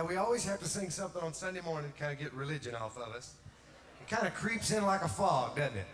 Now, we always have to sing something on Sunday morning to kind of get religion off of us. It kind of creeps in like a fog, doesn't it?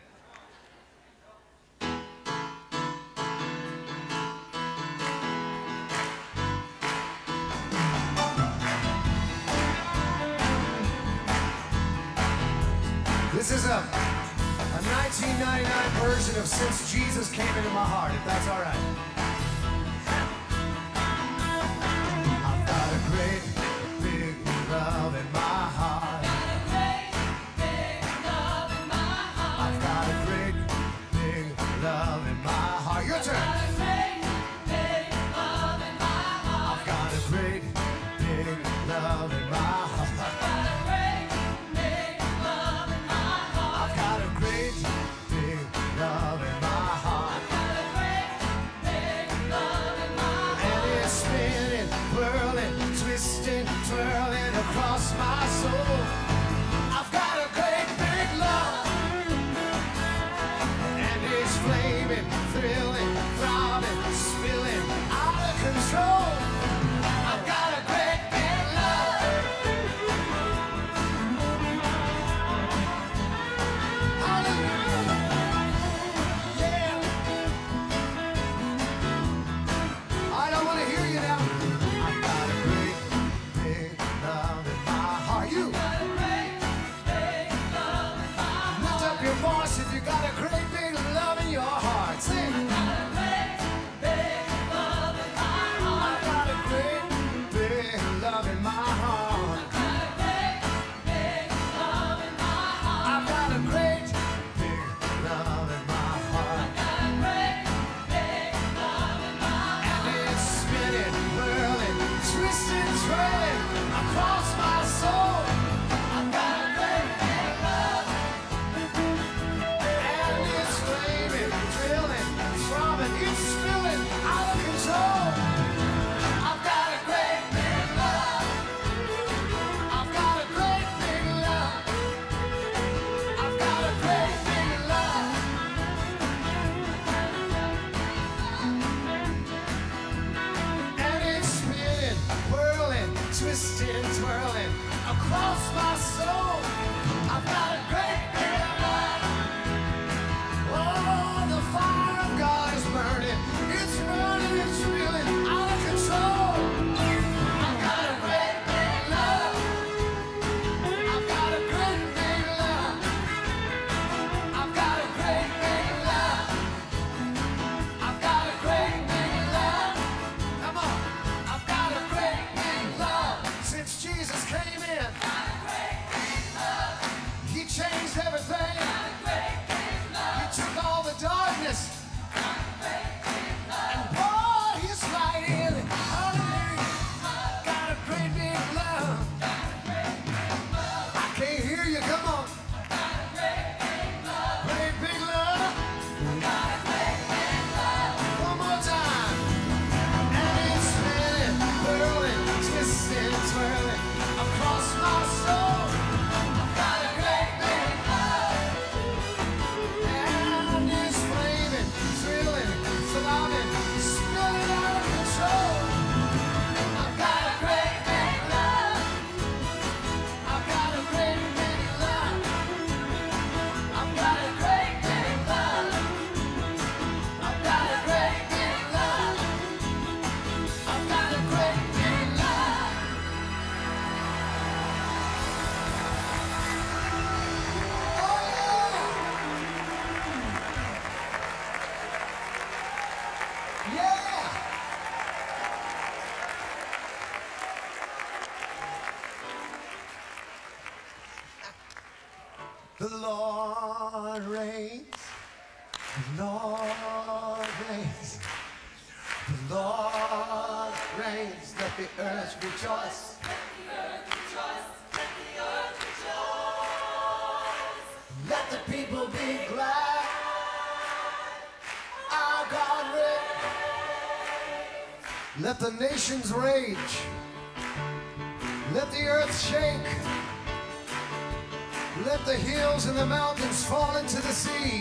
Let the nations rage. Let the earth shake. Let the hills and the mountains fall into the sea.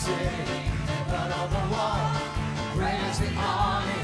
sitting in wall. The army.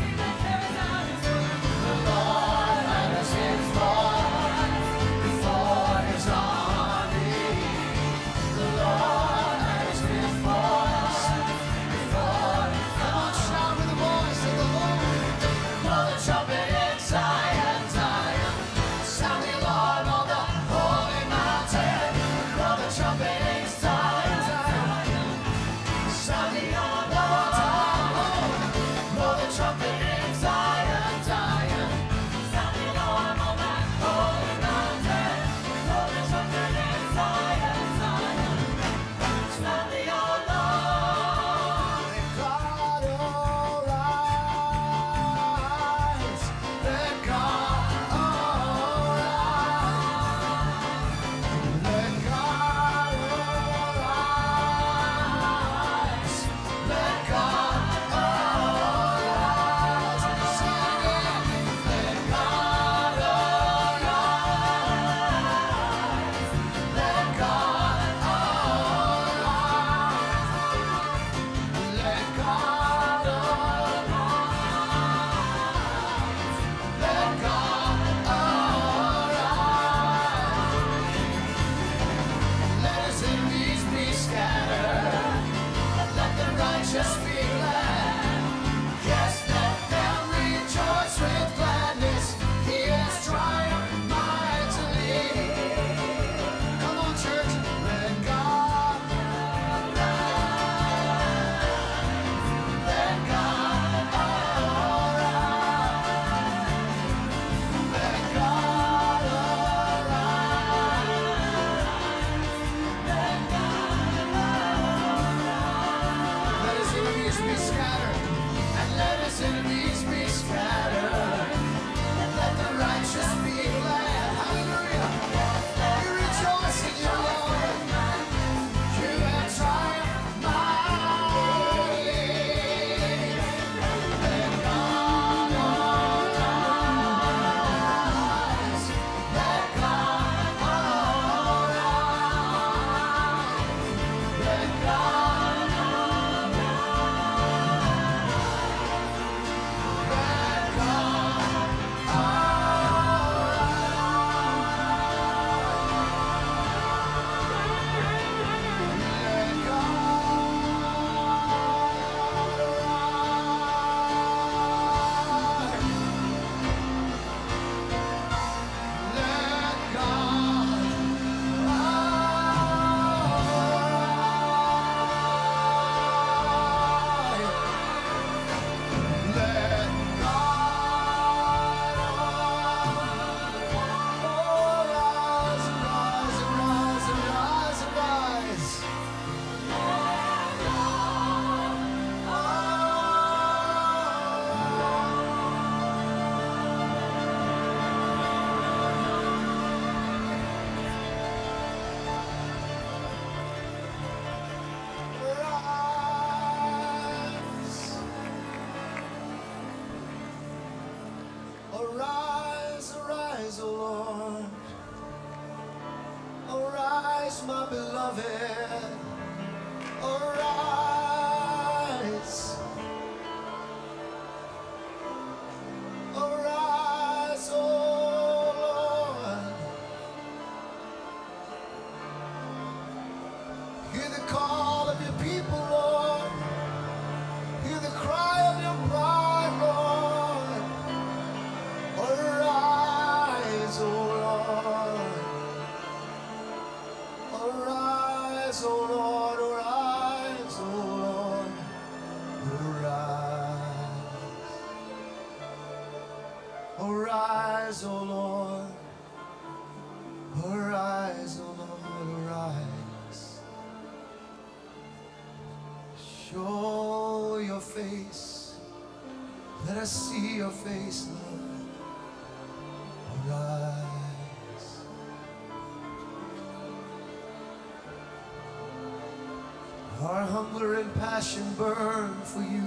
Hunger and passion burn for you,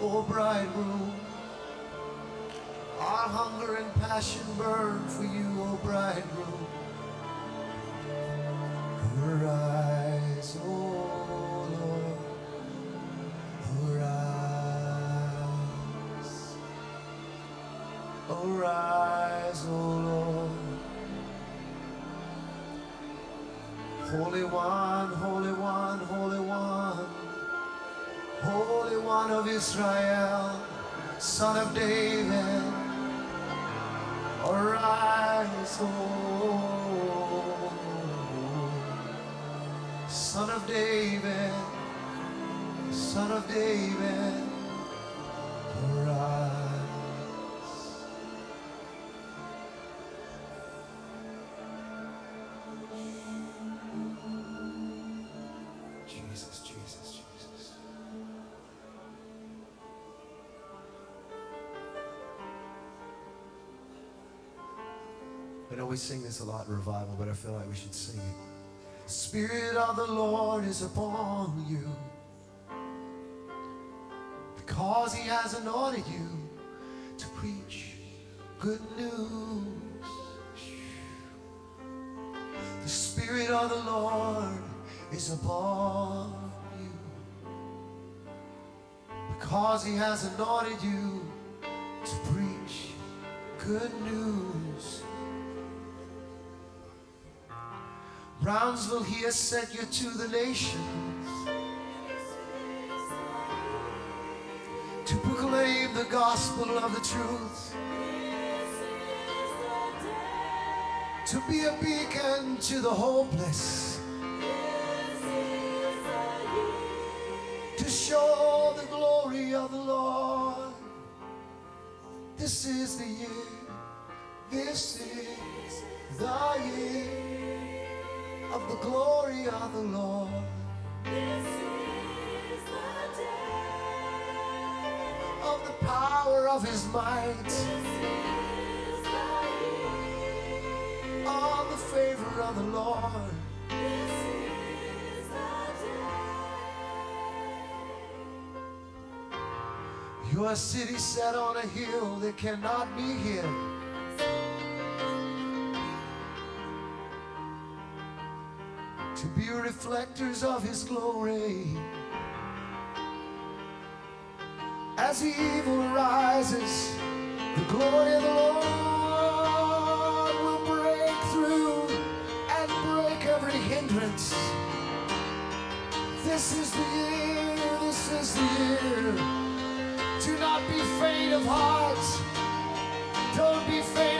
oh, O bridegroom. Holy One, Holy One, Holy One, Holy One of Israel, Son of David, arise, O Son of David, Son of David, arise. Sing this a lot in revival, but I feel like we should sing it. Spirit of the Lord is upon you because he has anointed you to preach good news. The Spirit of the Lord is upon you because he has anointed you to preach good news. Brownsville, he has sent you to the nations to proclaim the gospel of the truth, to be a beacon to the hopeless, to show the glory of the Lord. This is the year, this is the year of the glory of the Lord. This is the day Of the power of his might, This of the favor of the Lord. This is the day. Your city set on a hill that cannot be hid. To be reflectors of his glory. As the evil rises, the glory of the Lord will break through and break every hindrance. This is the year, this is the year. Do not be faint of heart. Don't be faint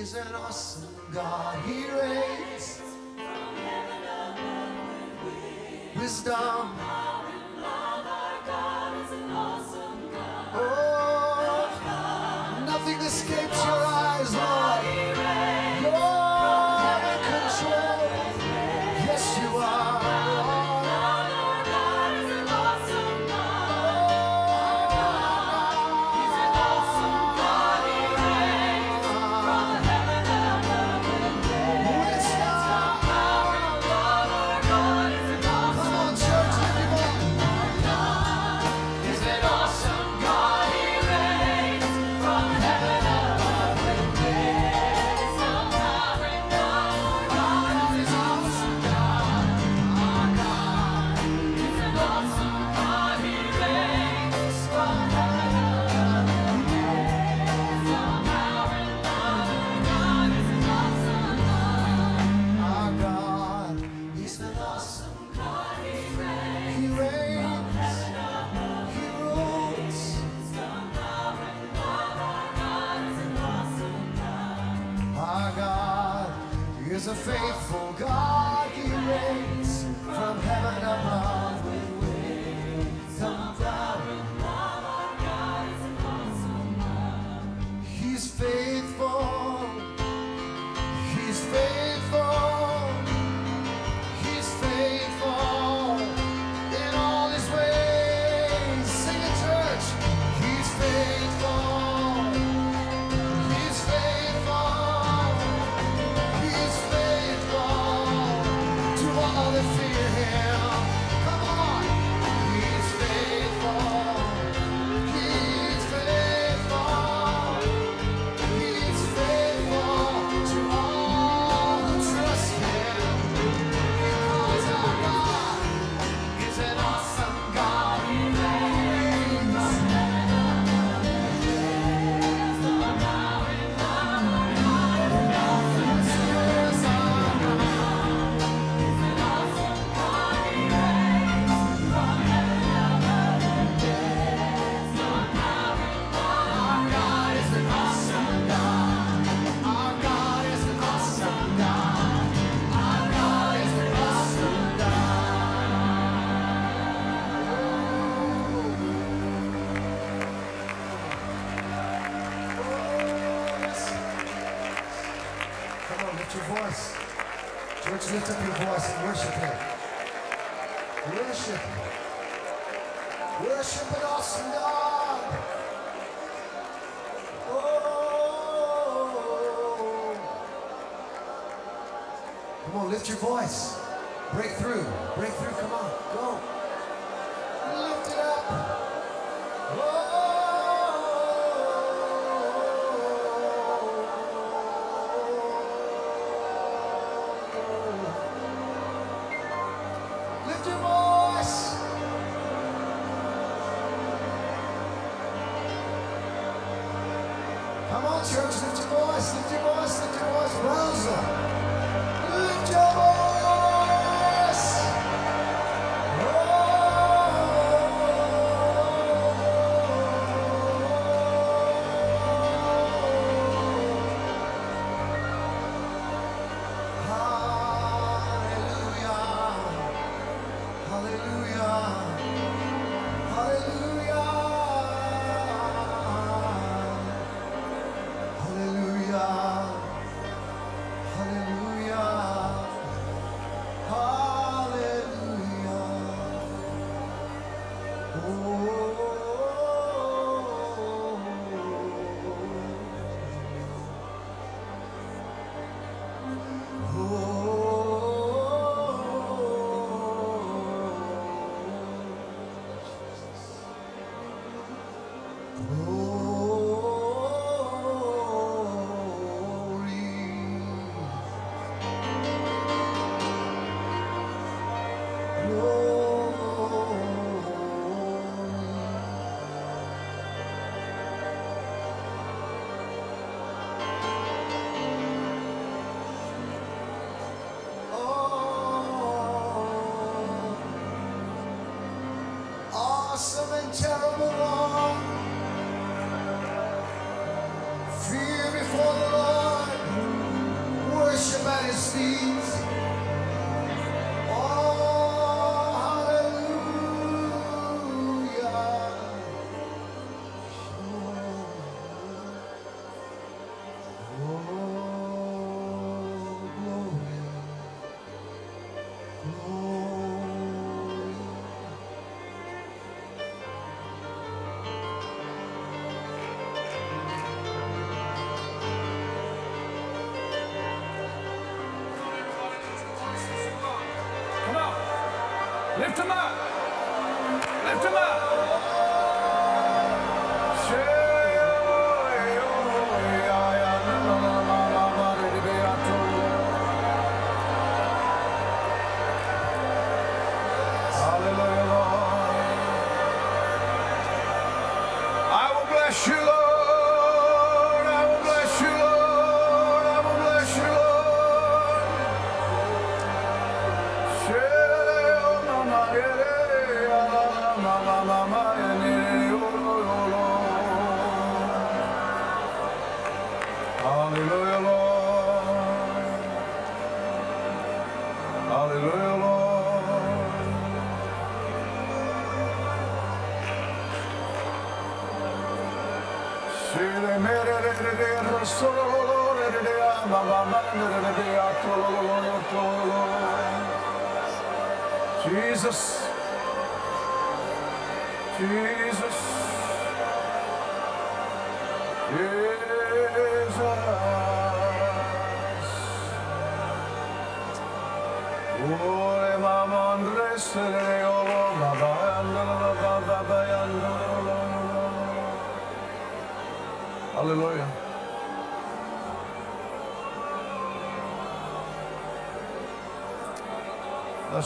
is an awesome God. He reigns from heaven above with wisdom.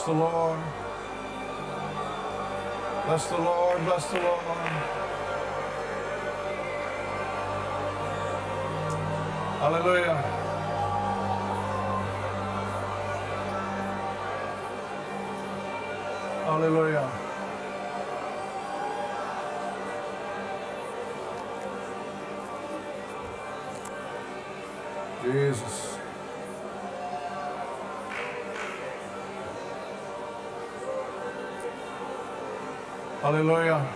Bless the Lord. Bless the Lord. Bless the Lord. Hallelujah. Hallelujah. Jesus. Hallelujah.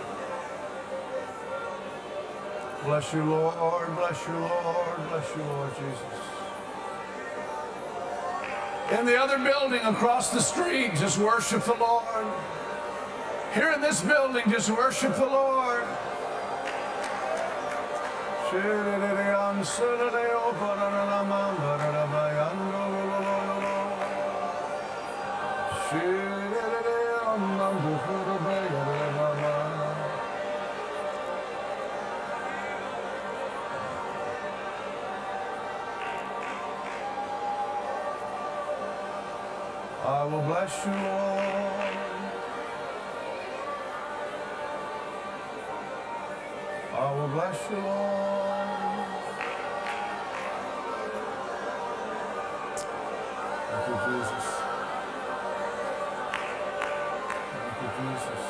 Bless you, Lord. Bless you, Lord. Bless you, Lord Jesus. In the other building across the street, just worship the Lord. Here in this building, just worship the Lord. I will bless you, Lord. Thank you, Jesus. Thank you, Jesus.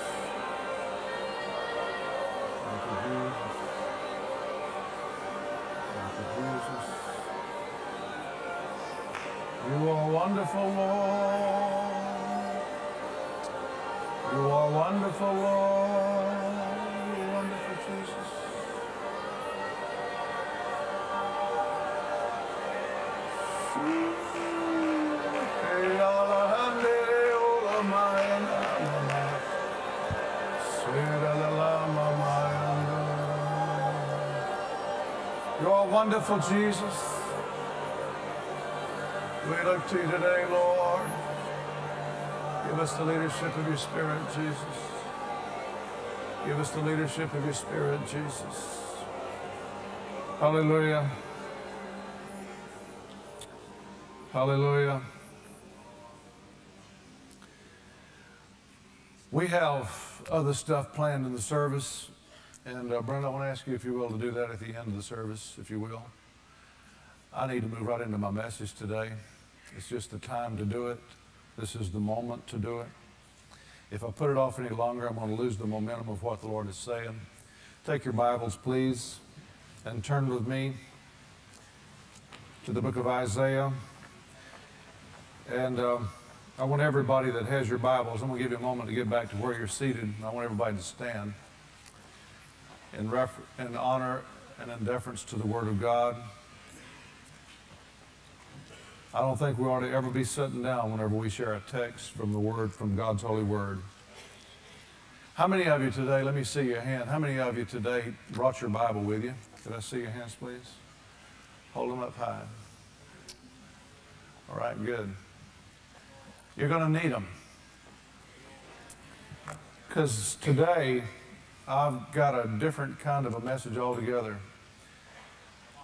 Thank you, Jesus. Thank you, Jesus. You are wonderful, Lord. Wonderful, Lord. You wonderful, Jesus. Hey, alahande, ola mayana, mama. Sera la la. You are wonderful, Jesus. We look to you today, Lord. Give us the leadership of your Spirit, Jesus. Give us the leadership of your Spirit, Jesus. Hallelujah. Hallelujah. We have other stuff planned in the service. And uh, Brenda, I want to ask you, if you will, to do that at the end of the service, if you will. I need to move right into my message today. It's just the time to do it. This is the moment to do it. If I put it off any longer, I'm going to lose the momentum of what the Lord is saying. Take your Bibles, please, and turn with me to the book of Isaiah. And um, I want everybody that has your Bibles, I'm going to give you a moment to get back to where you're seated. I want everybody to stand in, in honor and in deference to the Word of God. I don't think we ought to ever be sitting down whenever we share a text from the Word, from God's holy Word. How many of you today, let me see your hand, how many of you today brought your Bible with you? Could I see your hands, please? Hold them up high. All right, good. You're going to need them. because today I've got a different kind of a message altogether.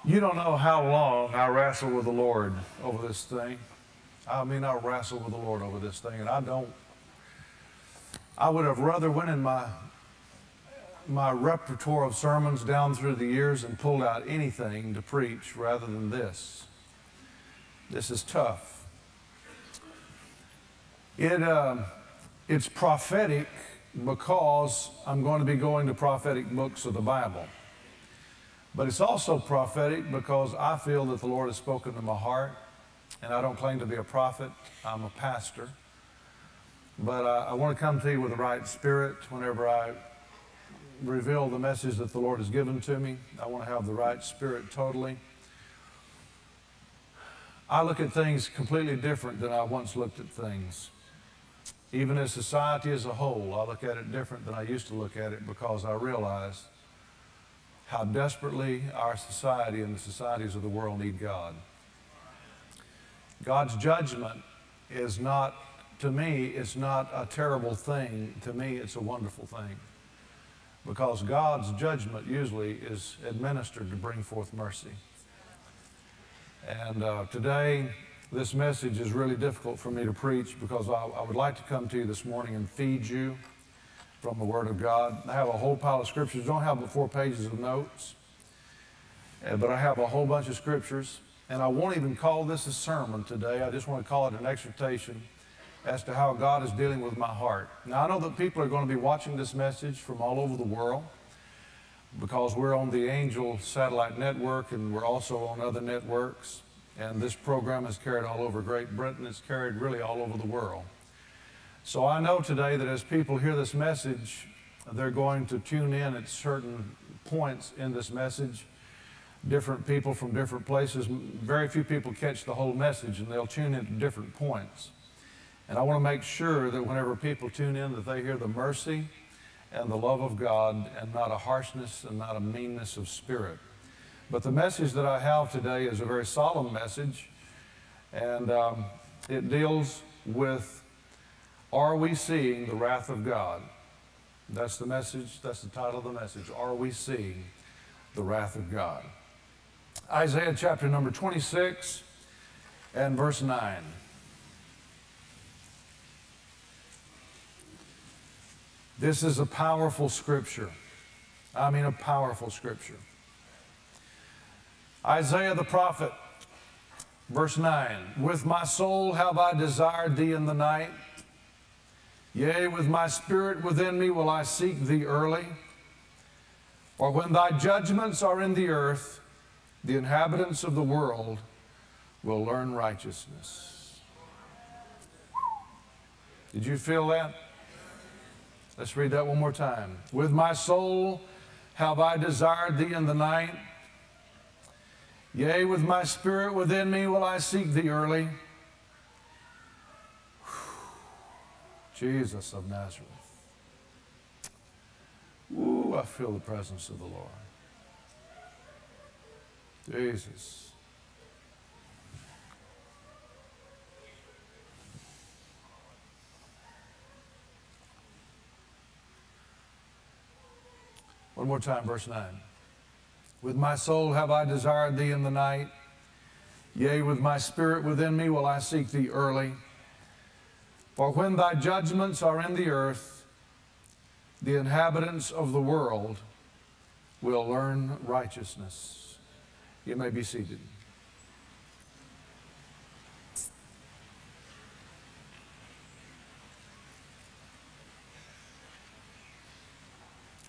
You don't know how long I wrestle with the Lord over this thing. I mean, I wrestle with the Lord over this thing, and I don't. I would have rather went in my my repertoire of sermons down through the years and pulled out anything to preach rather than this. This is tough. It, uh, it's prophetic because I'm going to be going to prophetic books of the Bible. But it's also prophetic because I feel that the Lord has spoken to my heart. And I don't claim to be a prophet, I'm a pastor. But uh, I want to come to you with the right spirit whenever I reveal the message that the Lord has given to me. I want to have the right spirit totally. I look at things completely different than I once looked at things. Even as society as a whole, I look at it different than I used to look at it because I realize how desperately our society and the societies of the world need God. God's judgment is not, to me, it's not a terrible thing. To me, it's a wonderful thing. Because God's judgment usually is administered to bring forth mercy. And uh, today, this message is really difficult for me to preach because I, I, would like to come to you this morning and feed you from the Word of God. I have a whole pile of scriptures. Don't have but four pages of notes, uh, but I have a whole bunch of scriptures. And I won't even call this a sermon today. I just want to call it an exhortation as to how God is dealing with my heart. Now, I know that people are going to be watching this message from all over the world because we're on the Angel Satellite Network and we're also on other networks. And this program is carried all over Great Britain. It's carried really all over the world. So I know today that as people hear this message, they're going to tune in at certain points in this message different people from different places. Very few people catch the whole message and they'll tune in different points. And I want to make sure that whenever people tune in that they hear the mercy and the love of God and not a harshness and not a meanness of spirit. But the message that I have today is a very solemn message and um, it deals with are we seeing the wrath of God? That's the message, that's the title of the message. Are we seeing the wrath of God? Isaiah chapter number 26 and verse 9. This is a powerful scripture. I mean, a powerful scripture. Isaiah the prophet, verse 9 With my soul have I desired thee in the night. Yea, with my spirit within me will I seek thee early. For when thy judgments are in the earth, the inhabitants of the world will learn righteousness. Did you feel that? Let's read that one more time. With my soul have I desired thee in the night. Yea, with my spirit within me will I seek thee early. Jesus of Nazareth. Ooh, I feel the presence of the Lord. Jesus. One more time, verse 9. With my soul have I desired thee in the night. Yea, with my spirit within me will I seek thee early. For when thy judgments are in the earth, the inhabitants of the world will learn righteousness. You may be seated.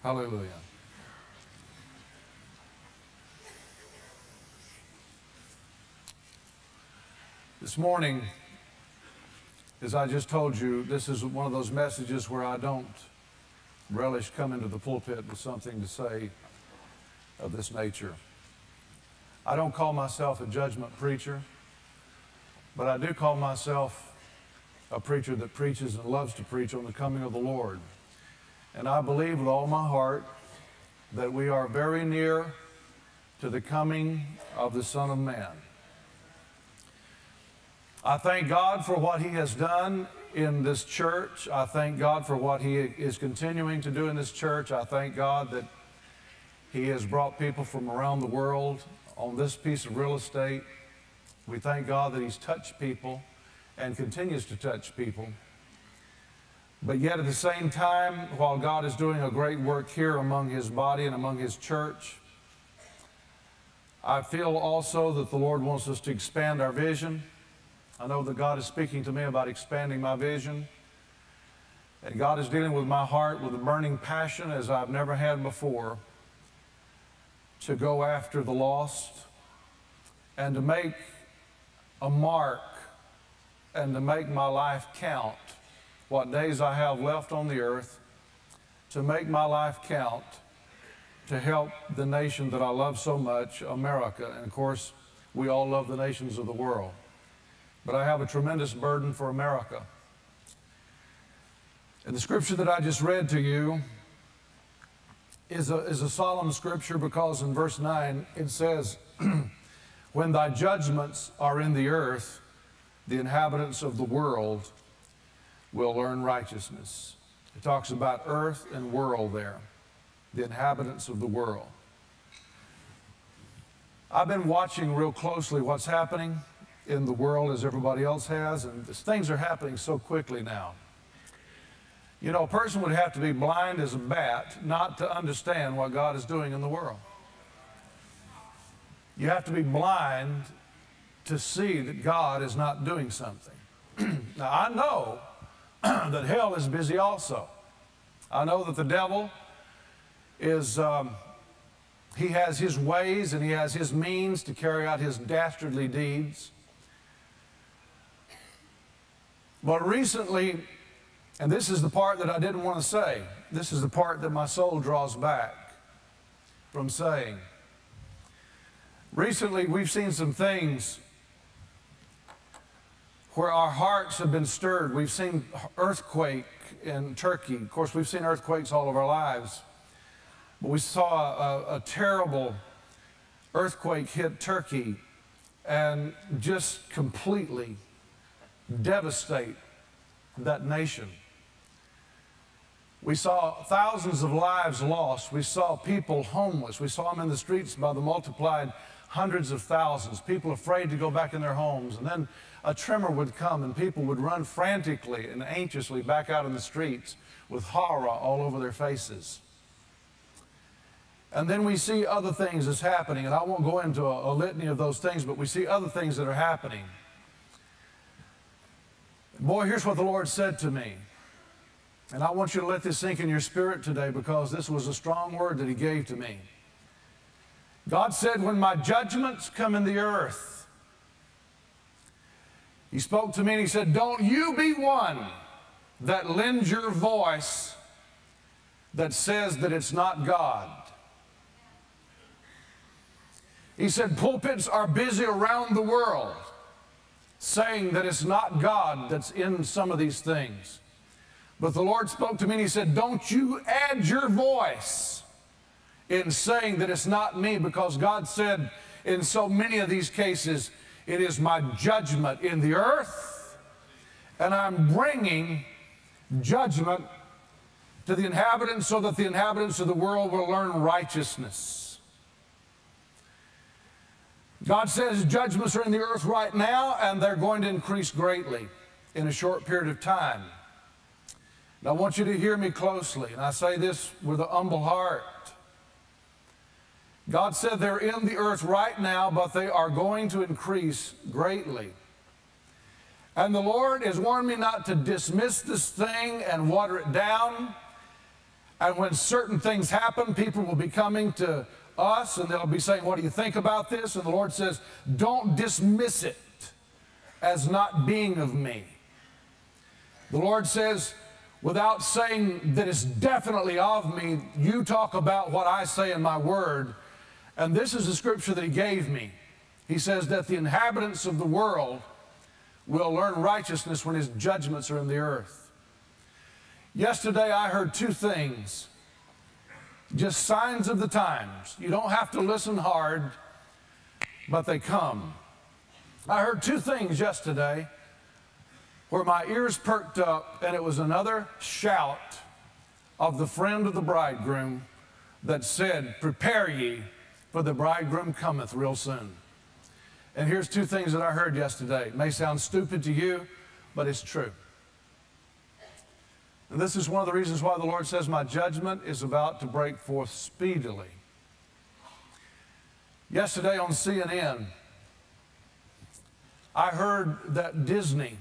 Hallelujah. This morning, as I just told you, this is one of those messages where I don't relish coming to the pulpit with something to say of this nature. I don't call myself a judgment preacher, but I do call myself a preacher that preaches and loves to preach on the coming of the Lord. And I believe with all my heart that we are very near to the coming of the Son of Man. I thank God for what He has done in this church. I thank God for what He is continuing to do in this church. I thank God that He has brought people from around the world on this piece of real estate. We thank God that He's touched people and continues to touch people. But yet, at the same time, while God is doing a great work here among His body and among His church, I feel also that the Lord wants us to expand our vision. I know that God is speaking to me about expanding my vision. And God is dealing with my heart with a burning passion as I've never had before to go after the lost and to make a mark and to make my life count what days I have left on the earth, to make my life count to help the nation that I love so much, America. And of course, we all love the nations of the world. But I have a tremendous burden for America. And the scripture that I just read to you is a, is a solemn scripture because in verse 9 it says, When thy judgments are in the earth, the inhabitants of the world will learn righteousness. It talks about earth and world there the inhabitants of the world. I've been watching real closely what's happening in the world as everybody else has, and things are happening so quickly now. You know, a person would have to be blind as a bat not to understand what God is doing in the world. You have to be blind to see that God is not doing something. now, I know that hell is busy also. I know that the devil is um, he has his ways and he has his means to carry out his dastardly deeds. But recently, and this is the part that I didn't want to say, this is the part that my soul draws back from saying. Recently, we've seen some things where our hearts have been stirred. We've seen earthquake in Turkey. Of course, we've seen earthquakes all of our lives. But we saw a, a terrible earthquake hit Turkey and just completely devastate that nation. We saw thousands of lives lost. We saw people homeless. We saw them in the streets by the multiplied hundreds of thousands, people afraid to go back in their homes. And then a tremor would come and people would run frantically and anxiously back out in the streets with horror all over their faces. And then we see other things that's happening, and I won't go into a, a litany of those things, but we see other things that are happening. Boy, here's what the Lord said to me. And I want you to let this sink in your spirit today because this was a strong word that He gave to me. God said, When my judgments come in the earth, He spoke to me and He said, Don't you be one that lends your voice that says that it's not God. He said, Pulpits are busy around the world saying that it's not God that's in some of these things. But the Lord spoke to me and He said, Don't you add your voice in saying that it's not me, because God said in so many of these cases, It is my judgment in the earth, and I'm bringing judgment to the inhabitants so that the inhabitants of the world will learn righteousness. God says judgments are in the earth right now, and they're going to increase greatly in a short period of time. And I want you to hear me closely, and I say this with a humble heart. God said they're in the earth right now, but they are going to increase greatly. And the Lord has warned me not to dismiss this thing and water it down. And when certain things happen, people will be coming to us and they'll be saying, What do you think about this? And the Lord says, Don't dismiss it as not being of me. The Lord says, without saying that it's definitely of me, you talk about what I say in my word. And this is the scripture that He gave me. He says that the inhabitants of the world will learn righteousness when His judgments are in the earth. Yesterday I heard two things just signs of the times. You don't have to listen hard, but they come. I heard two things yesterday. where my ears perked up, and it was another shout of the friend of the bridegroom that said, Prepare ye, for the bridegroom cometh real soon. And here's two things that I heard yesterday. It may sound stupid to you, but it's true. And this is one of the reasons why the Lord says, My judgment is about to break forth speedily. Yesterday on CNN, I heard that Disney,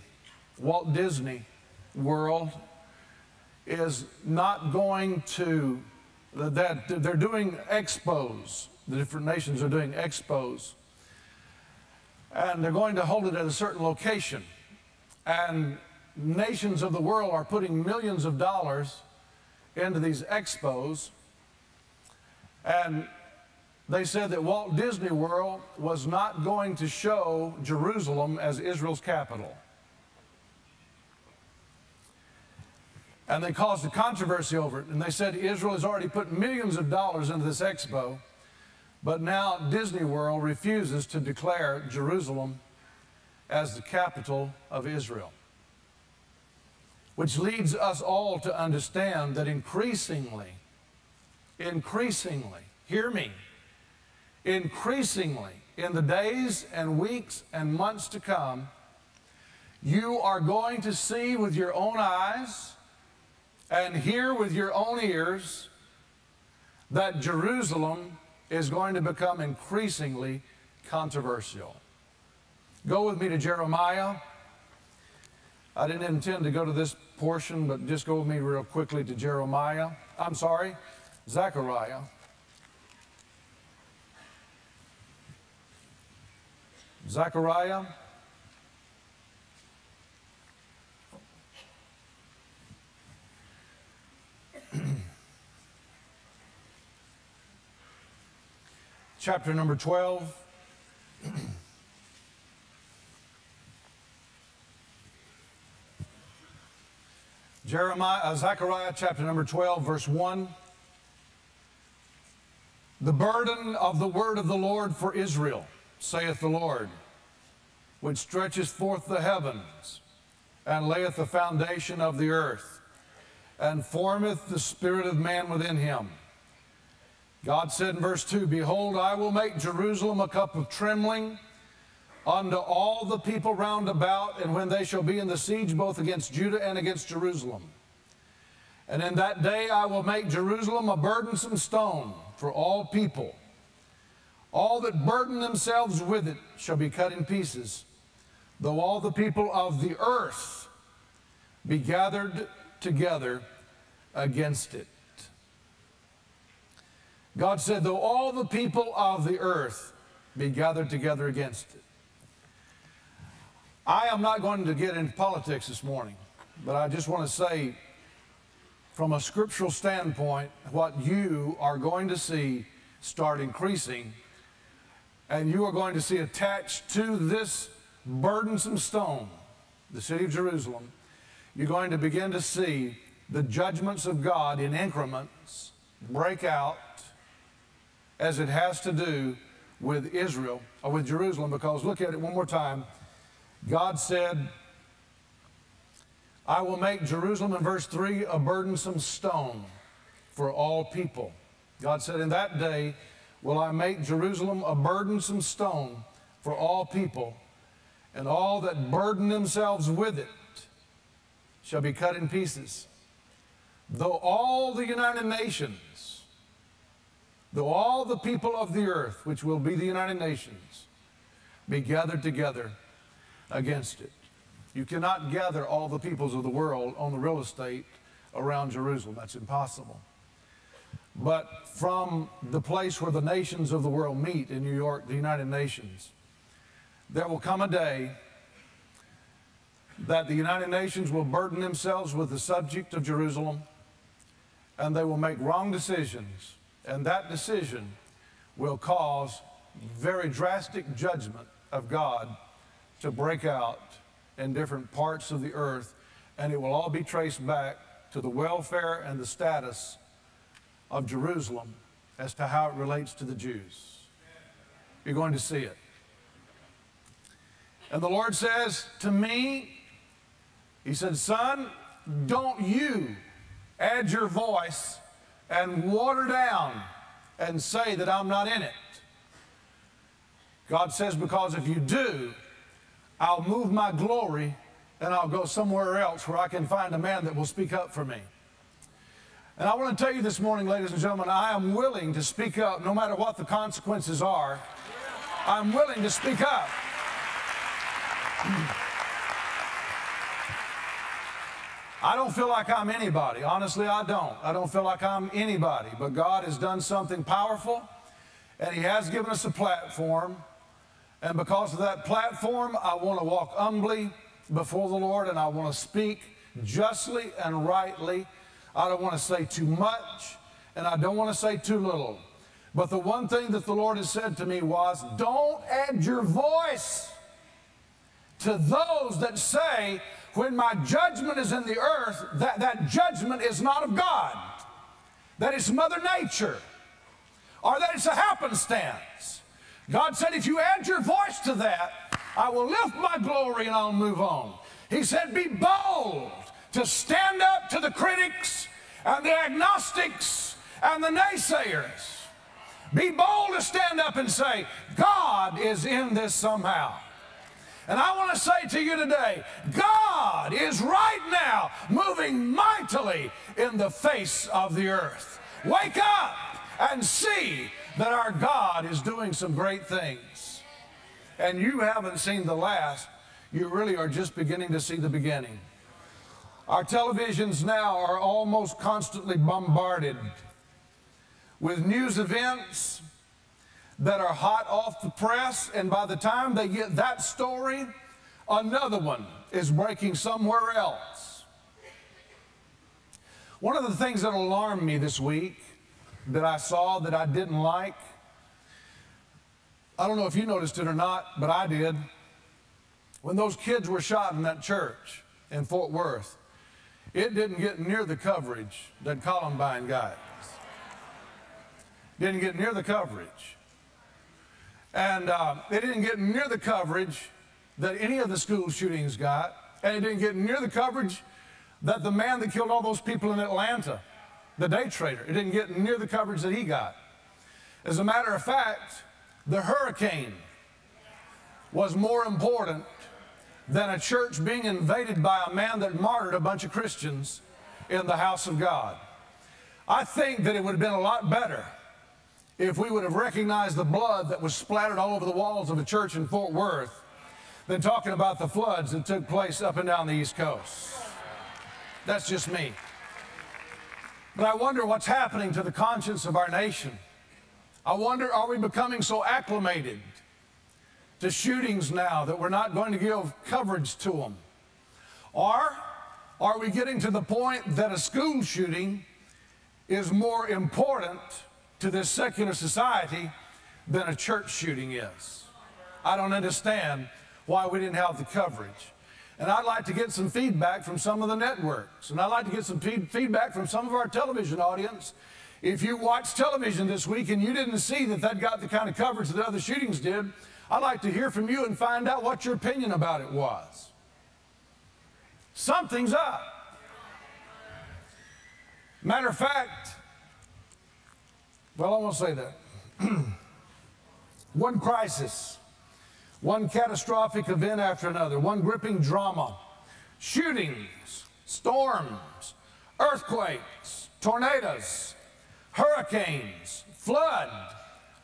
Walt Disney World, is not going to, that they're doing expos. The different nations are doing expos. And they're going to hold it at a certain location. And nations of the world are putting millions of dollars into these expos. And they said that Walt Disney World was not going to show Jerusalem as Israel's capital. And they caused a controversy over it. And they said Israel has already put millions of dollars into this expo, but now Disney World refuses to declare Jerusalem as the capital of Israel. Which leads us all to understand that increasingly, increasingly, hear me, increasingly in the days and weeks and months to come, you are going to see with your own eyes and hear with your own ears that Jerusalem is going to become increasingly controversial. Go with me to Jeremiah. I didn't intend to go to this portion, but just go with me real quickly to Jeremiah. I'm sorry, Zechariah. Zechariah. Chapter number 12. Jeremiah, uh, Zechariah chapter number 12, verse 1. The burden of the word of the Lord for Israel saith the Lord, which stretcheth forth the heavens, and layeth the foundation of the earth, and formeth the spirit of man within him. God said in verse 2 Behold, I will make Jerusalem a cup of trembling unto all the people round about, and when they shall be in the siege both against Judah and against Jerusalem. And in that day I will make Jerusalem a burdensome stone for all people all that burden themselves with it shall be cut in pieces, though all the people of the earth be gathered together against it. God said, though all the people of the earth be gathered together against it. I am not going to get into politics this morning, but I just want to say, from a scriptural standpoint, what you are going to see start increasing and you are going to see attached to this burdensome stone, the city of Jerusalem, you're going to begin to see the judgments of God in increments break out as it has to do with Israel or with Jerusalem because look at it one more time. God said, I will make Jerusalem in verse 3 a burdensome stone for all people. God said, In that day, will I make Jerusalem a burdensome stone for all people, and all that burden themselves with it shall be cut in pieces. Though all the United Nations, though all the people of the earth, which will be the United Nations, be gathered together against it. You cannot gather all the peoples of the world on the real estate around Jerusalem. That's impossible. But from the place where the nations of the world meet in New York, the United Nations, there will come a day that the United Nations will burden themselves with the subject of Jerusalem and they will make wrong decisions. And that decision will cause very drastic judgment of God to break out in different parts of the earth. And it will all be traced back to the welfare and the status of Jerusalem as to how it relates to the Jews. You're going to see it. And the Lord says to me, He said, Son, don't you add your voice and water down and say that I'm not in it. God says, Because if you do, I'll move my glory and I'll go somewhere else where I can find a man that will speak up for me. And I want to tell you this morning, ladies and gentlemen, I am willing to speak up no matter what the consequences are. I'm willing to speak up. I don't feel like I'm anybody. Honestly, I don't. I don't feel like I'm anybody. But God has done something powerful, and He has given us a platform. And because of that platform, I want to walk humbly before the Lord, and I want to speak justly and rightly. I don't want to say too much, and I don't want to say too little. But the one thing that the Lord has said to me was, don't add your voice to those that say, when my judgment is in the earth, that, that judgment is not of God, that it's Mother Nature, or that it's a happenstance. God said, if you add your voice to that, I will lift my glory and I'll move on. He said, be bold to stand up to the critics and the agnostics and the naysayers. Be bold to stand up and say, God is in this somehow. And I want to say to you today, God is right now moving mightily in the face of the earth. Wake up and see that our God is doing some great things. And you haven't seen the last, you really are just beginning to see the beginning. Our televisions now are almost constantly bombarded with news events that are hot off the press, and by the time they get that story, another one is breaking somewhere else. One of the things that alarmed me this week that I saw that I didn't like, I don't know if you noticed it or not, but I did. When those kids were shot in that church in Fort Worth, it didn't get near the coverage that Columbine got. Didn't get near the coverage. And uh, it didn't get near the coverage that any of the school shootings got. And it didn't get near the coverage that the man that killed all those people in Atlanta, the day trader, it didn't get near the coverage that he got. As a matter of fact, the hurricane was more important than a church being invaded by a man that martyred a bunch of Christians in the house of God. I think that it would have been a lot better if we would have recognized the blood that was splattered all over the walls of a church in Fort Worth than talking about the floods that took place up and down the East Coast. That's just me. But I wonder what's happening to the conscience of our nation. I wonder, are we becoming so acclimated to shootings now that we're not going to give coverage to them? Or are we getting to the point that a school shooting is more important to this secular society than a church shooting is. I don't understand why we didn't have the coverage. And I'd like to get some feedback from some of the networks. And I'd like to get some feed feedback from some of our television audience. If you watched television this week and you didn't see that that got the kind of coverage that other shootings did, I'd like to hear from you and find out what your opinion about it was. Something's up. Matter of fact, well, I won't say that. one crisis, one catastrophic event after another, one gripping drama, shootings, storms, earthquakes, tornadoes, hurricanes, flood,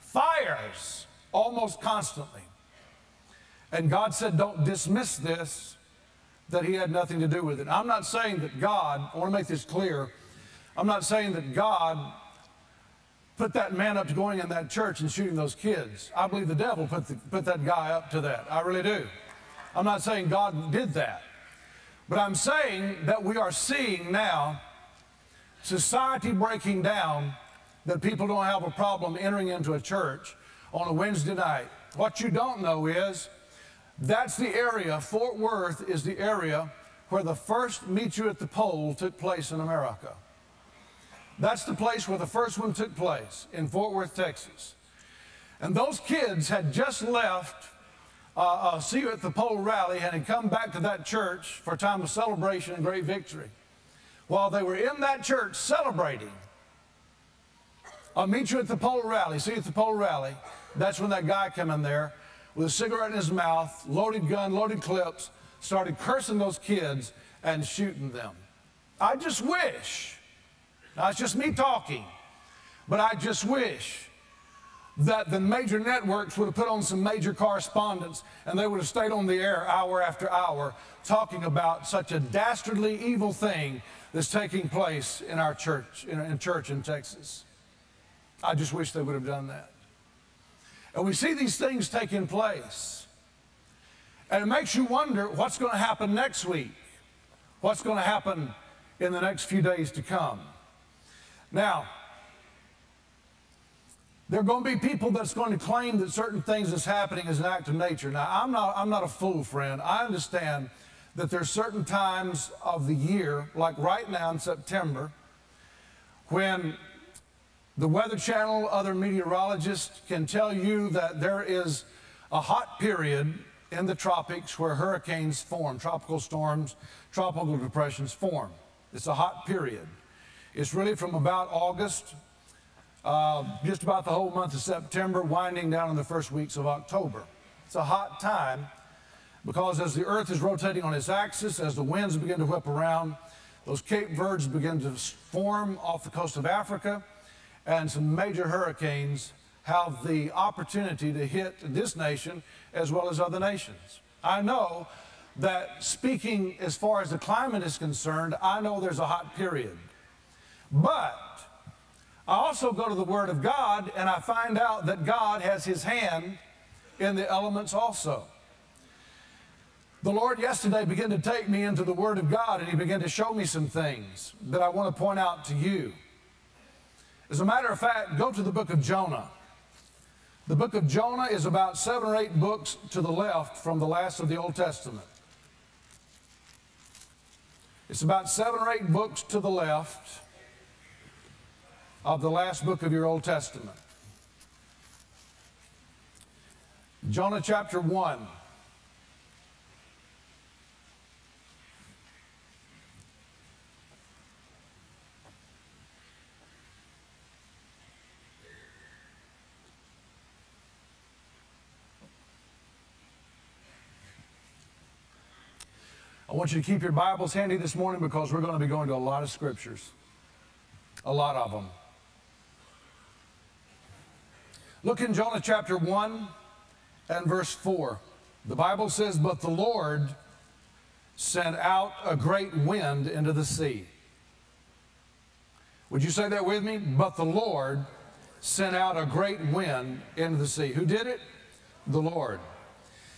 fires, almost constantly. And God said, don't dismiss this, that He had nothing to do with it. I'm not saying that God, I want to make this clear, I'm not saying that God put that man up to going in that church and shooting those kids. I believe the devil put, the, put that guy up to that. I really do. I'm not saying God did that. But I'm saying that we are seeing now society breaking down that people don't have a problem entering into a church on a Wednesday night. What you don't know is that's the area, Fort Worth is the area where the first Meet You at the Pole took place in America. That's the place where the first one took place in Fort Worth, Texas. And those kids had just left uh, uh, see you at the pole rally and had come back to that church for a time of celebration and great victory. While they were in that church celebrating, I'll meet you at the pole rally. See you at the pole rally. That's when that guy came in there with a cigarette in his mouth, loaded gun, loaded clips, started cursing those kids and shooting them. I just wish, now it's just me talking, but I just wish that the major networks would have put on some major correspondence and they would have stayed on the air hour after hour talking about such a dastardly evil thing that's taking place in our church, in, in church in Texas. I just wish they would have done that. And we see these things taking place. And it makes you wonder what's going to happen next week? What's going to happen in the next few days to come? Now, there are going to be people that's going to claim that certain things that's happening is an act of nature. Now, I'm not, I'm not a fool, friend. I understand that there's certain times of the year, like right now in September, when the Weather Channel, other meteorologists can tell you that there is a hot period in the tropics where hurricanes form, tropical storms, tropical depressions form. It's a hot period. It's really from about August, uh, just about the whole month of September, winding down in the first weeks of October. It's a hot time because as the earth is rotating on its axis, as the winds begin to whip around, those Cape Verdes begin to form off the coast of Africa and some major hurricanes have the opportunity to hit this nation as well as other nations. I know that speaking as far as the climate is concerned, I know there's a hot period. But I also go to the Word of God and I find out that God has His hand in the elements also. The Lord yesterday began to take me into the Word of God and He began to show me some things that I want to point out to you. As a matter of fact, go to the book of Jonah. The book of Jonah is about seven or eight books to the left from the last of the Old Testament. It's about seven or eight books to the left of the last book of your Old Testament. Jonah chapter 1. I want you to keep your Bibles handy this morning because we're going to be going to a lot of scriptures. A lot of them. Look in Jonah chapter 1 and verse 4. The Bible says, But the Lord sent out a great wind into the sea. Would you say that with me? But the Lord sent out a great wind into the sea. Who did it? The Lord.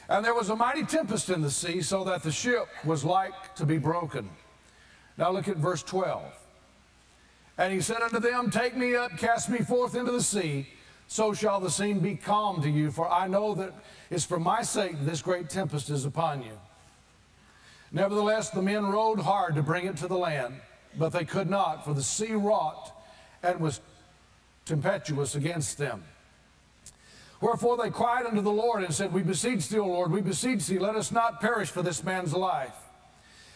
And there was a mighty tempest in the sea, so that the ship was like to be broken. Now look at verse 12. And he said unto them, Take me up, cast me forth into the sea, so shall the sea be calm to you, for I know that it's for my sake that this great tempest is upon you. Nevertheless, the men rowed hard to bring it to the land, but they could not, for the sea wrought and was tempestuous against them. Wherefore they cried unto the Lord and said, We beseech thee, O Lord, we beseech thee, let us not perish for this man's life.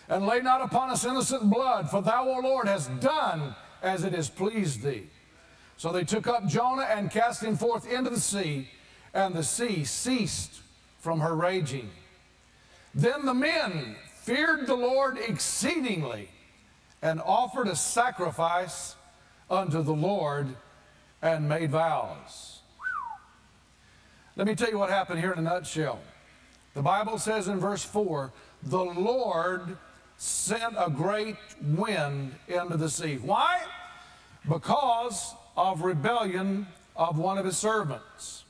And lay not upon us innocent blood, for thou, O Lord, hast done as it has pleased thee. So they took up Jonah and cast him forth into the sea, and the sea ceased from her raging. Then the men feared the Lord exceedingly and offered a sacrifice unto the Lord and made vows. Let me tell you what happened here in a nutshell. The Bible says in verse 4 the Lord sent a great wind into the sea. Why? Because of rebellion of one of his servants.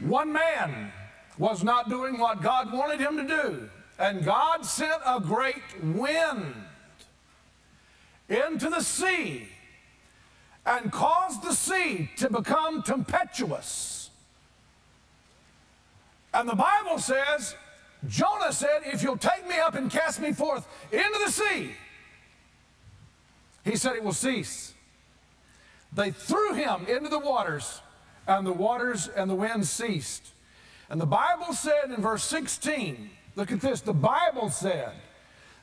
One man was not doing what God wanted him to do, and God sent a great wind into the sea and caused the sea to become tempestuous and the Bible says, Jonah said, If you'll take me up and cast me forth into the sea, he said it will cease. They threw him into the waters, and the waters and the wind ceased. And the Bible said in verse 16, look at this, the Bible said,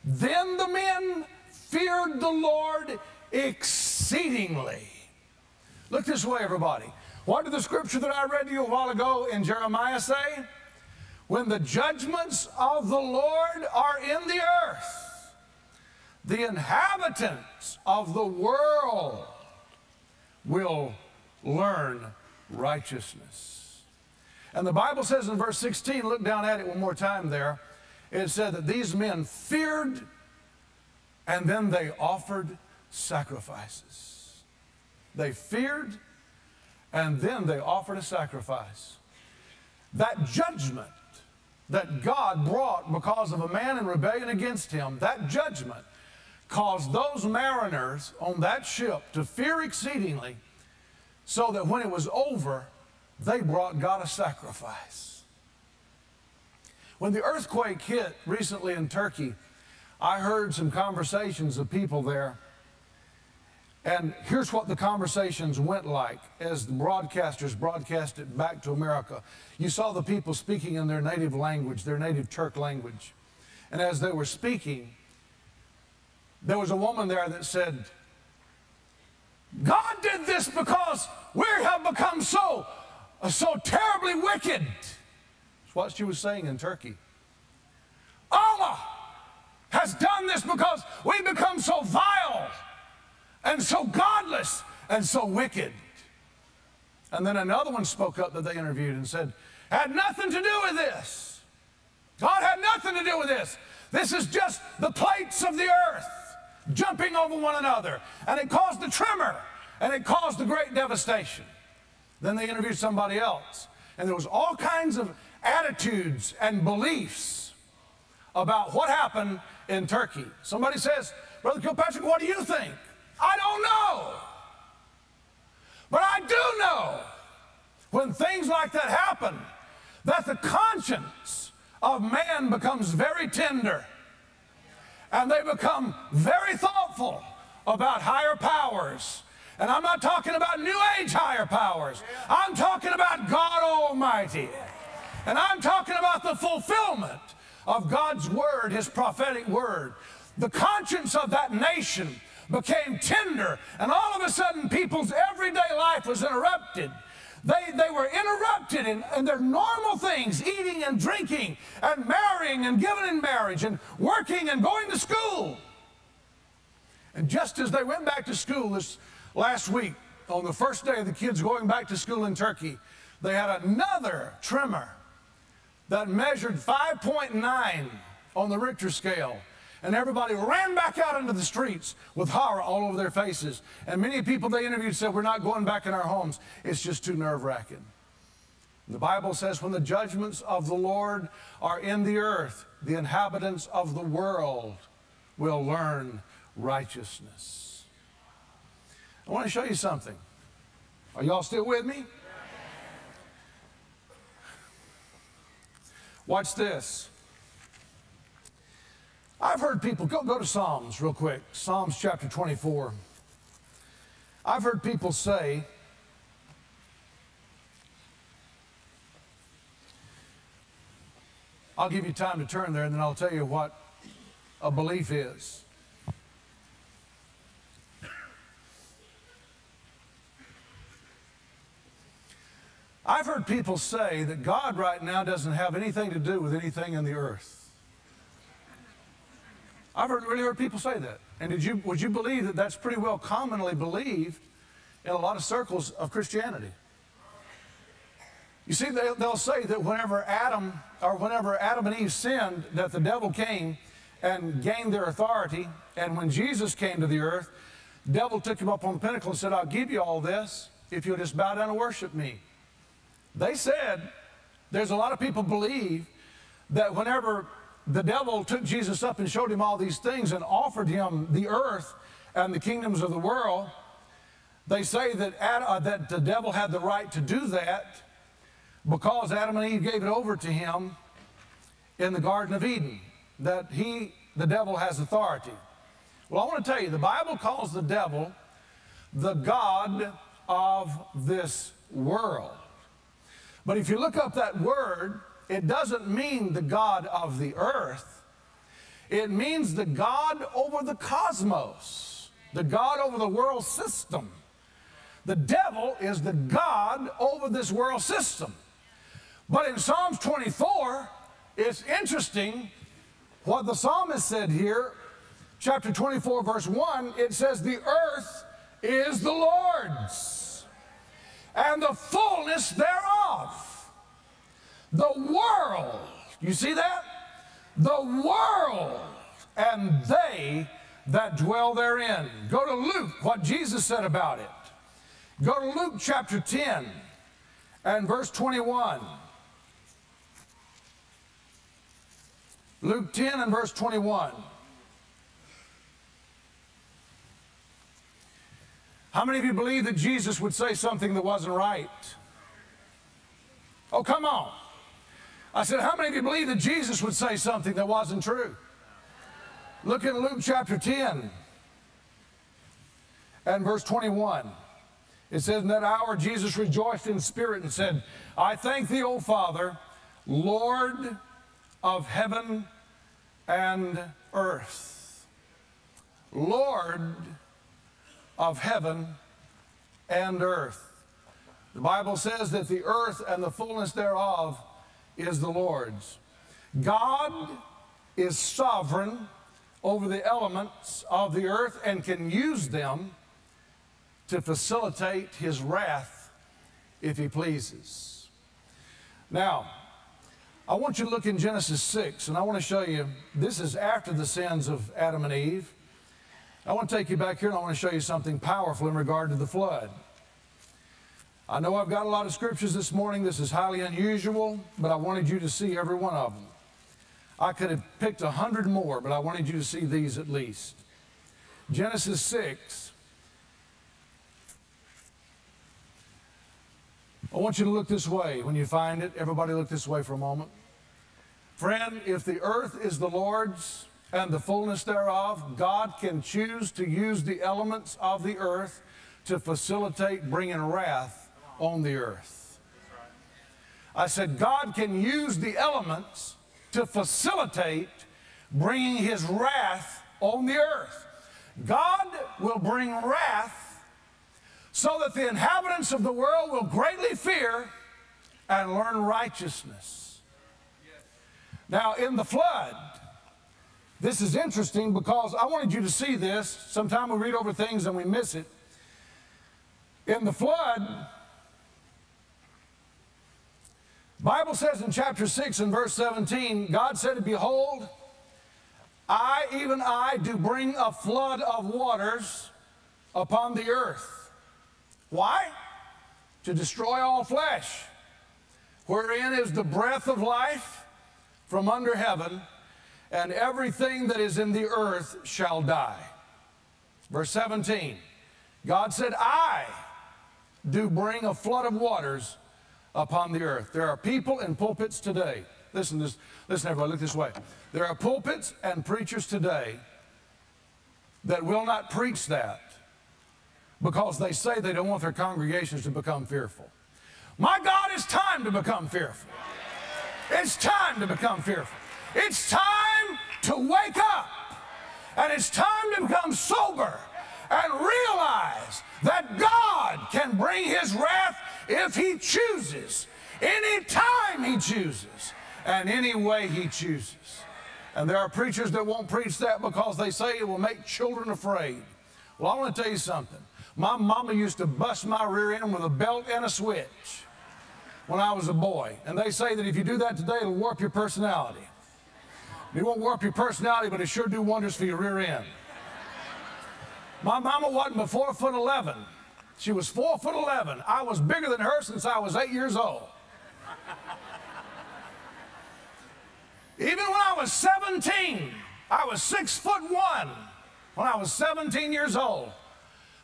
Then the men feared the Lord exceedingly. Look this way, everybody. What did the scripture that I read to you a while ago in Jeremiah say? When the judgments of the Lord are in the earth, the inhabitants of the world will learn righteousness. And the Bible says in verse 16, look down at it one more time there. It said that these men feared and then they offered sacrifices. They feared and then they offered a sacrifice. That judgment that God brought because of a man in rebellion against him, that judgment caused those mariners on that ship to fear exceedingly, so that when it was over, they brought God a sacrifice. When the earthquake hit recently in Turkey, I heard some conversations of people there. And here's what the conversations went like as the broadcasters broadcast it back to America. You saw the people speaking in their native language, their native Turk language. And as they were speaking, there was a woman there that said, God did this because we have become so, so terribly wicked. That's what she was saying in Turkey. Allah has done this because we become so vile and so godless and so wicked. And then another one spoke up that they interviewed and said, had nothing to do with this. God had nothing to do with this. This is just the plates of the earth jumping over one another. And it caused a tremor and it caused a great devastation. Then they interviewed somebody else. And there was all kinds of attitudes and beliefs about what happened in Turkey. Somebody says, Brother Kilpatrick, what do you think? I don't know. But I do know when things like that happen that the conscience of man becomes very tender and they become very thoughtful about higher powers. And I'm not talking about New Age higher powers. I'm talking about God Almighty. And I'm talking about the fulfillment of God's word, His prophetic word. The conscience of that nation became tender, and all of a sudden, people's everyday life was interrupted. They, they were interrupted in, in their normal things, eating and drinking and marrying and giving in marriage and working and going to school. And just as they went back to school this last week, on the first day of the kids going back to school in Turkey, they had another tremor that measured 5.9 on the Richter scale. And everybody ran back out into the streets with horror all over their faces. And many people they interviewed said, We're not going back in our homes. It's just too nerve wracking. The Bible says, When the judgments of the Lord are in the earth, the inhabitants of the world will learn righteousness. I want to show you something. Are y'all still with me? Watch this. I've heard people, go, go to Psalms real quick, Psalms chapter 24. I've heard people say, I'll give you time to turn there and then I'll tell you what a belief is. I've heard people say that God right now doesn't have anything to do with anything in the earth. I've heard, really heard people say that. And did you, would you believe that that's pretty well commonly believed in a lot of circles of Christianity? You see, they, they'll say that whenever Adam, or whenever Adam and Eve sinned, that the devil came and gained their authority. And when Jesus came to the earth, the devil took him up on the pinnacle and said, I'll give you all this if you'll just bow down and worship me. They said, there's a lot of people believe that whenever the devil took Jesus up and showed him all these things and offered him the earth and the kingdoms of the world, they say that, Ad, uh, that the devil had the right to do that because Adam and Eve gave it over to him in the Garden of Eden, that he, the devil, has authority. Well, I want to tell you, the Bible calls the devil the God of this world. But if you look up that word, it doesn't mean the God of the earth. It means the God over the cosmos, the God over the world system. The devil is the God over this world system. But in Psalms 24, it's interesting what the psalmist said here, chapter 24, verse 1. It says, The earth is the Lord's, and the fullness thereof. The world, you see that? The world and they that dwell therein. Go to Luke, what Jesus said about it. Go to Luke chapter 10 and verse 21. Luke 10 and verse 21. How many of you believe that Jesus would say something that wasn't right? Oh, come on. I said, How many of you believe that Jesus would say something that wasn't true? Look in Luke chapter 10 and verse 21. It says, In that hour Jesus rejoiced in spirit and said, I thank thee, O Father, Lord of heaven and earth. Lord of heaven and earth. The Bible says that the earth and the fullness thereof is the Lord's. God is sovereign over the elements of the earth and can use them to facilitate his wrath if he pleases. Now, I want you to look in Genesis 6, and I want to show you this is after the sins of Adam and Eve. I want to take you back here and I want to show you something powerful in regard to the flood. I know I've got a lot of scriptures this morning. This is highly unusual, but I wanted you to see every one of them. I could have picked a hundred more, but I wanted you to see these at least. Genesis 6. I want you to look this way when you find it. Everybody look this way for a moment. Friend, if the earth is the Lord's and the fullness thereof, God can choose to use the elements of the earth to facilitate bringing wrath on the earth. I said, God can use the elements to facilitate bringing his wrath on the earth. God will bring wrath so that the inhabitants of the world will greatly fear and learn righteousness. Now, in the flood, this is interesting because I wanted you to see this. Sometimes we read over things and we miss it. In the flood, Bible says in chapter 6 and verse 17, God said, Behold, I, even I, do bring a flood of waters upon the earth. Why? To destroy all flesh, wherein is the breath of life from under heaven, and everything that is in the earth shall die. Verse 17, God said, I do bring a flood of waters upon the earth. There are people in pulpits today. Listen, this, listen, everybody, look this way. There are pulpits and preachers today that will not preach that because they say they don't want their congregations to become fearful. My God, it's time to become fearful. It's time to become fearful. It's time to wake up. And it's time to become sober and realize that God can bring his wrath if he chooses, any time he chooses, and any way he chooses. And there are preachers that won't preach that because they say it will make children afraid. Well, I want to tell you something. My mama used to bust my rear end with a belt and a switch when I was a boy. And they say that if you do that today, it'll warp your personality. It won't warp your personality, but it sure do wonders for your rear end. My mama wasn't four foot 11. She was four foot 11. I was bigger than her since I was eight years old. Even when I was 17, I was six foot one when I was 17 years old.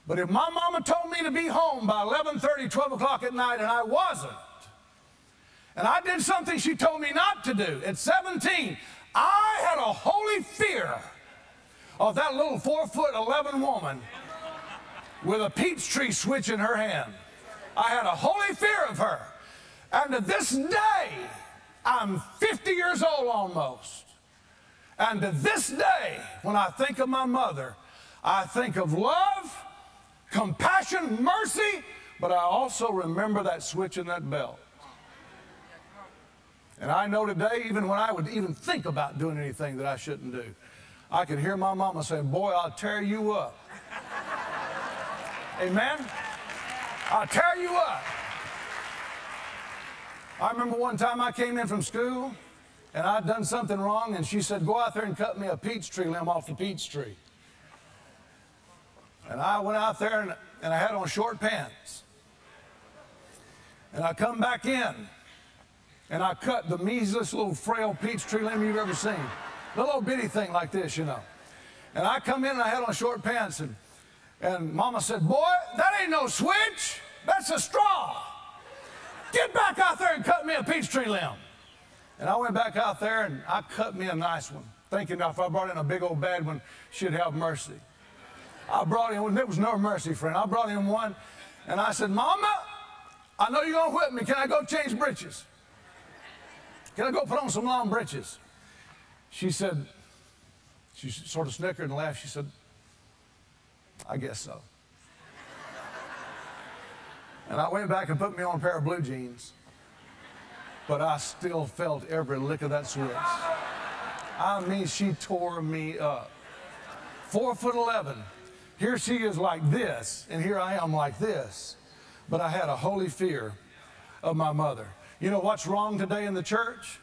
But if my mama told me to be home by 11:30, 12 o'clock at night, and I wasn't, and I did something she told me not to do at 17, I had a holy fear of that little four foot 11 woman with a peach tree switch in her hand. I had a holy fear of her. And to this day, I'm 50 years old almost. And to this day, when I think of my mother, I think of love, compassion, mercy, but I also remember that switch in that belt. And I know today, even when I would even think about doing anything that I shouldn't do, I could hear my mama say, Boy, I'll tear you up. Amen? I'll tear you up. I remember one time I came in from school and I'd done something wrong, and she said, Go out there and cut me a peach tree limb off the peach tree. And I went out there and, and I had on short pants. And I come back in and I cut the measliest little frail peach tree limb you've ever seen. The little bitty thing like this, you know. And I come in and I had on short pants and, and mama said, boy, that ain't no switch. That's a straw. Get back out there and cut me a peach tree limb. And I went back out there and I cut me a nice one, thinking if I brought in a big old bad one, she'd have mercy. I brought in, one, there was no mercy, friend. I brought in one and I said, Mama, I know you're to whip me. Can I go change breeches? Can I go put on some long breeches? She said, she sort of snickered and laughed. She said, I guess so. And I went back and put me on a pair of blue jeans. But I still felt every lick of that switch. I mean, she tore me up. Four foot 11. Here she is like this, and here I am like this. But I had a holy fear of my mother. You know what's wrong today in the church?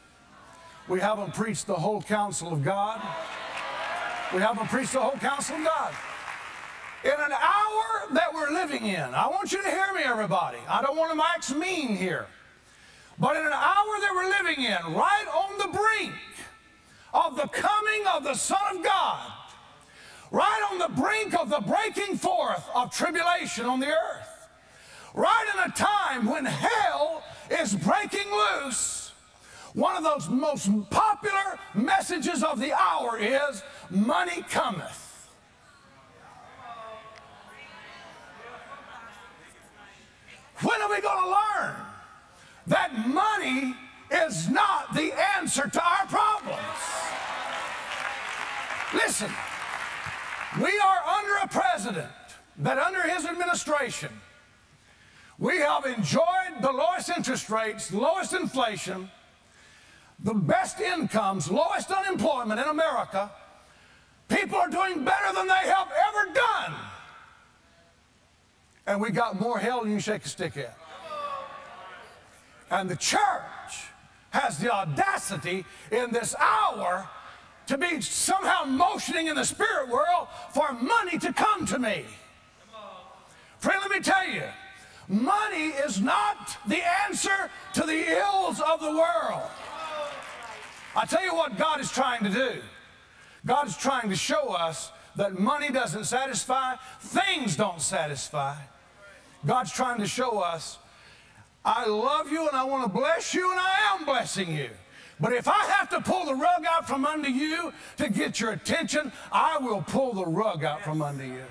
We haven't preached the whole counsel of God. We haven't preached the whole counsel of God. In an hour that we're living in, I want you to hear me, everybody. I don't want to max mean here. But in an hour that we're living in, right on the brink of the coming of the Son of God, right on the brink of the breaking forth of tribulation on the earth, right in a time when hell is breaking loose, one of those most popular messages of the hour is money cometh. When are we going to learn that money is not the answer to our problems? Listen, we are under a president that under his administration, we have enjoyed the lowest interest rates, lowest inflation, the best incomes, lowest unemployment in America. People are doing better than they have ever done and we got more hell than you shake a stick at. And the church has the audacity in this hour to be somehow motioning in the spirit world for money to come to me. Friend, let me tell you, money is not the answer to the ills of the world. I tell you what God is trying to do. God is trying to show us that money doesn't satisfy, things don't satisfy. God's trying to show us, I love you and I want to bless you and I am blessing you. But if I have to pull the rug out from under you to get your attention, I will pull the rug out from under you.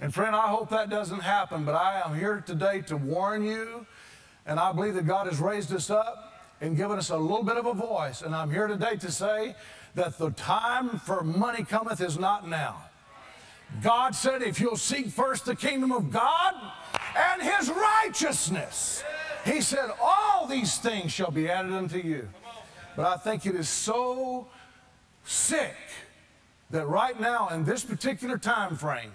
And friend, I hope that doesn't happen, but I am here today to warn you, and I believe that God has raised us up and given us a little bit of a voice. And I'm here today to say that the time for money cometh is not now. God said, if you'll seek first the kingdom of God and his righteousness, he said, all these things shall be added unto you. But I think it is so sick that right now in this particular time frame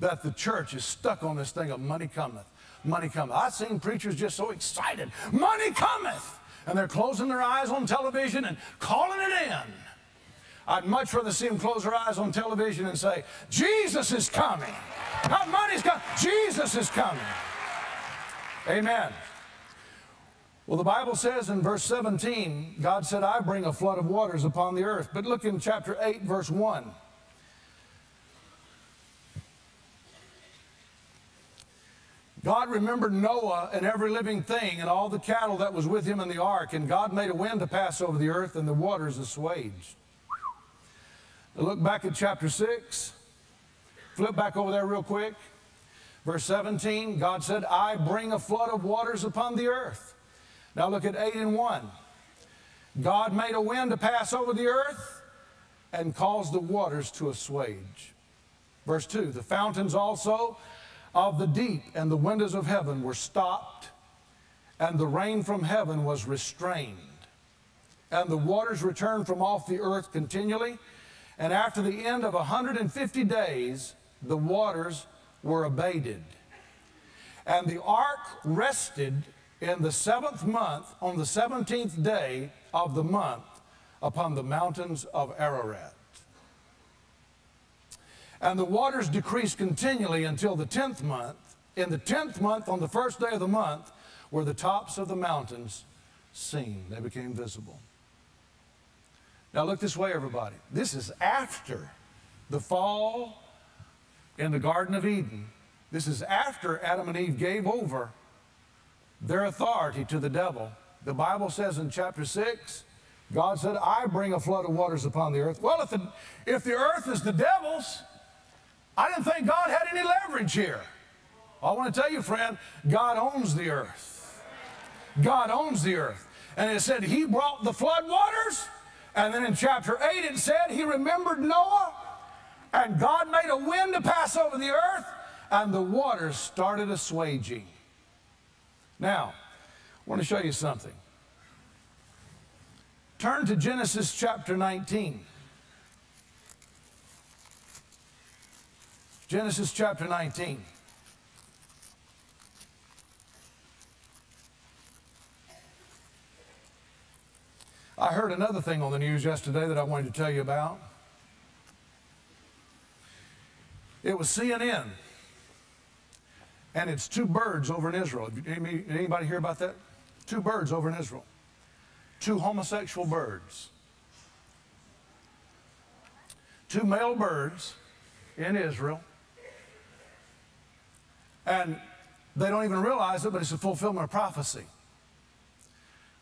that the church is stuck on this thing of money cometh money cometh. I've seen preachers just so excited money cometh! And they're closing their eyes on television and calling it in I'd much rather see them close their eyes on television and say, Jesus is coming. Not money's coming. Jesus is coming. Amen. Well, the Bible says in verse 17, God said, I bring a flood of waters upon the earth. But look in chapter 8, verse 1. God remembered Noah and every living thing and all the cattle that was with him in the ark, and God made a wind to pass over the earth, and the waters assuaged. Look back at chapter 6. Flip back over there real quick. Verse 17, God said, I bring a flood of waters upon the earth. Now look at 8 and 1. God made a wind to pass over the earth and caused the waters to assuage. Verse 2 The fountains also of the deep and the windows of heaven were stopped, and the rain from heaven was restrained. And the waters returned from off the earth continually. And after the end of 150 days, the waters were abated. And the ark rested in the seventh month on the 17th day of the month upon the mountains of Ararat. And the waters decreased continually until the 10th month. In the 10th month, on the first day of the month, were the tops of the mountains seen. They became visible. Now look this way, everybody. This is after the fall in the Garden of Eden. This is after Adam and Eve gave over their authority to the devil. The Bible says in chapter 6, God said, I bring a flood of waters upon the earth. Well, if the, if the earth is the devil's, I didn't think God had any leverage here. I want to tell you, friend, God owns the earth. God owns the earth. And it said he brought the flood waters. And then in chapter 8 it said he remembered Noah. And God made a wind to pass over the earth. And the waters started assuaging. Now, I want to show you something. Turn to Genesis chapter 19. Genesis chapter 19. I heard another thing on the news yesterday that I wanted to tell you about. It was CNN, and it's two birds over in Israel. Anybody, anybody hear about that? Two birds over in Israel. Two homosexual birds. Two male birds in Israel. And they don't even realize it, but it's a fulfillment of prophecy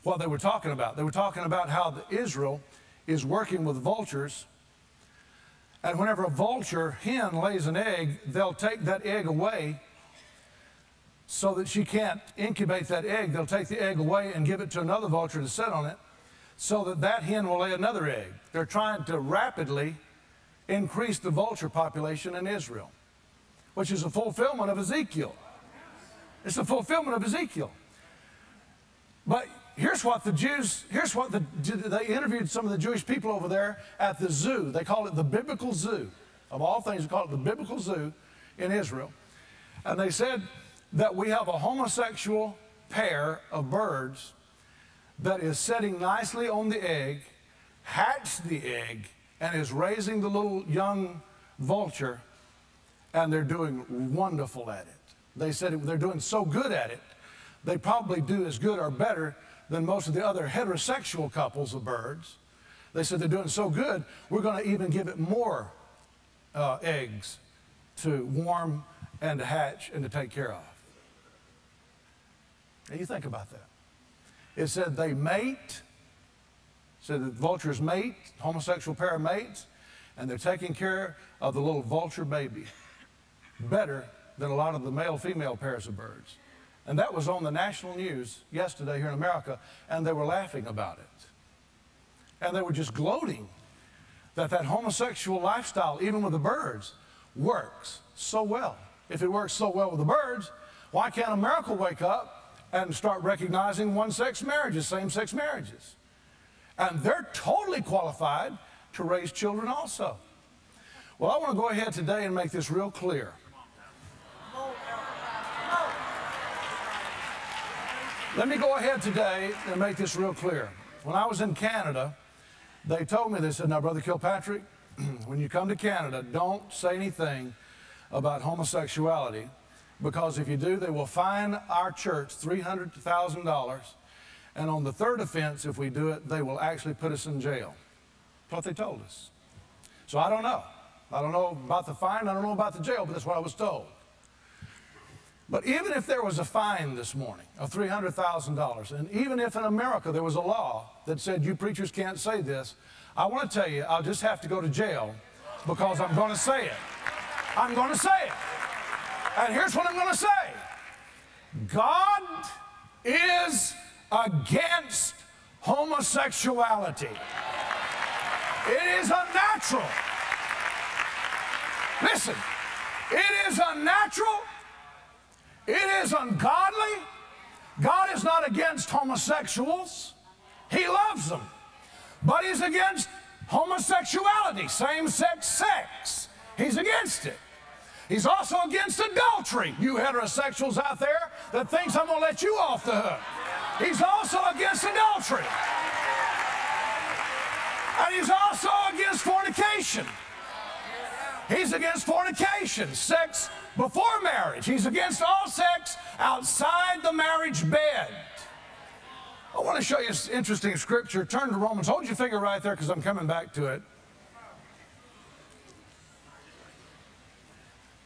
what they were talking about. They were talking about how Israel is working with vultures. And whenever a vulture hen lays an egg, they'll take that egg away so that she can't incubate that egg. They'll take the egg away and give it to another vulture to sit on it so that that hen will lay another egg. They're trying to rapidly increase the vulture population in Israel, which is a fulfillment of Ezekiel. It's a fulfillment of Ezekiel. But here's what the Jews, here's what the, they interviewed some of the Jewish people over there at the zoo. They call it the biblical zoo. Of all things, they call it the biblical zoo in Israel. And they said that we have a homosexual pair of birds that is sitting nicely on the egg, hatched the egg, and is raising the little young vulture, and they're doing wonderful at it. They said they're doing so good at it, they probably do as good or better than most of the other heterosexual couples of birds. They said they're doing so good, we're going to even give it more uh, eggs to warm and to hatch and to take care of. Now you think about that. It said they mate, said that vultures mate, homosexual pair mates, and they're taking care of the little vulture baby better than a lot of the male female pairs of birds. And that was on the national news yesterday here in America, and they were laughing about it. And they were just gloating that that homosexual lifestyle, even with the birds, works so well. If it works so well with the birds, why can't America wake up and start recognizing one-sex marriages, same-sex marriages? And they're totally qualified to raise children also. Well, I want to go ahead today and make this real clear. Let me go ahead today and make this real clear. When I was in Canada, they told me, they said, now, Brother Kilpatrick, when you come to Canada, don't say anything about homosexuality because if you do, they will fine our church $300,000. And on the third offense, if we do it, they will actually put us in jail. That's what they told us. So I don't know. I don't know about the fine. I don't know about the jail, but that's what I was told. But even if there was a fine this morning of $300,000, and even if in America there was a law that said you preachers can't say this, I want to tell you, I'll just have to go to jail because I'm going to say it. I'm going to say it. And here's what I'm going to say God is against homosexuality. It is unnatural. Listen, it is unnatural. It is ungodly. God is not against homosexuals. He loves them. But he's against homosexuality, same sex sex. He's against it. He's also against adultery. You heterosexuals out there that thinks I'm going to let you off the hook. He's also against adultery. And he's also against fornication. He's against fornication, sex before marriage. He's against all sex outside the marriage bed. I want to show you this interesting scripture. Turn to Romans. Hold your finger right there because I'm coming back to it.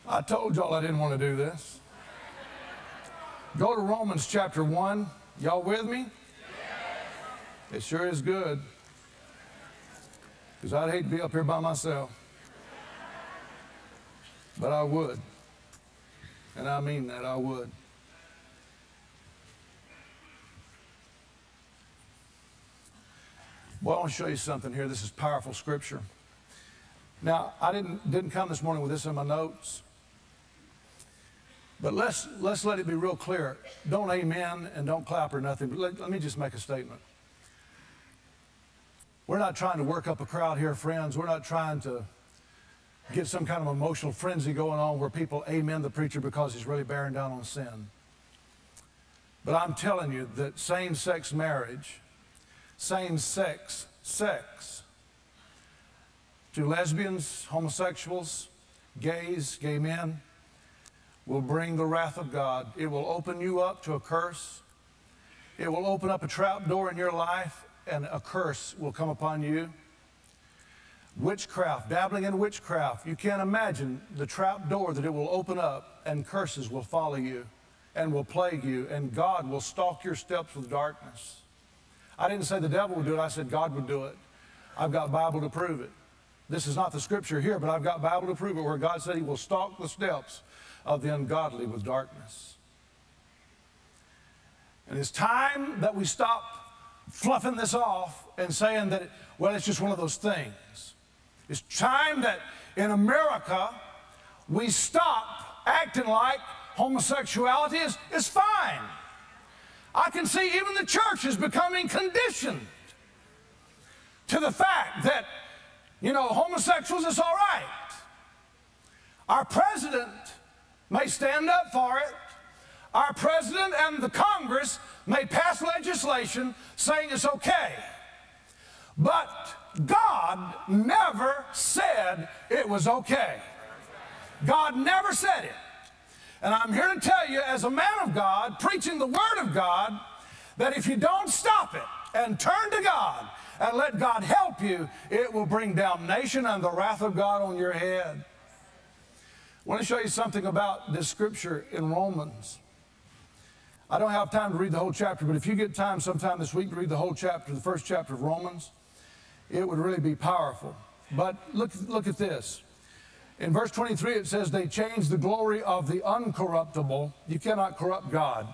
I told y'all I didn't want to do this. Go to Romans chapter 1. Y'all with me? It sure is good. Because I'd hate to be up here by myself. But I would. And I mean that, I would. Well, I want to show you something here. This is powerful scripture. Now, I didn't, didn't come this morning with this in my notes. But let's, let's let it be real clear. Don't amen and don't clap or nothing. But let, let me just make a statement. We're not trying to work up a crowd here, friends. We're not trying to get some kind of emotional frenzy going on where people amen the preacher because he's really bearing down on sin. But I'm telling you that same sex marriage, same sex sex, to lesbians, homosexuals, gays, gay men, will bring the wrath of God. It will open you up to a curse. It will open up a trap door in your life, and a curse will come upon you. Witchcraft, dabbling in witchcraft. You can't imagine the trap door that it will open up, and curses will follow you and will plague you, and God will stalk your steps with darkness. I didn't say the devil would do it, I said God would do it. I've got Bible to prove it. This is not the scripture here, but I've got Bible to prove it where God said he will stalk the steps of the ungodly with darkness. And it's time that we stop fluffing this off and saying that, well, it's just one of those things. It's time that in America we stop acting like homosexuality is, is fine. I can see even the church is becoming conditioned to the fact that, you know, homosexuals is all right. Our president may stand up for it. Our president and the Congress may pass legislation saying it's okay. But God never said it was okay. God never said it. And I'm here to tell you, as a man of God, preaching the Word of God, that if you don't stop it and turn to God and let God help you, it will bring damnation and the wrath of God on your head. I want to show you something about this scripture in Romans. I don't have time to read the whole chapter, but if you get time sometime this week to read the whole chapter, the first chapter of Romans, it would really be powerful. But look, look at this. In verse 23, it says, They changed the glory of the uncorruptible. You cannot corrupt God.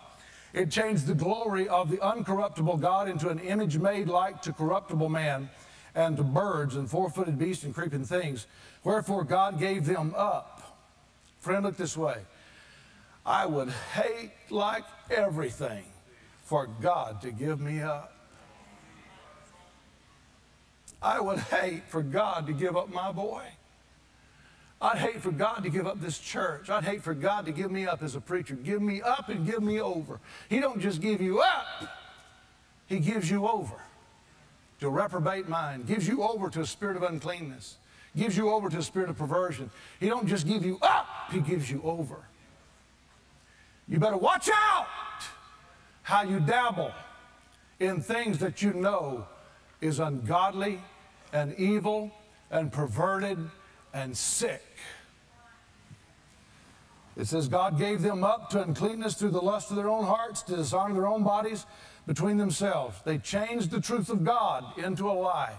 It changed the glory of the uncorruptible God into an image made like to corruptible man and to birds and four footed beasts and creeping things. Wherefore God gave them up. Friend, look this way. I would hate like everything for God to give me up. I would hate for God to give up my boy. I'd hate for God to give up this church. I'd hate for God to give me up as a preacher. Give me up and give me over. He don't just give you up, he gives you over to a reprobate mind, gives you over to a spirit of uncleanness, gives you over to a spirit of perversion. He don't just give you up, he gives you over. You better watch out how you dabble in things that you know is ungodly and evil and perverted and sick. It says, God gave them up to uncleanness through the lust of their own hearts, to dishonor their own bodies between themselves. They changed the truth of God into a lie.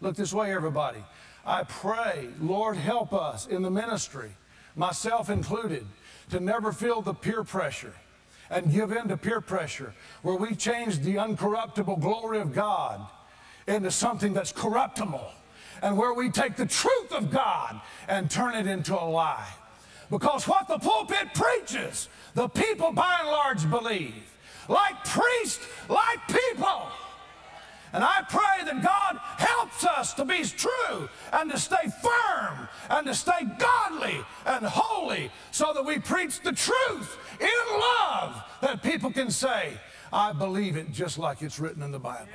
Look this way, everybody. I pray, Lord, help us in the ministry, myself included, to never feel the peer pressure and give in to peer pressure, where we change the uncorruptible glory of God into something that's corruptible, and where we take the truth of God and turn it into a lie. Because what the pulpit preaches, the people by and large believe. Like priests, like people. And I pray that God helps us to be true and to stay firm and to stay godly and holy so that we preach the truth in love that people can say, I believe it just like it's written in the Bible.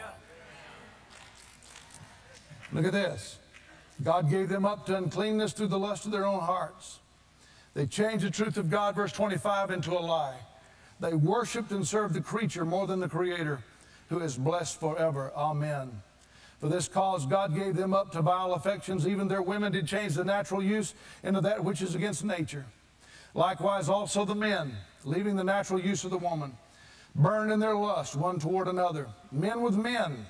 Look at this. God gave them up to uncleanness through the lust of their own hearts. They changed the truth of God, verse 25, into a lie. They worshiped and served the creature more than the Creator who is blessed forever. Amen. For this cause, God gave them up to vile affections. Even their women did change the natural use into that which is against nature. Likewise, also the men, leaving the natural use of the woman, burned in their lust one toward another, men with men,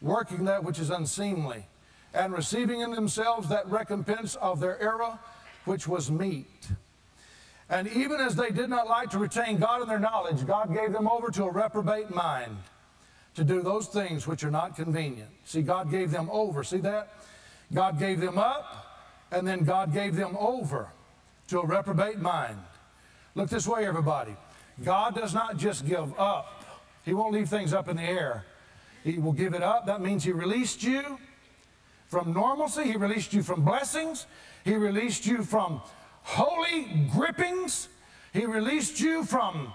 working that which is unseemly, and receiving in themselves that recompense of their error, which was meet. And even as they did not like to retain God in their knowledge, God gave them over to a reprobate mind to do those things which are not convenient. See, God gave them over. See that? God gave them up, and then God gave them over to a reprobate mind. Look this way, everybody. God does not just give up, He won't leave things up in the air. He will give it up. That means He released you from normalcy, He released you from blessings, He released you from holy grippings, He released you from,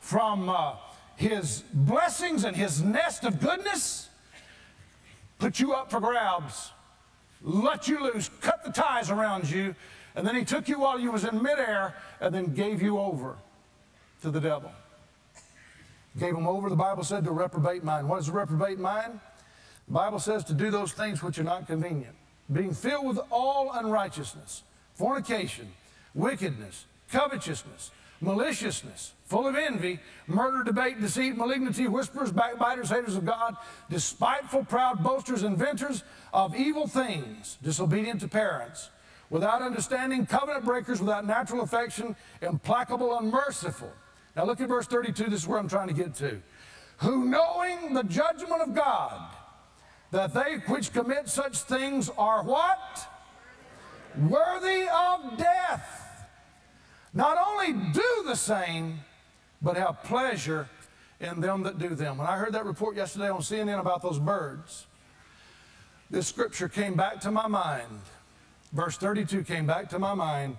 from uh, his blessings and his nest of goodness, put you up for grabs, let you loose, cut the ties around you, and then he took you while you was in midair and then gave you over to the devil. Gave him over, the Bible said, to reprobate mind. What is a reprobate mind? The Bible says to do those things which are not convenient. Being filled with all unrighteousness, fornication, wickedness, covetousness, maliciousness, full of envy, murder, debate, deceit, malignity, whisperers, backbiters, haters of God, despiteful, proud, boasters, inventors of evil things, disobedient to parents, without understanding, covenant breakers, without natural affection, implacable, unmerciful. Now look at verse 32, this is where I'm trying to get to. Who knowing the judgment of God, that they which commit such things are what? Worthy of death. Not only do the same, but have pleasure in them that do them. When I heard that report yesterday on CNN about those birds, this scripture came back to my mind. Verse 32 came back to my mind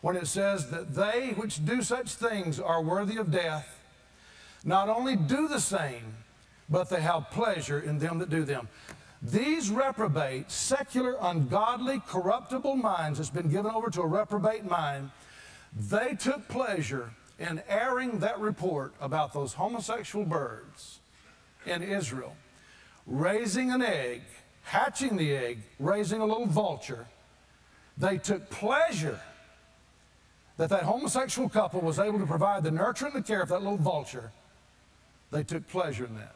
when it says that they which do such things are worthy of death, not only do the same, but they have pleasure in them that do them. These reprobate, secular, ungodly, corruptible minds that's been given over to a reprobate mind, they took pleasure in airing that report about those homosexual birds in Israel, raising an egg, hatching the egg, raising a little vulture. They took pleasure that that homosexual couple was able to provide the nurture and the care of that little vulture. They took pleasure in that.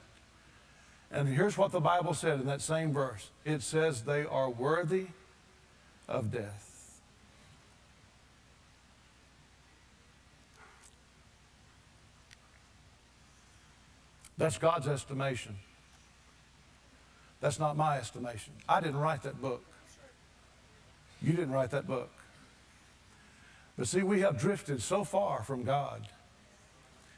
And here's what the Bible said in that same verse it says, They are worthy of death. That's God's estimation. That's not my estimation. I didn't write that book. You didn't write that book. But see, we have drifted so far from God.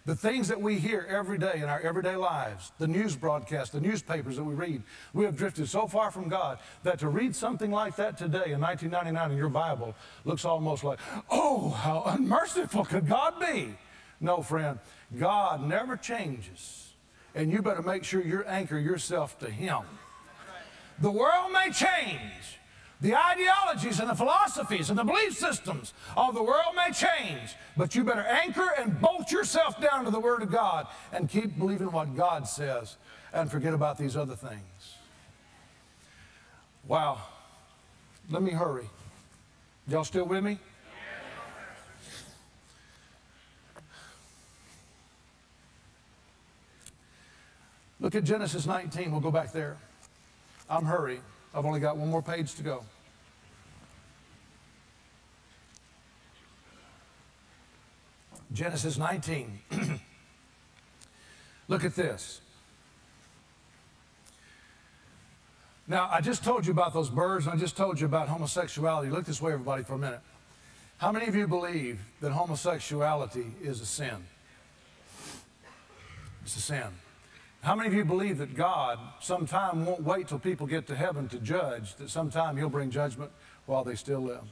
The things that we hear every day in our everyday lives, the news broadcasts, the newspapers that we read, we have drifted so far from God that to read something like that today in 1999 in your Bible looks almost like, oh, how unmerciful could God be? No, friend, God never changes and you better make sure you anchor yourself to Him. The world may change. The ideologies and the philosophies and the belief systems of the world may change, but you better anchor and bolt yourself down to the Word of God and keep believing what God says and forget about these other things. Wow. Let me hurry. Y'all still with me? Look at Genesis 19. We'll go back there. I'm hurrying. I've only got one more page to go. Genesis 19. Look at this. Now, I just told you about those birds, and I just told you about homosexuality. Look this way, everybody, for a minute. How many of you believe that homosexuality is a sin? It's a sin. How many of you believe that God sometime won't wait till people get to heaven to judge, that sometime He'll bring judgment while they still live?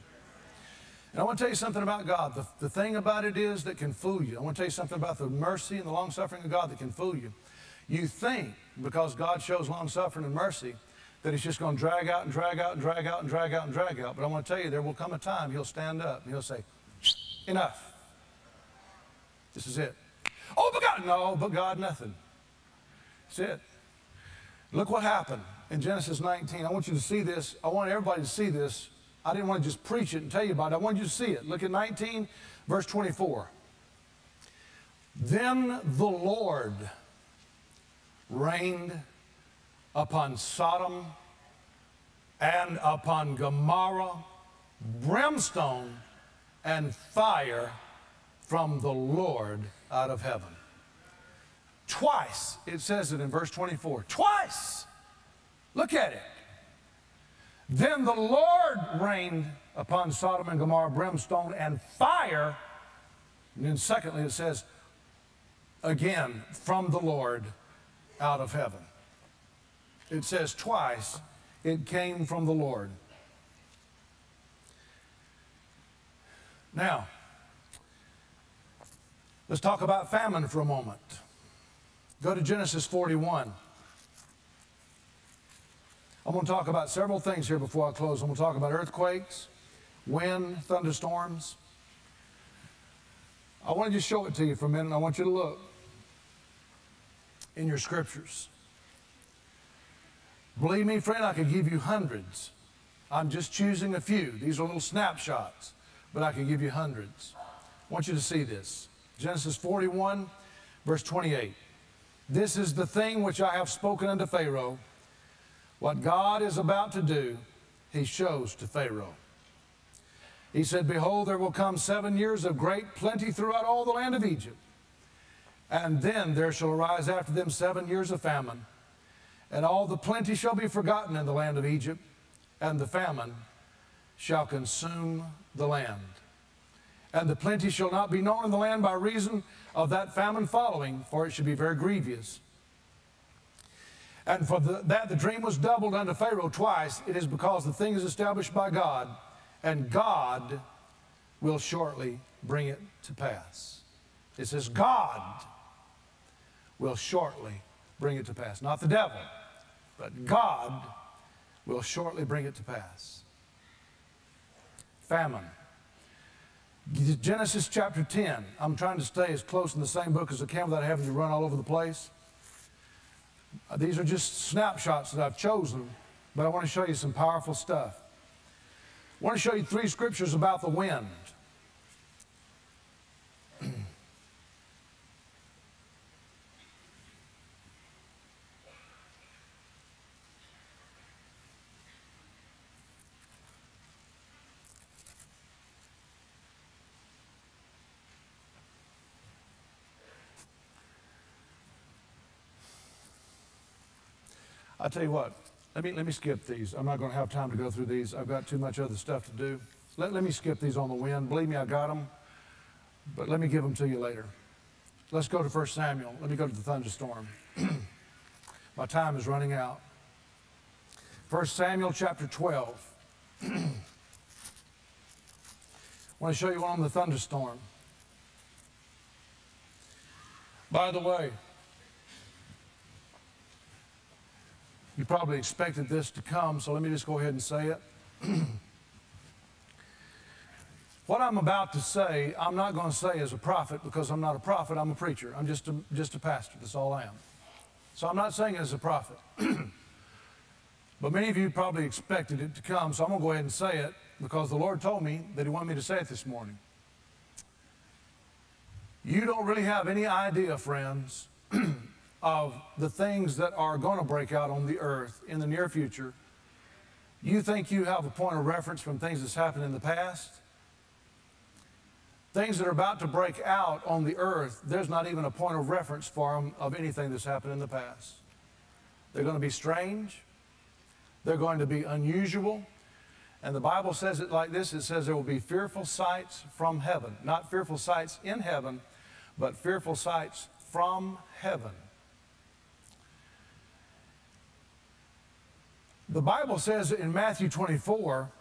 And I want to tell you something about God. The, the thing about it is that can fool you. I want to tell you something about the mercy and the long suffering of God that can fool you. You think because God shows long suffering and mercy that He's just going to drag out and drag out and drag out and drag out and drag out. But I want to tell you, there will come a time He'll stand up and He'll say, Enough. This is it. Oh, but God, no, but God, nothing. That's it. Look what happened in Genesis 19. I want you to see this. I want everybody to see this. I didn't want to just preach it and tell you about it. I want you to see it. Look at 19, verse 24. Then the Lord rained upon Sodom and upon Gomorrah brimstone and fire from the Lord out of heaven. Twice, it says it in verse 24. Twice! Look at it. Then the Lord rained upon Sodom and Gomorrah brimstone and fire. And then, secondly, it says, again, from the Lord out of heaven. It says twice, it came from the Lord. Now, let's talk about famine for a moment. Go to Genesis 41. I'm going to talk about several things here before I close. I'm going to talk about earthquakes, wind, thunderstorms. I want to just show it to you for a minute. I want you to look in your scriptures. Believe me, friend, I could give you hundreds. I'm just choosing a few. These are little snapshots, but I could give you hundreds. I want you to see this. Genesis 41, verse 28. This is the thing which I have spoken unto Pharaoh. What God is about to do, he shows to Pharaoh. He said, Behold, there will come seven years of great plenty throughout all the land of Egypt. And then there shall arise after them seven years of famine. And all the plenty shall be forgotten in the land of Egypt, and the famine shall consume the land. And the plenty shall not be known in the land by reason of that famine following, for it should be very grievous. And for the, that the dream was doubled unto Pharaoh twice, it is because the thing is established by God, and God will shortly bring it to pass. It says, God will shortly bring it to pass. Not the devil, but God will shortly bring it to pass. Famine. Genesis chapter 10. I'm trying to stay as close in the same book as I can without having to run all over the place. Uh, These are just snapshots that I've chosen, but I want to show you some powerful stuff. I want to show you three scriptures about the wind. I'll tell you what, let me, let me skip these. I'm not going to have time to go through these. I've got too much other stuff to do. Let, let me skip these on the wind. Believe me, I got them, but let me give them to you later. Let's go to 1 Samuel. Let me go to the thunderstorm. My time is running out. 1 Samuel chapter 12. I want to show you one on the thunderstorm. By the way, You probably expected this to come, so let me just go ahead and say it. what I'm about to say, I'm not going to say as a prophet because I'm not a prophet, I'm a preacher. I'm just a, just a pastor. That's all I am. So I'm not saying it as a prophet. but many of you probably expected it to come, so I'm going to go ahead and say it because the Lord told me that He wanted me to say it this morning. You don't really have any idea, friends, of the things that are going to break out on the earth in the near future, you think you have a point of reference from things that's happened in the past? things that are about to break out on the earth, there's not even a point of reference for them of anything that's happened in the past. They're going to be strange. They're going to be unusual. And the Bible says it like this it says there will be fearful sights from heaven. Not fearful sights in heaven, but fearful sights from heaven. The Bible says in Matthew 24,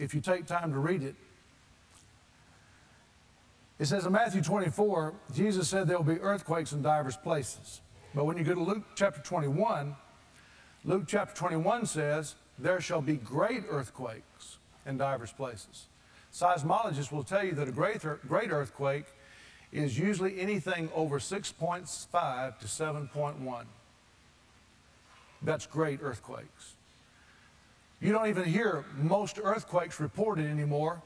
if you take time to read it, it says in Matthew 24, Jesus said there will be earthquakes in divers places. But when you go to Luke chapter 21, Luke chapter 21 says, there shall be great earthquakes in divers places. Seismologists will tell you that a great, great earthquake is usually anything over 6.5 to 7.1. That's great earthquakes. You don't even hear most earthquakes reported anymore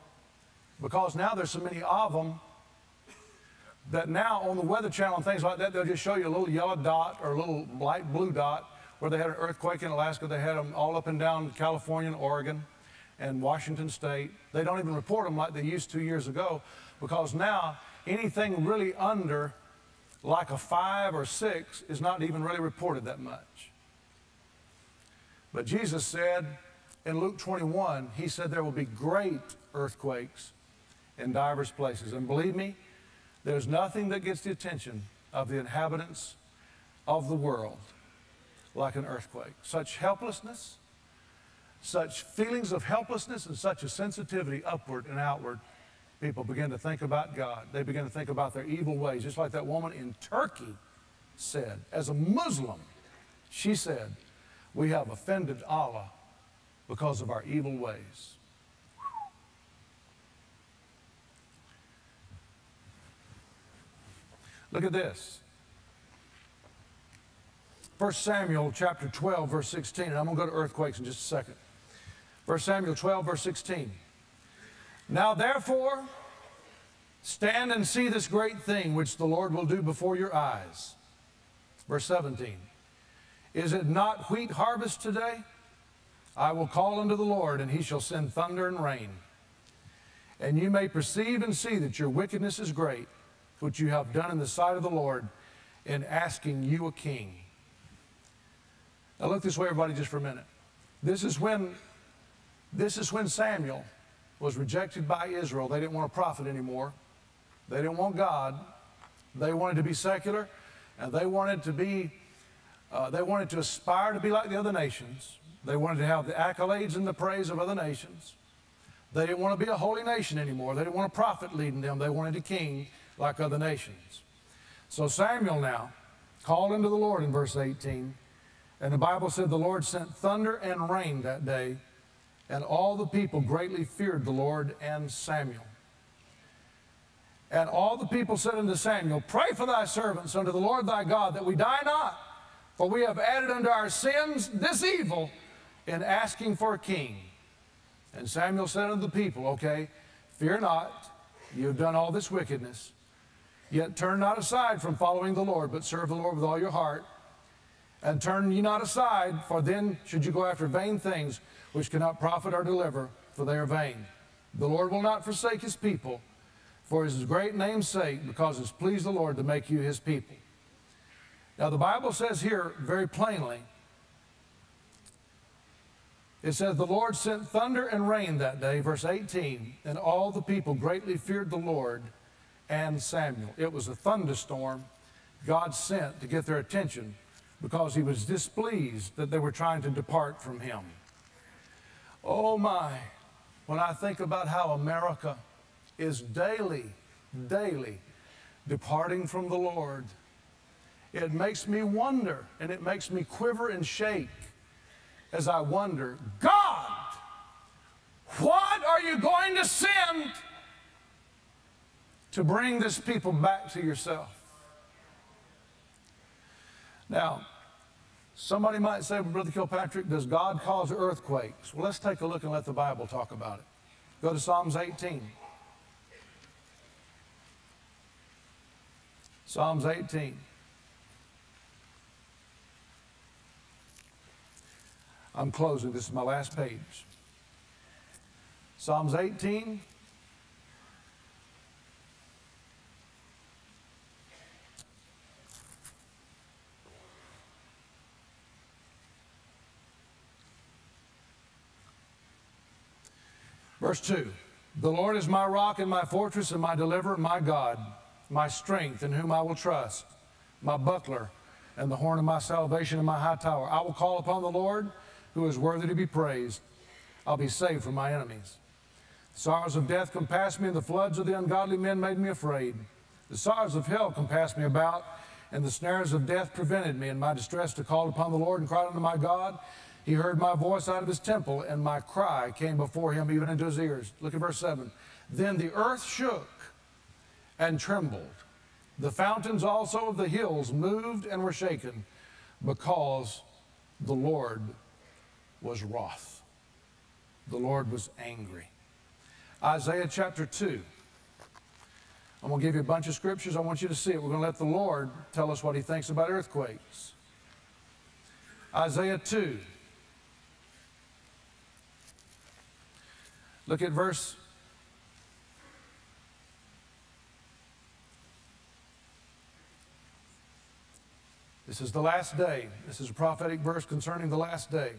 because now there's so many of them that now on the Weather Channel and things like that, they'll just show you a little yellow dot or a little light blue dot where they had an earthquake in Alaska. They had them all up and down California and Oregon and Washington State. They don't even report them like they used two years ago because now anything really under like a five or six is not even really reported that much. But Jesus said in Luke 21, He said there will be great earthquakes in divers places. And believe me, there's nothing that gets the attention of the inhabitants of the world like an earthquake. Such helplessness, such feelings of helplessness, and such a sensitivity upward and outward. People begin to think about God. They begin to think about their evil ways, just like that woman in Turkey said. As a Muslim, she said, We have offended Allah because of our evil ways. Look at this. 1 Samuel chapter 12, verse 16, and I'm going to go to earthquakes in just a second. 1 Samuel 12, verse 16. Now therefore, stand and see this great thing which the Lord will do before your eyes. Verse 17. Is it not wheat harvest today? I will call unto the Lord, and he shall send thunder and rain. And you may perceive and see that your wickedness is great, which you have done in the sight of the Lord in asking you a king. Now look this way, everybody, just for a minute. This is when, this is when Samuel was rejected by Israel. They didn't want a prophet anymore. They didn't want God. They wanted to be secular, and they wanted to be, uh, they wanted to aspire to be like the other nations. They wanted to have the accolades and the praise of other nations. They didn't want to be a holy nation anymore. They didn't want a prophet leading them. They wanted a king like other nations. So Samuel now called unto the Lord in verse 18. And the Bible said the Lord sent thunder and rain that day, and all the people greatly feared the Lord and Samuel. And all the people said unto Samuel, Pray for thy servants unto the Lord thy God, that we die not, for we have added unto our sins this evil in asking for a king. And Samuel said unto the people, Okay, fear not, you have done all this wickedness. Yet turn not aside from following the Lord, but serve the Lord with all your heart and turn ye not aside, for then should you go after vain things which cannot profit or deliver, for they are vain. The Lord will not forsake his people for his great name's sake, because it's pleased the Lord to make you his people. Now, the Bible says here very plainly, it says, The Lord sent thunder and rain that day, verse 18, and all the people greatly feared the Lord and Samuel. It was a thunderstorm God sent to get their attention because he was displeased that they were trying to depart from him. Oh my, when I think about how America is daily, daily departing from the Lord, it makes me wonder and it makes me quiver and shake as I wonder, God, what are you going to send to bring this people back to yourself? Now, somebody might say, Brother Kilpatrick, does God cause earthquakes? Well, let's take a look and let the Bible talk about it. Go to Psalms 18. Psalms 18. I'm closing. This is my last page. Psalms 18. Verse 2 The Lord is my rock and my fortress and my deliverer, my God, my strength, in whom I will trust, my buckler, and the horn of my salvation and my high tower. I will call upon the Lord who is worthy to be praised. I'll be saved from my enemies. The sorrows of death compassed me, and the floods of the ungodly men made me afraid. The sorrows of hell compassed me about, and the snares of death prevented me. In my distress to call upon the Lord and cried unto my God. He heard my voice out of his temple, and my cry came before him even into his ears. Look at verse 7. Then the earth shook and trembled. The fountains also of the hills moved and were shaken because the Lord was wroth. The Lord was angry. Isaiah chapter 2. I'm going to give you a bunch of scriptures. I want you to see it. We're going to let the Lord tell us what he thinks about earthquakes. Isaiah 2. Look at verse This is the last day. This is a prophetic verse concerning the last day.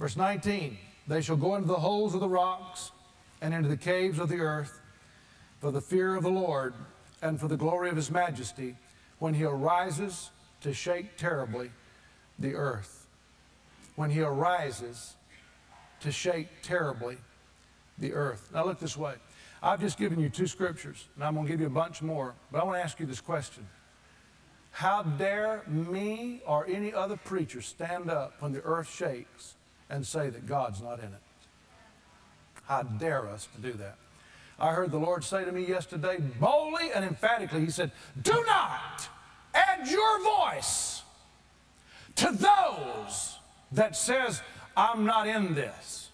Verse 19 They shall go into the holes of the rocks and into the caves of the earth for the fear of the Lord and for the glory of his majesty when he arises to shake terribly the earth. When he arises to shake terribly the earth. Now look this way. I've just given you two scriptures, and I'm going to give you a bunch more, but I want to ask you this question. How dare me or any other preacher stand up when the earth shakes and say that God's not in it? How dare us to do that? I heard the Lord say to me yesterday, boldly and emphatically, He said, Do not add your voice to those that says, I'm not in this.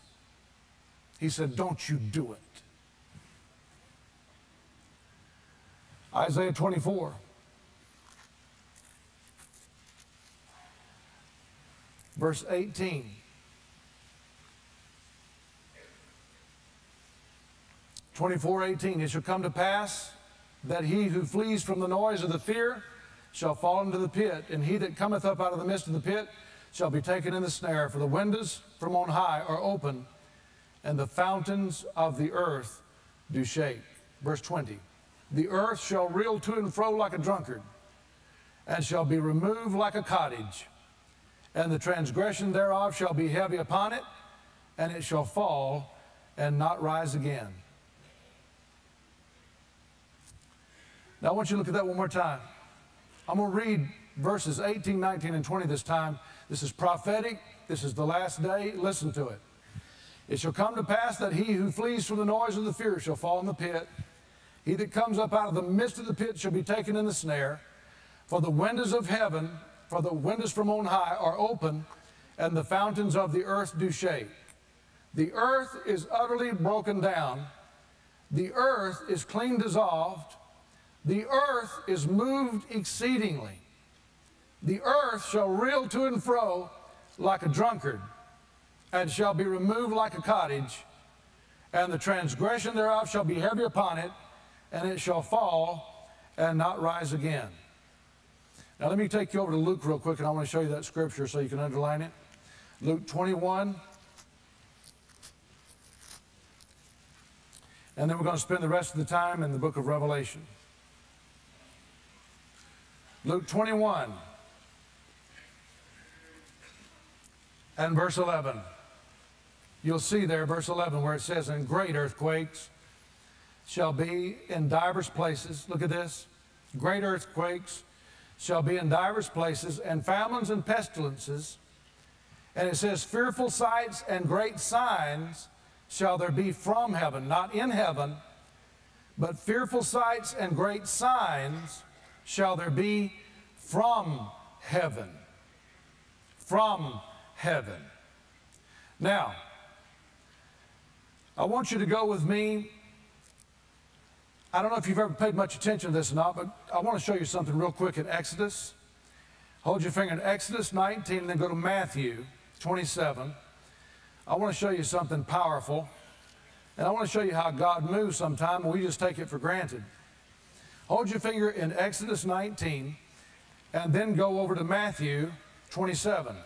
He said, Don't you do it. Isaiah 24. Verse 18. Twenty-four eighteen. It shall come to pass that he who flees from the noise of the fear shall fall into the pit, and he that cometh up out of the midst of the pit shall be taken in the snare. For the windows from on high are open, and the fountains of the earth do shake. Verse 20. The earth shall reel to and fro like a drunkard, and shall be removed like a cottage and the transgression thereof shall be heavy upon it, and it shall fall and not rise again. Now I want you to look at that one more time. I'm going to read verses 18, 19, and 20 this time. This is prophetic. This is the last day. Listen to it. It shall come to pass that he who flees from the noise of the fear shall fall in the pit. He that comes up out of the midst of the pit shall be taken in the snare. For the windows of heaven for the windows from on high are open, and the fountains of the earth do shake. The earth is utterly broken down. The earth is clean dissolved. The earth is moved exceedingly. The earth shall reel to and fro like a drunkard, and shall be removed like a cottage, and the transgression thereof shall be heavy upon it, and it shall fall and not rise again. Now, let me take you over to Luke real quick, and I want to show you that scripture so you can underline it. Luke 21. And then we're going to spend the rest of the time in the book of Revelation. Luke 21 and verse 11. You'll see there, verse 11, where it says, And great earthquakes shall be in divers places. Look at this. Great earthquakes shall be in divers places, and famines and pestilences. And it says, fearful sights and great signs shall there be from heaven, not in heaven, but fearful sights and great signs shall there be from heaven. From heaven. Now, I want you to go with me I don't know if you've ever paid much attention to this or not, but I want to show you something real quick in Exodus. Hold your finger in Exodus 19 and then go to Matthew 27. I want to show you something powerful. And I want to show you how God moves sometimes, and we just take it for granted. Hold your finger in Exodus 19 and then go over to Matthew 27.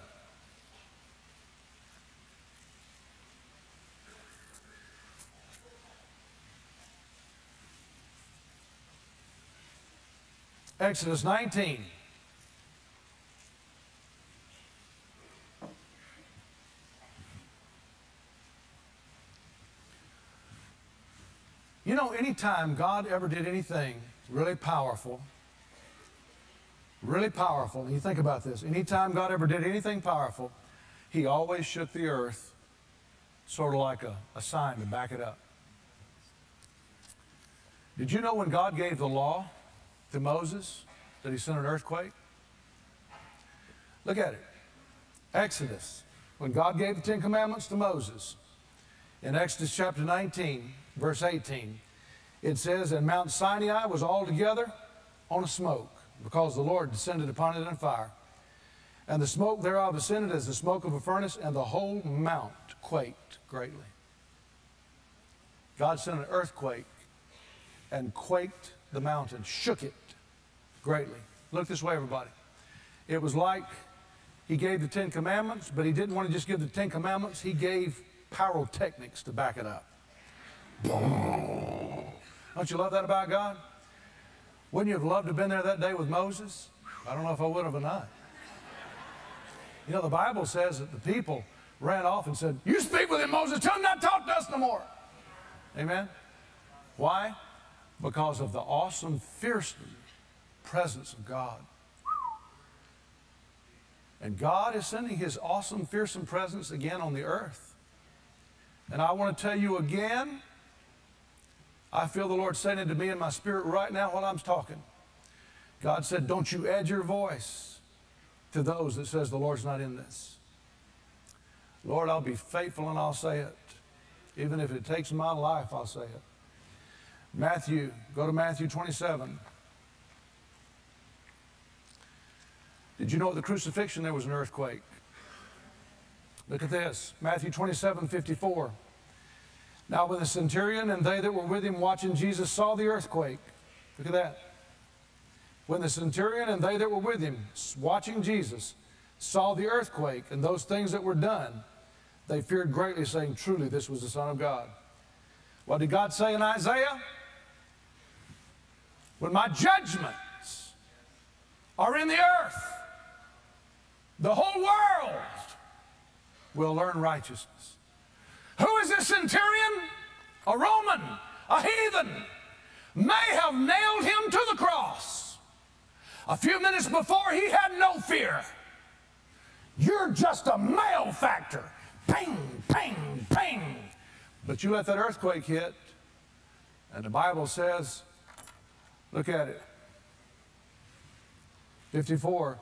Exodus 19. You know, anytime God ever did anything really powerful, really powerful, and you think about this, anytime God ever did anything powerful, he always shook the earth sort of like a, a sign to back it up. Did you know when God gave the law to Moses that he sent an earthquake? Look at it. Exodus. When God gave the Ten Commandments to Moses, in Exodus chapter 19, verse 18, it says, And Mount Sinai was altogether on a smoke, because the Lord descended upon it in fire. And the smoke thereof ascended as the smoke of a furnace, and the whole mount quaked greatly. God sent an earthquake and quaked the mountain, shook it greatly. Look this way, everybody. It was like he gave the Ten Commandments, but he didn't want to just give the Ten Commandments, he gave pyrotechnics to back it up. Don't you love that about God? Wouldn't you have loved to have been there that day with Moses? I don't know if I would have or not. You know, the Bible says that the people ran off and said, You speak with him, Moses. Tell him not to talk to us no more. Amen? Why? Because of the awesome, fearsome presence of God. And God is sending his awesome, fearsome presence again on the earth. And I want to tell you again, I feel the Lord saying to me in my spirit right now while I'm talking. God said, Don't you add your voice to those that says the Lord's not in this. Lord, I'll be faithful and I'll say it. Even if it takes my life, I'll say it. Matthew, go to Matthew 27. Did you know at the crucifixion there was an earthquake? Look at this Matthew 27 54. Now, when the centurion and they that were with him watching Jesus saw the earthquake, look at that. When the centurion and they that were with him watching Jesus saw the earthquake and those things that were done, they feared greatly, saying, Truly, this was the Son of God. What did God say in Isaiah? When my judgments are in the earth, the whole world will learn righteousness. Who is this centurion? A Roman, a heathen, may have nailed him to the cross. A few minutes before, he had no fear. You're just a malefactor. Ping, ping, ping. But you let that earthquake hit, and the Bible says, look at it. 54.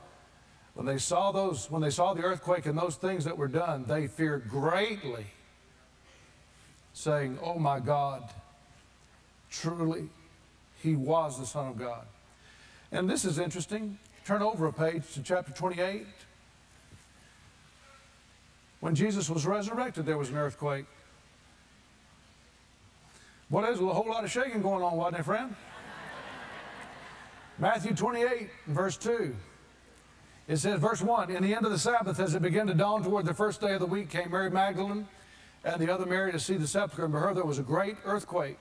When they saw those, when they saw the earthquake and those things that were done, they feared greatly, saying, Oh my God, truly, he was the Son of God. And this is interesting. Turn over a page to chapter 28. When Jesus was resurrected, there was an earthquake. Boy, there's a whole lot of shaking going on, wasn't there, friend? Matthew 28, verse 2. It says, verse 1 In the end of the Sabbath, as it began to dawn toward the first day of the week, came Mary Magdalene and the other Mary to see the sepulchre, and behold, there was a great earthquake.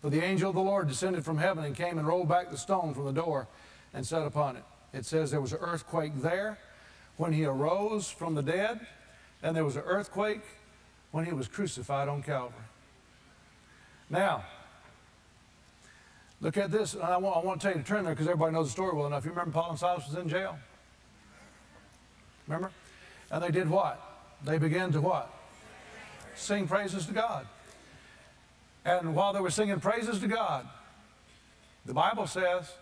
For the angel of the Lord descended from heaven and came and rolled back the stone from the door and sat upon it. It says there was an earthquake there when he arose from the dead, and there was an earthquake when he was crucified on Calvary. Now, look at this. And I want, I want to tell you to turn there because everybody knows the story well enough. You remember Paul and Silas was in jail? Remember? And they did what? They began to what? Sing praises to God. And while they were singing praises to God, the Bible says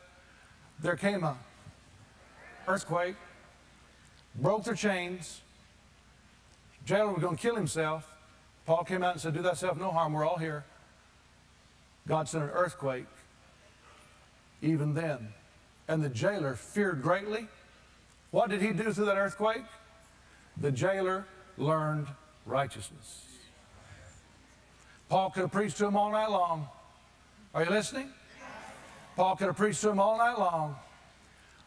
there came a earthquake, broke their chains. Jailer was going to kill himself. Paul came out and said, Do thyself no harm. We're all here. God sent an earthquake even then. And the jailer feared greatly. What did he do through that earthquake? The jailer learned righteousness. Paul could have preached to him all night long. Are you listening? Paul could have preached to him all night long.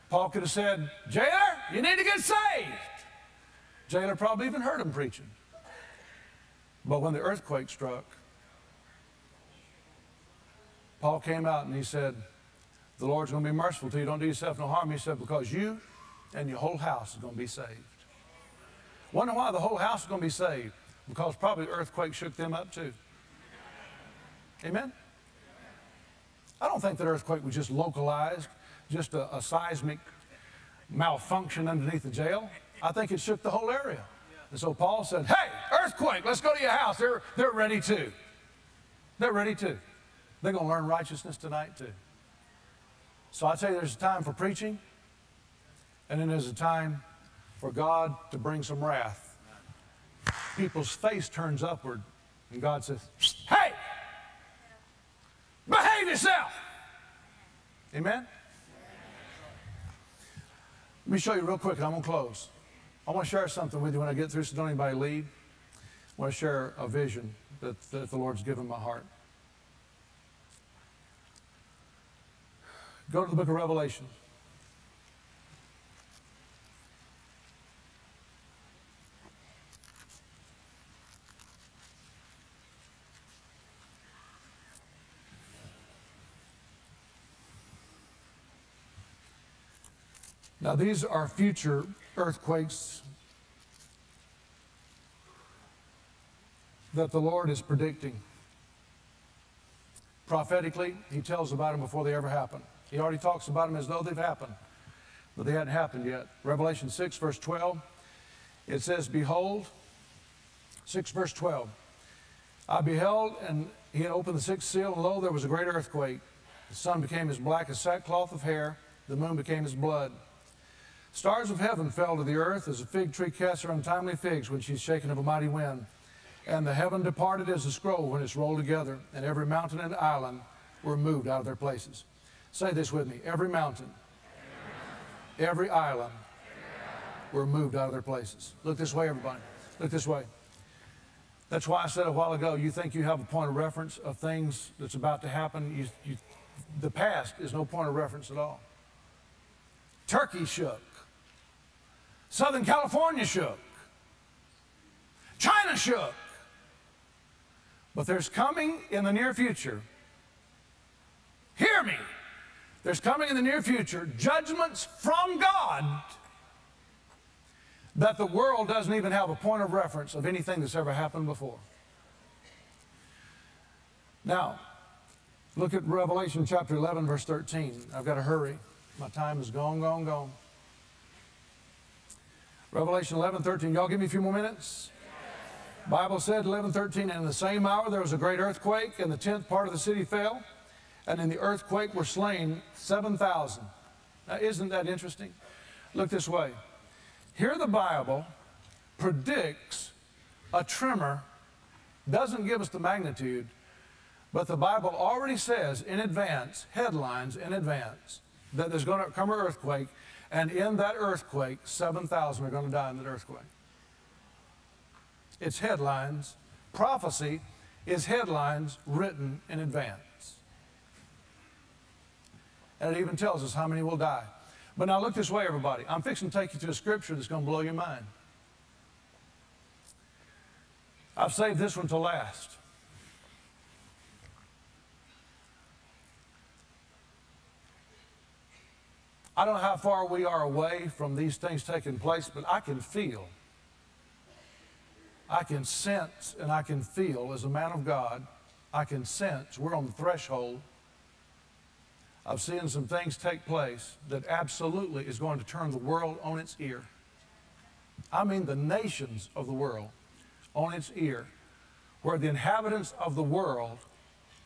Paul could have said, Jailer, you need to get saved. Jailer probably even heard him preaching. But when the earthquake struck, Paul came out and he said, The Lord's going to be merciful to you. Don't do yourself no harm. He said, because you and your whole house is going to be saved. Wonder why the whole house is going to be saved? Because probably earthquake shook them up too. Amen? I don't think that earthquake was just localized, just a, a seismic malfunction underneath the jail. I think it shook the whole area. And so Paul said, Hey, earthquake, let's go to your house. They're, they're ready too. They're ready too. They're going to learn righteousness tonight too. So I tell you, there's a time for preaching, and then there's a time for God to bring some wrath. People's face turns upward, and God says, Hey, behave yourself. Amen? Let me show you real quick, and I'm going to close. I want to share something with you when I get through, so don't anybody leave. I want to share a vision that, that the Lord's given my heart. Go to the book of Revelation. Now, these are future earthquakes that the Lord is predicting. Prophetically, He tells about them before they ever happen. He already talks about them as though they've happened, but they hadn't happened yet. Revelation 6, verse 12, it says, Behold, 6, verse 12, I beheld, and he had opened the sixth seal, and lo, there was a great earthquake. The sun became as black as sackcloth of hair, the moon became as blood. Stars of heaven fell to the earth as a fig tree casts her untimely figs when she's shaken of a mighty wind. And the heaven departed as a scroll when it's rolled together, and every mountain and island were moved out of their places. Say this with me every mountain, every island were moved out of their places. Look this way, everybody. Look this way. That's why I said a while ago, you think you have a point of reference of things that's about to happen. You, you, the past is no point of reference at all. Turkey shook. Southern California shook. China shook. But there's coming in the near future, hear me, there's coming in the near future judgments from God that the world doesn't even have a point of reference of anything that's ever happened before. Now, look at Revelation chapter 11, verse 13. I've got to hurry. My time is gone, gone, gone. Revelation 11, 13. Y'all give me a few more minutes? Bible said 11, 13, and in the same hour there was a great earthquake, and the tenth part of the city fell, and in the earthquake were slain 7,000. Now, isn't that interesting? Look this way. Here the Bible predicts a tremor, doesn't give us the magnitude, but the Bible already says in advance, headlines in advance, that there's going to come an earthquake, and in that earthquake, 7,000 are going to die in that earthquake. It's headlines. Prophecy is headlines written in advance. And it even tells us how many will die. But now look this way, everybody. I'm fixing to take you to a scripture that's going to blow your mind. I've saved this one to last. I don't know how far we are away from these things taking place, but I can feel, I can sense, and I can feel as a man of God, I can sense we're on the threshold of seeing some things take place that absolutely is going to turn the world on its ear. I mean, the nations of the world on its ear, where the inhabitants of the world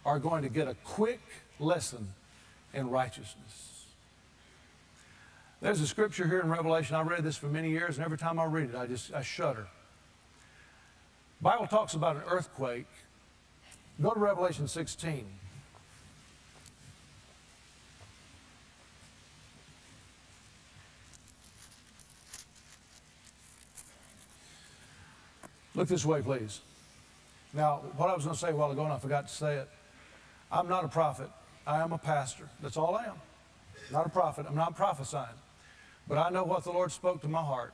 are going to get a quick lesson in righteousness. There's a scripture here in Revelation. I've read this for many years, and every time I read it, I just I shudder. Bible talks about an earthquake. Go to Revelation 16. Look this way, please. Now, what I was going to say a while ago, and I forgot to say it. I'm not a prophet. I am a pastor. That's all I am. Not a prophet. I'm not prophesying. But I know what the Lord spoke to my heart.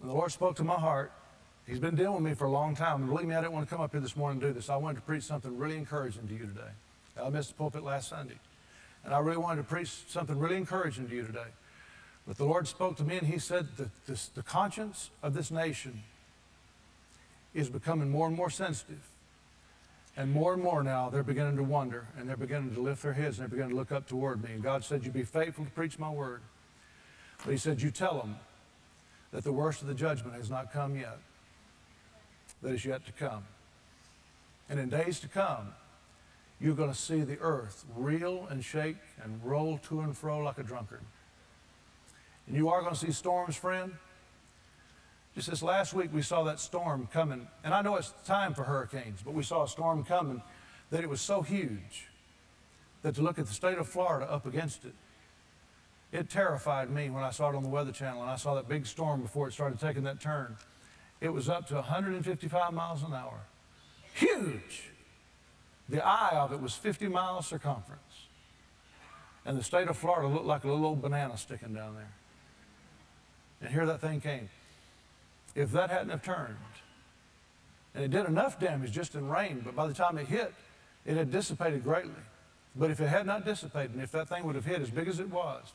And the Lord spoke to my heart. He's been dealing with me for a long time. And believe me, I didn't want to come up here this morning and do this. I wanted to preach something really encouraging to you today. I missed the pulpit last Sunday. And I really wanted to preach something really encouraging to you today. But the Lord spoke to me and He said that this, the conscience of this nation is becoming more and more sensitive. And more and more now, they're beginning to wonder and they're beginning to lift their heads and they're beginning to look up toward me. And God said, You be faithful to preach my word. But He said, You tell them that the worst of the judgment has not come yet, that is yet to come. And in days to come, you're going to see the earth reel and shake and roll to and fro like a drunkard. And you are going to see storms, friend. Just this last week, we saw that storm coming. And I know it's time for hurricanes, but we saw a storm coming that it was so huge that to look at the state of Florida up against it, it terrified me when I saw it on the Weather Channel and I saw that big storm before it started taking that turn. It was up to 155 miles an hour. Huge. The eye of it was 50 miles circumference. And the state of Florida looked like a little old banana sticking down there. And here that thing came. If that hadn't have turned, and it did enough damage just in rain, but by the time it hit, it had dissipated greatly. But if it had not dissipated, and if that thing would have hit as big as it was,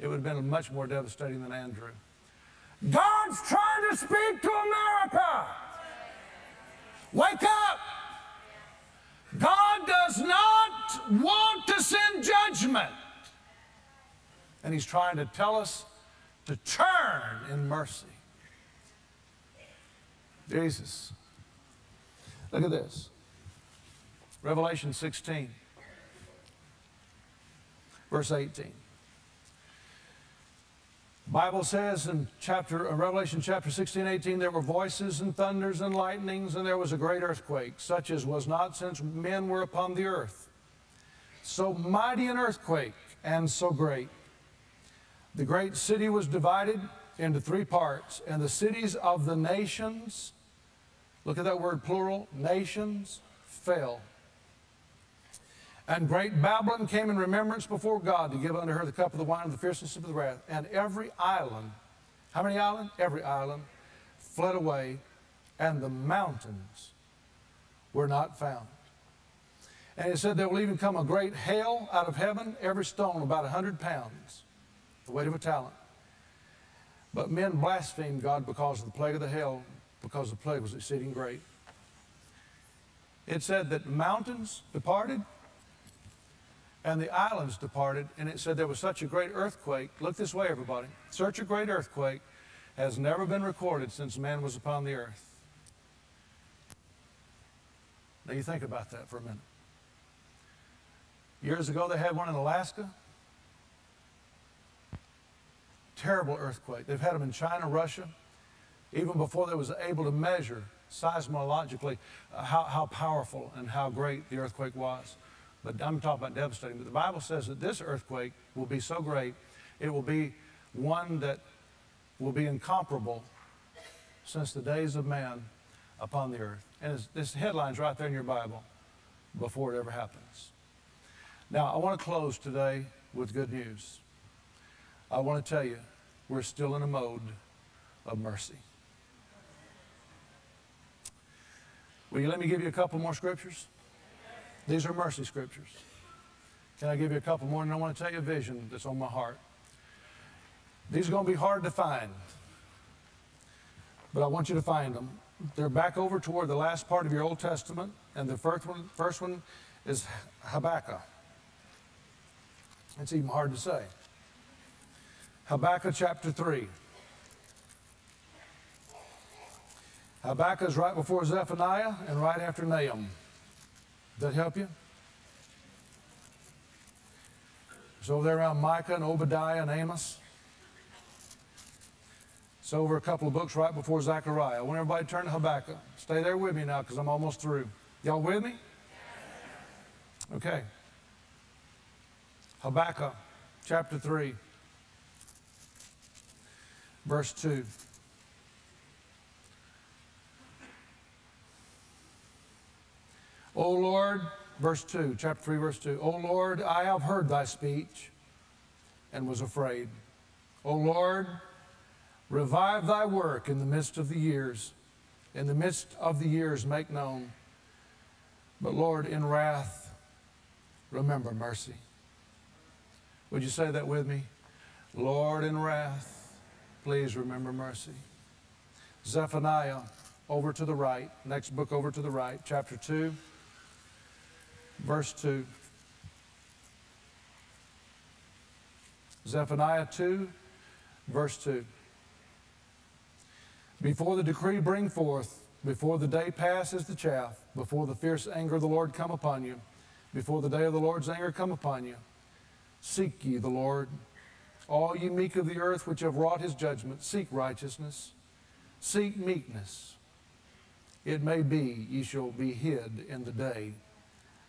it would have been much more devastating than Andrew. God's trying to speak to America. Wake up. God does not want to send judgment. And He's trying to tell us to turn in mercy. Jesus. Look at this. Revelation 16, verse 18. Bible says in chapter uh, Revelation chapter 16, 18, there were voices and thunders and lightnings, and there was a great earthquake, such as was not since men were upon the earth. So mighty an earthquake, and so great. The great city was divided into three parts, and the cities of the nations, look at that word plural, nations, fell. And great Babylon came in remembrance before God to give unto her the cup of the wine of the fierceness of the wrath. And every island, how many islands? Every island fled away, and the mountains were not found. And it said there will even come a great hail out of heaven, every stone about a hundred pounds, the weight of a talent. But men blasphemed God because of the plague of the hail, because the plague was exceeding great. It said that mountains departed, and the islands departed, and it said there was such a great earthquake. Look this way, everybody. Such a great earthquake has never been recorded since man was upon the earth. Now you think about that for a minute. Years ago, they had one in Alaska. Terrible earthquake. They've had them in China, Russia, even before they was able to measure seismologically uh, how, how powerful and how great the earthquake was. But I'm talking about devastating. But the Bible says that this earthquake will be so great, it will be one that will be incomparable since the days of man upon the earth. And this headline's right there in your Bible before it ever happens. Now, I want to close today with good news. I want to tell you, we're still in a mode of mercy. Will you let me give you a couple more scriptures? These are mercy scriptures. Can I give you a couple more? And I want to tell you a vision that's on my heart. These are going to be hard to find, but I want you to find them. They're back over toward the last part of your Old Testament, and the first one, first one is Habakkuk. It's even hard to say. Habakkuk chapter 3. Habakkuk is right before Zephaniah and right after Nahum. Does that help you? It's over there around Micah and Obadiah and Amos. It's over a couple of books right before Zechariah. I want everybody to turn to Habakkuk. Stay there with me now because I'm almost through. Y'all with me? Okay. Habakkuk chapter 3, verse 2. O Lord, verse 2, chapter 3, verse 2. O Lord, I have heard thy speech and was afraid. O Lord, revive thy work in the midst of the years. In the midst of the years, make known. But Lord, in wrath, remember mercy. Would you say that with me? Lord, in wrath, please remember mercy. Zephaniah, over to the right, next book over to the right, chapter 2, verse 2. Zephaniah 2, verse 2. Before the decree bring forth, before the day passes the chaff, before the fierce anger of the Lord come upon you, before the day of the Lord's anger come upon you, seek ye the Lord. All ye meek of the earth which have wrought his judgment, seek righteousness, seek meekness. It may be ye shall be hid in the day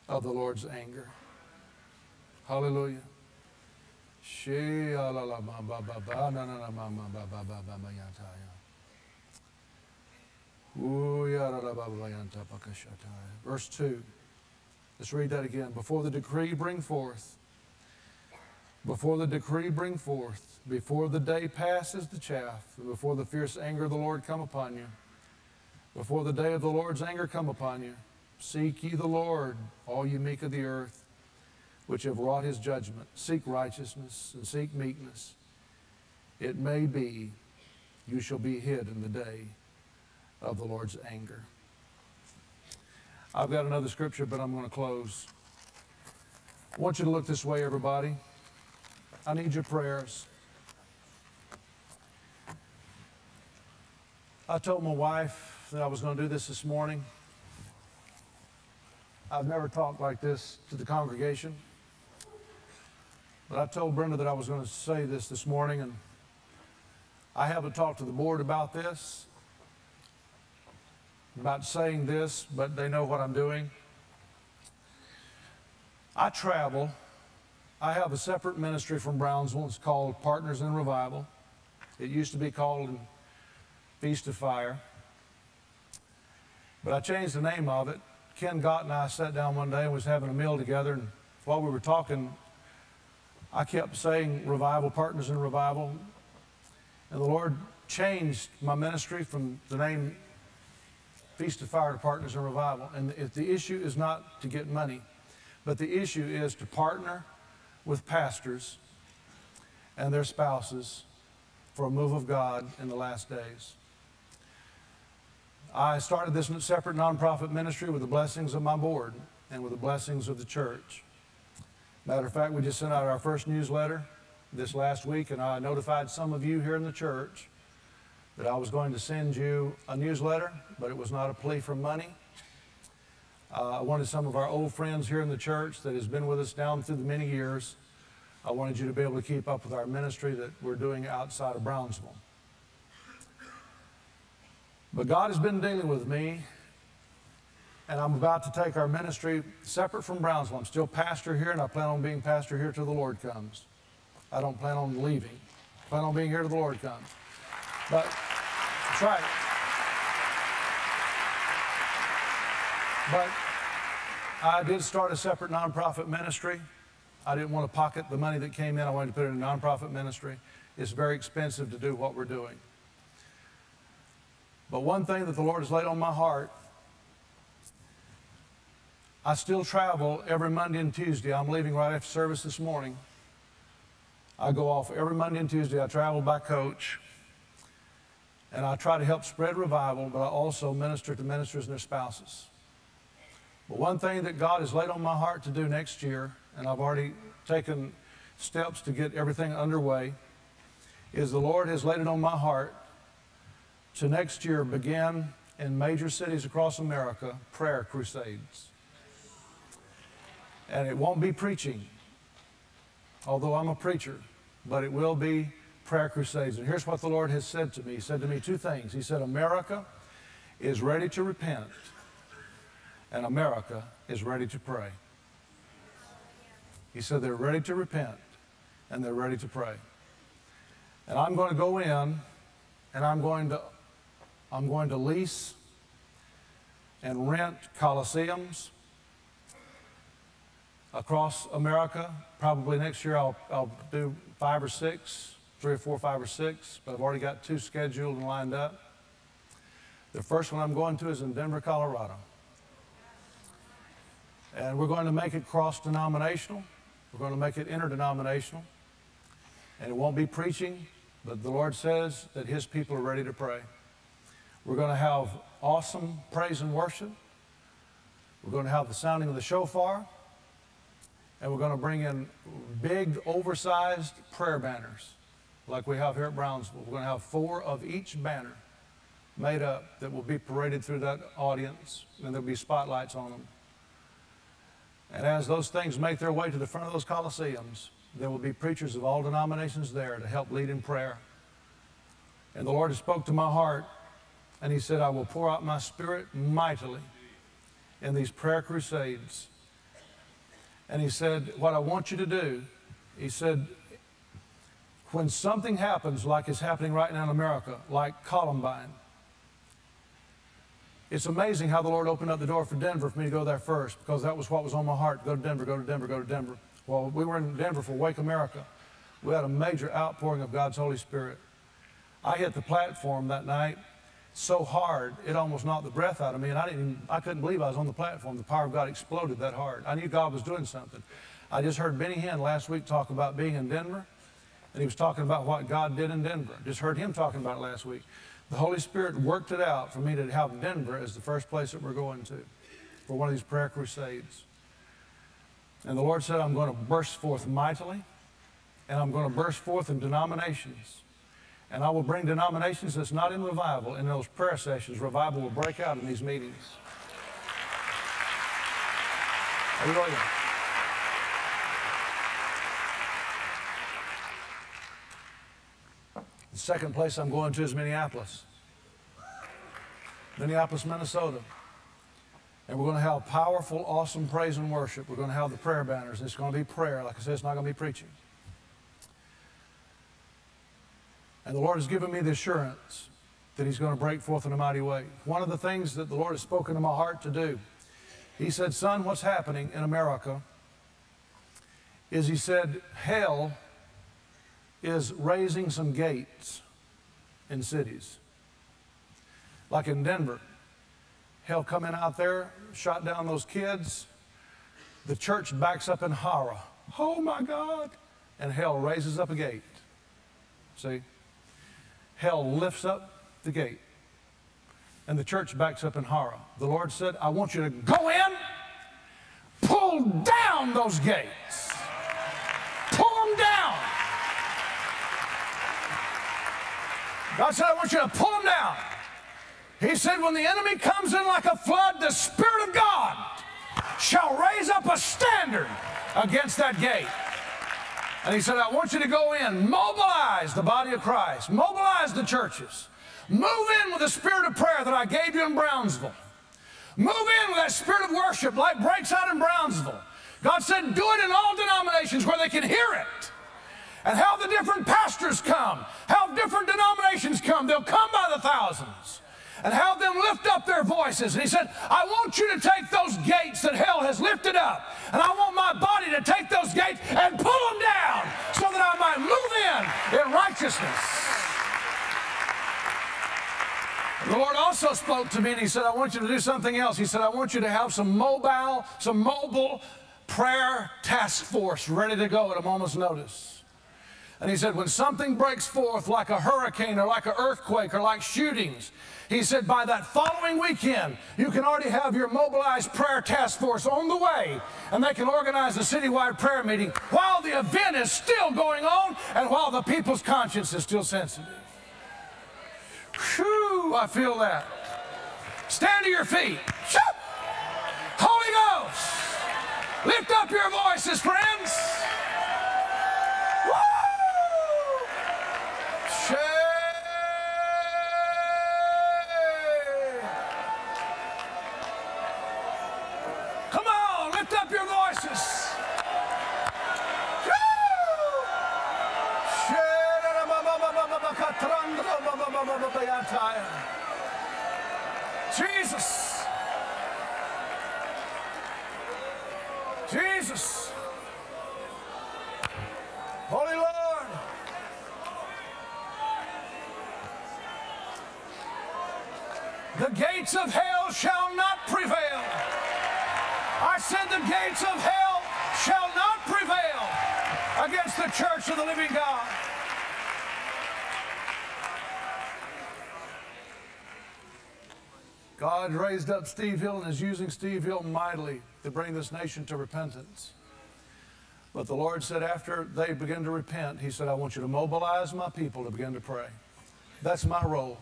of the Lord's anger. Hallelujah. Verse 2. Let's read that again. Before the decree bring forth, before the decree bring forth, before the day passes the chaff, and before the fierce anger of the Lord come upon you, before the day of the Lord's anger come upon you, seek ye the Lord, all you meek of the earth, which have wrought his judgment. Seek righteousness and seek meekness. It may be you shall be hid in the day of the Lord's anger. I've got another scripture, but I'm going to close. I want you to look this way, everybody. I need your prayers. I told my wife that I was going to do this this morning. I've never talked like this to the congregation. But I told Brenda that I was going to say this this morning, and I haven't talked to the board about this, about saying this, but they know what I'm doing. I travel. I have a separate ministry from Brownsville. It's called Partners in Revival. It used to be called Feast of Fire. But I changed the name of it. Ken Gott and I sat down one day and was having a meal together, and while we were talking, I kept saying revival, partners in revival. And the Lord changed my ministry from the name Feast of Fire to Partners in Revival. And the issue is not to get money, but the issue is to partner with pastors and their spouses for a move of God in the last days. I started this separate nonprofit ministry with the blessings of my board and with the blessings of the church. Matter of fact, we just sent out our first newsletter this last week, and I notified some of you here in the church that I was going to send you a newsletter, but it was not a plea for money. Uh, I wanted some of our old friends here in the church that has been with us down through the many years. I wanted you to be able to keep up with our ministry that we're doing outside of Brownsville. But God has been dealing with me and I'm about to take our ministry separate from Brownsville. I'm still pastor here, and I plan on being pastor here till the Lord comes. I don't plan on leaving. I plan on being here till the Lord comes. But that's right. But I did start a separate nonprofit ministry. I didn't want to pocket the money that came in. I wanted to put it in a nonprofit ministry. It's very expensive to do what we're doing. But one thing that the Lord has laid on my heart I still travel every Monday and Tuesday. I'm leaving right after service this morning. I go off every Monday and Tuesday. I travel by coach. And I try to help spread revival, but I also minister to ministers and their spouses. But one thing that God has laid on my heart to do next year, and I've already taken steps to get everything underway, is the Lord has laid it on my heart to next year begin in major cities across America prayer crusades. And it won't be preaching, although I'm a preacher, but it will be prayer crusades. And here's what the Lord has said to me He said to me two things. He said, America is ready to repent, and America is ready to pray. He said they're ready to repent and they're ready to pray. And I'm going to go in and I'm going to I'm going to lease and rent coliseums across America. Probably next year I'll, I'll do five or six, three or four, five or six, but I've already got two scheduled and lined up. The first one I'm going to is in Denver, Colorado. And we're going to make it cross denominational. We're going to make it interdenominational. And it won't be preaching, but the Lord says that His people are ready to pray. We're going to have awesome praise and worship. We're going to have the sounding of the shofar. And we're going to bring in big, oversized prayer banners like we have here at Brownsville. We're going to have four of each banner made up that will be paraded through that audience, and there'll be spotlights on them. And as those things make their way to the front of those coliseums, there will be preachers of all denominations there to help lead in prayer. And the Lord has spoke to my heart, and He said, I will pour out my spirit mightily in these prayer crusades. And He said, What I want you to do, He said, when something happens like is happening right now in America, like Columbine, it's amazing how the Lord opened up the door for Denver for me to go there first because that was what was on my heart. Go to Denver, go to Denver, go to Denver. Well, we were in Denver for Wake America. We had a major outpouring of God's Holy Spirit. I hit the platform that night so hard it almost knocked the breath out of me, and I didn't. I couldn't believe I was on the platform. The power of God exploded that hard. I knew God was doing something. I just heard Benny Hinn last week talk about being in Denver, and he was talking about what God did in Denver. Just heard him talking about it last week. The Holy Spirit worked it out for me to have Denver as the first place that we're going to for one of these prayer crusades. And the Lord said, I'm going to burst forth mightily, and I'm going to burst forth in denominations. And I will bring denominations that's not in revival. In those prayer sessions, revival will break out in these meetings. Hallelujah. The second place I'm going to is Minneapolis. Minneapolis, Minnesota. And we're going to have powerful, awesome praise and worship. We're going to have the prayer banners. It's going to be prayer. Like I said, it's not going to be preaching. And the Lord has given me the assurance that He's going to break forth in a mighty way. One of the things that the Lord has spoken to my heart to do, He said, Son, what's happening in America is He said, hell is raising some gates in cities. Like in Denver, hell come in out there, shot down those kids. The church backs up in horror. Oh my God. And hell raises up a gate. See? Hell lifts up the gate. And the church backs up in horror. The Lord said, I want you to go in, pull down those gates. God said, I want you to pull them down. He said, when the enemy comes in like a flood, the Spirit of God shall raise up a standard against that gate. And he said, I want you to go in, mobilize the body of Christ, mobilize the churches, move in with the spirit of prayer that I gave you in Brownsville. Move in with that spirit of worship like breaks out in Brownsville. God said, do it in all denominations where they can hear it. And how the different pastors come, how different denominations come. They'll come by the thousands and have them lift up their voices. And he said, I want you to take those gates that hell has lifted up, and I want my body to take those gates and pull them down so that I might move in in righteousness. The Lord also spoke to me and He said, I want you to do something else. He said, I want you to have some mobile, some mobile prayer task force ready to go at a moment's notice. And he said, when something breaks forth like a hurricane or like an earthquake or like shootings, he said, by that following weekend, you can already have your mobilized prayer task force on the way, and they can organize a citywide prayer meeting while the event is still going on and while the people's conscience is still sensitive. Whew, I feel that. Stand to your feet. Holy Ghost, lift up your voices, friends. Jesus. Jesus. Holy Lord. The gates of hell shall not prevail. I said the gates of hell shall not prevail. against the church of the living God. God raised up Steve Hill and is using Steve Hill mightily to bring this nation to repentance. But the Lord said, after they begin to repent, He said, I want you to mobilize my people to begin to pray. That's my role.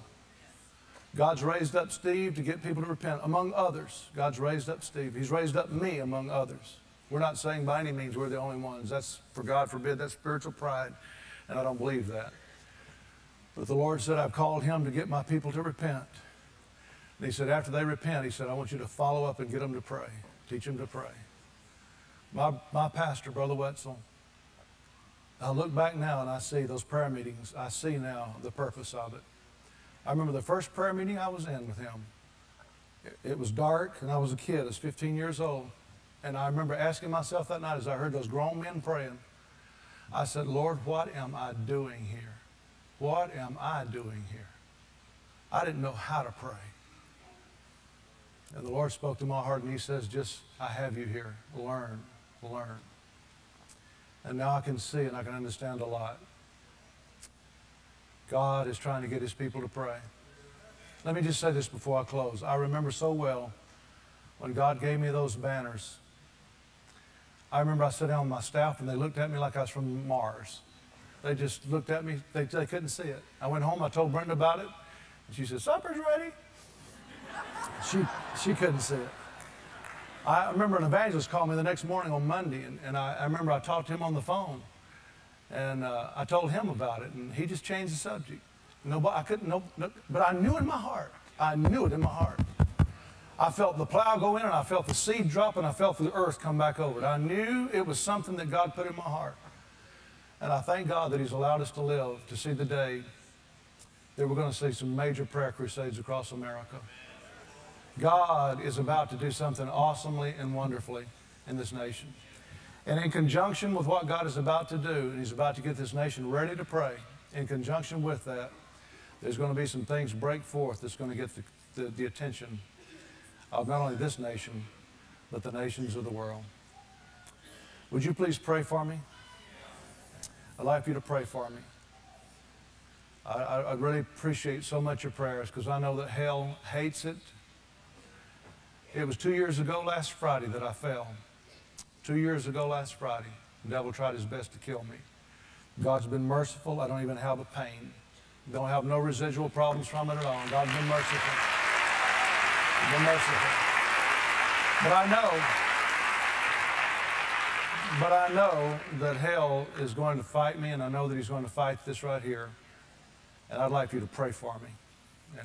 God's raised up Steve to get people to repent, among others. God's raised up Steve. He's raised up me, among others. We're not saying by any means we're the only ones. That's, for God forbid, that's spiritual pride, and I don't believe that. But the Lord said, I've called him to get my people to repent. And he said, after they repent, he said, I want you to follow up and get them to pray, teach them to pray. My, my pastor, Brother Wetzel, I look back now and I see those prayer meetings. I see now the purpose of it. I remember the first prayer meeting I was in with him. It, it was dark and I was a kid. I was 15 years old. And I remember asking myself that night as I heard those grown men praying, I said, Lord, what am I doing here? What am I doing here? I didn't know how to pray. And the Lord spoke to my heart and He says, Just, I have you here. Learn, learn. And now I can see and I can understand a lot. God is trying to get His people to pray. Let me just say this before I close. I remember so well when God gave me those banners. I remember I sat down with my staff and they looked at me like I was from Mars. They just looked at me, they, they couldn't see it. I went home, I told Brenda about it, and she said, Supper's ready. She, she couldn't see it. I remember an evangelist called me the next morning on Monday, and, and I, I remember I talked to him on the phone, and uh, I told him about it, and he just changed the subject. Nobody, I couldn't, no, no, but I knew in my heart, I knew it in my heart. I felt the plow go in, and I felt the seed drop, and I felt the earth come back over it. I knew it was something that God put in my heart. And I thank God that He's allowed us to live to see the day that we're going to see some major prayer crusades across America. God is about to do something awesomely and wonderfully in this nation. And in conjunction with what God is about to do, and He's about to get this nation ready to pray, in conjunction with that, there's going to be some things break forth that's going to get the, the, the attention of not only this nation, but the nations of the world. Would you please pray for me? I'd like you to pray for me. I, I, I really appreciate so much your prayers because I know that hell hates it. It was two years ago last Friday that I fell. Two years ago last Friday, the devil tried his best to kill me. God's been merciful. I don't even have a pain. Don't have no residual problems from it at all. God's been merciful. Been merciful. But I know, but I know that hell is going to fight me, and I know that he's going to fight this right here. And I'd like you to pray for me.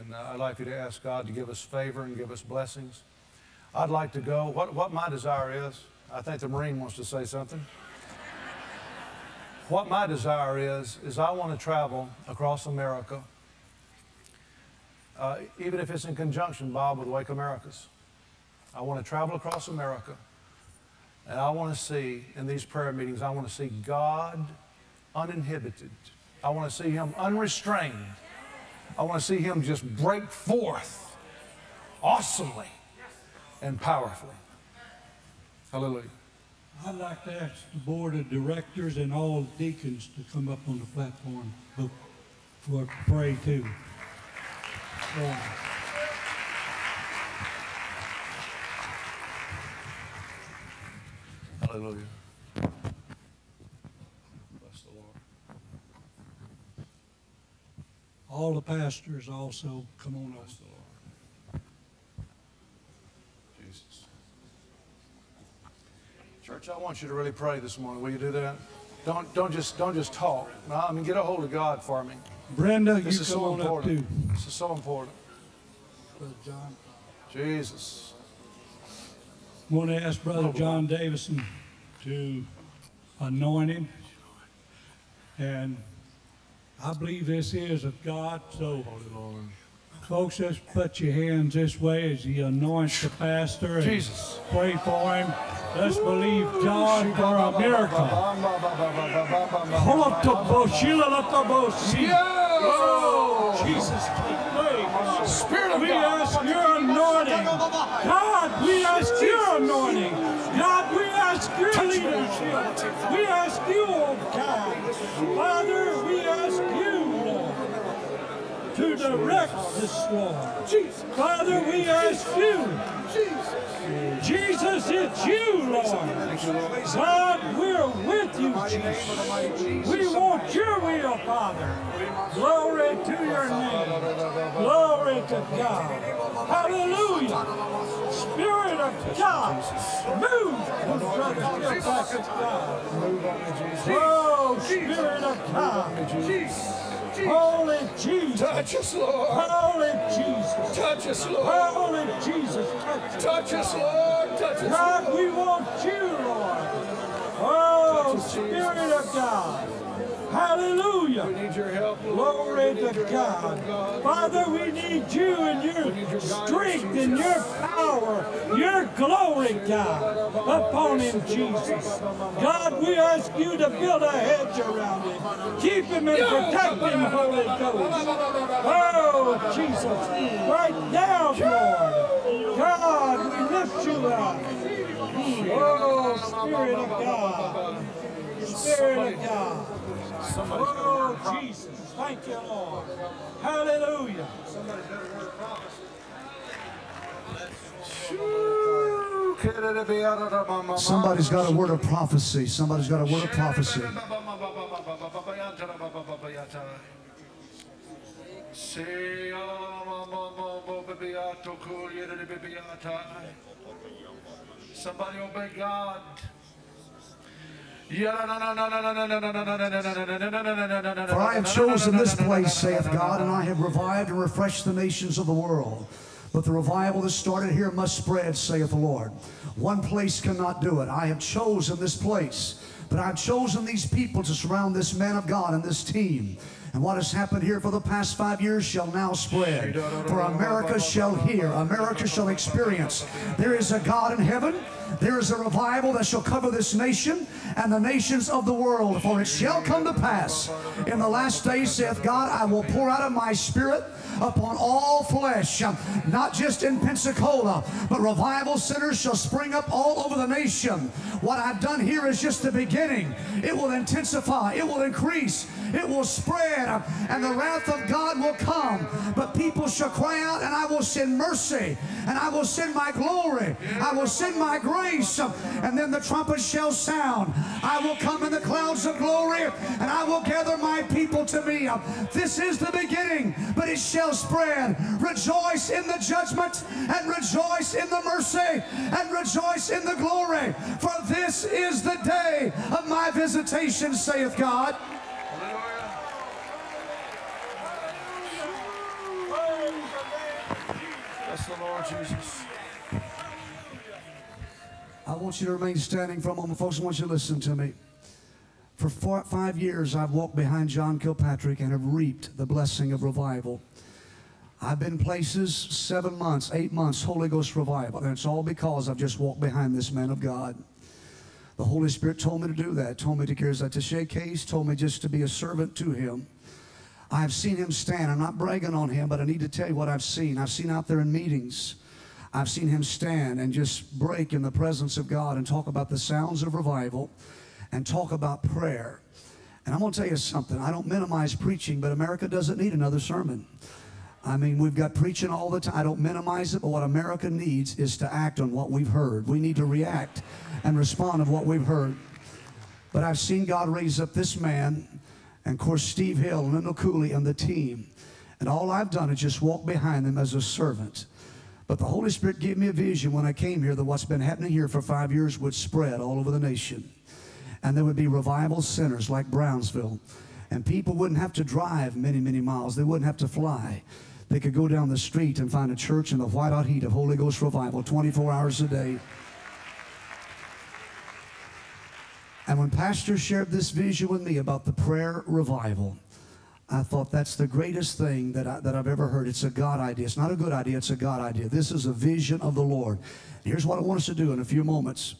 And uh, I'd like you to ask God to give us favor and give us blessings. I'd like to go. What, what my desire is, I think the Marine wants to say something. What my desire is, is I want to travel across America, uh, even if it's in conjunction, Bob, with Wake Americas. I want to travel across America, and I want to see, in these prayer meetings, I want to see God uninhibited. I want to see Him unrestrained. I want to see Him just break forth awesomely and powerfully. Hallelujah. I'd like to ask the board of directors and all the deacons to come up on the platform for for pray too. Yeah. Hallelujah. Bless the Lord. All the pastors also come on up. Bless the Lord. Jesus. Church, I want you to really pray this morning. Will you do that? Don't, don't, just, don't just talk. No, I mean, get a hold of God for me. Brenda, This you is so important. too. This is so important. Brother John. Jesus. Want to ask Brother John Davison to anoint him. And I believe this is of God, so Holy Lord. Folks, just put your hands this way as he anoints the pastor and Jesus. pray for him. Let's believe God for a miracle. Oh, Jesus, direct this, Lord. Father, we ask you. Jesus, it's you, Lord. God, we're with you, Jesus. We want your will, Father. Glory to your name. Glory to God. Hallelujah. Spirit of God, move. Those brothers feel back at God. Oh, Spirit of God. Holy Jesus. Touch us, Lord. Holy Jesus. Touch us, Lord. Holy Jesus. Touch us. Touch us, Lord. Touch us. God, we want you, Lord. Oh, Spirit of God. Hallelujah. We need your help, Lord. Glory to God. God. Father, we need you and your strength and your power, your glory, God, upon him, Jesus. God, we ask you to build a hedge around him. Keep him and protect him, Holy Ghost. Oh, Jesus. Right now, Lord. God, we lift you up. Oh, Spirit of God. Spirit of God. Oh, Jesus. Thank you, Lord. Hallelujah. Somebody's got a word of prophecy. Somebody's got a word of prophecy. Somebody obey God. For I have chosen this place, saith God, and I have revived and refreshed the nations of the world. But the revival that started here must spread, saith the Lord. One place cannot do it. I have chosen this place, but I've chosen these people to surround this man of God and this team. And what has happened here for the past five years shall now spread. For America shall hear, America shall experience. There is a God in heaven. There is a revival that shall cover this nation and the nations of the world. For it shall come to pass in the last days, saith God, I will pour out of my spirit upon all flesh, not just in Pensacola, but revival centers shall spring up all over the nation. What I've done here is just the beginning. It will intensify, it will increase, it will spread, and the wrath of God will come. But people shall cry out, and I will send mercy, and I will send my glory, I will send my grace, um, and then the trumpet shall sound. I will come in the clouds of glory, and I will gather my people to me. This is the beginning, but it shall spread. Rejoice in the judgment, and rejoice in the mercy, and rejoice in the glory. For this is the day of my visitation, saith God. Bless the Lord Jesus. I want you to remain standing for a moment, folks. I want you to listen to me. For four, five years, I've walked behind John Kilpatrick and have reaped the blessing of revival. I've been places seven months, eight months, Holy Ghost revival, and it's all because I've just walked behind this man of God. The Holy Spirit told me to do that, told me to carry his attache case, told me just to be a servant to him. I've seen him stand. I'm not bragging on him, but I need to tell you what I've seen. I've seen out there in meetings. I've seen him stand and just break in the presence of God and talk about the sounds of revival and talk about prayer. And I'm going to tell you something. I don't minimize preaching, but America doesn't need another sermon. I mean, we've got preaching all the time. I don't minimize it, but what America needs is to act on what we've heard. We need to react and respond to what we've heard. But I've seen God raise up this man, and of course, Steve Hill and Lindell Cooley and the team. And all I've done is just walk behind them as a servant. But the Holy Spirit gave me a vision when I came here that what's been happening here for five years would spread all over the nation. And there would be revival centers like Brownsville. And people wouldn't have to drive many, many miles. They wouldn't have to fly. They could go down the street and find a church in the white hot heat of Holy Ghost revival 24 hours a day. And when Pastor shared this vision with me about the prayer revival, I thought that's the greatest thing that, I, that I've ever heard. It's a God idea. It's not a good idea, it's a God idea. This is a vision of the Lord. Here's what I want us to do in a few moments.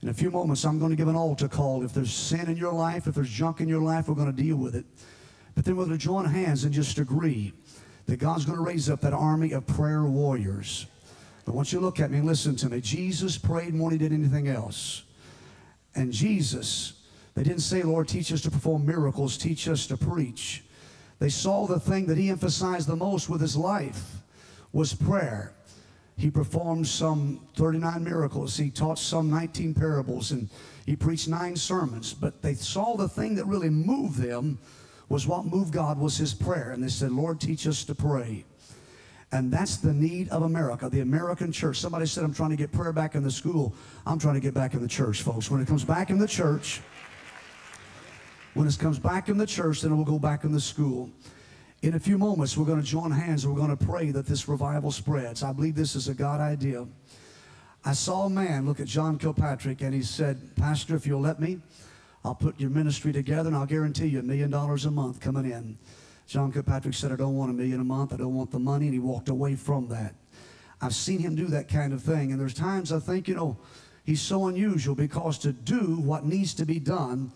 In a few moments, I'm going to give an altar call. If there's sin in your life, if there's junk in your life, we're going to deal with it. But then we're going to join hands and just agree that God's going to raise up that army of prayer warriors. But once you look at me and listen to me, Jesus prayed more than he did anything else. And Jesus, they didn't say, Lord, teach us to perform miracles, teach us to preach. They saw the thing that he emphasized the most with his life was prayer. He performed some 39 miracles. He taught some 19 parables and he preached nine sermons. But they saw the thing that really moved them was what moved God was his prayer. And they said, Lord, teach us to pray. And that's the need of America, the American church. Somebody said, I'm trying to get prayer back in the school. I'm trying to get back in the church, folks. When it comes back in the church, when it comes back in the church, then it will go back in the school. In a few moments, we're going to join hands and we're going to pray that this revival spreads. I believe this is a God idea. I saw a man look at John Kilpatrick and he said, Pastor, if you'll let me, I'll put your ministry together and I'll guarantee you a million dollars a month coming in. John Kilpatrick said, I don't want a million a month. I don't want the money. And he walked away from that. I've seen him do that kind of thing. And there's times I think, you know, he's so unusual because to do what needs to be done,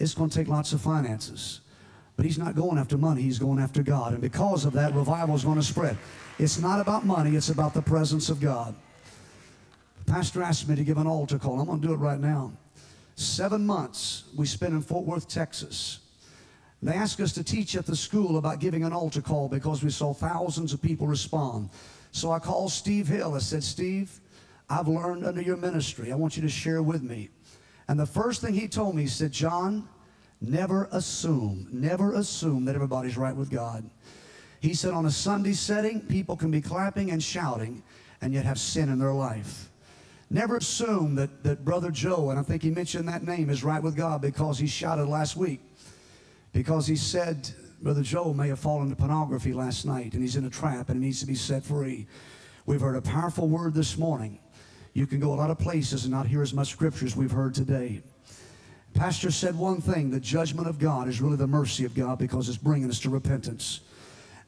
it's going to take lots of finances. But he's not going after money, he's going after God. And because of that, revival is going to spread. It's not about money, it's about the presence of God. The pastor asked me to give an altar call. I'm going to do it right now. Seven months we spent in Fort Worth, Texas. They asked us to teach at the school about giving an altar call because we saw thousands of people respond. So I called Steve Hill. I said, Steve, I've learned under your ministry. I want you to share with me. And the first thing he told me, he said, John, never assume, never assume that everybody's right with God. He said, on a Sunday setting, people can be clapping and shouting and yet have sin in their life. Never assume that, that Brother Joe, and I think he mentioned that name, is right with God because he shouted last week because he said Brother Joe may have fallen into pornography last night and he's in a trap and he needs to be set free. We've heard a powerful word this morning. You can go a lot of places and not hear as much scripture as we've heard today. Pastor said one thing the judgment of God is really the mercy of God because it's bringing us to repentance.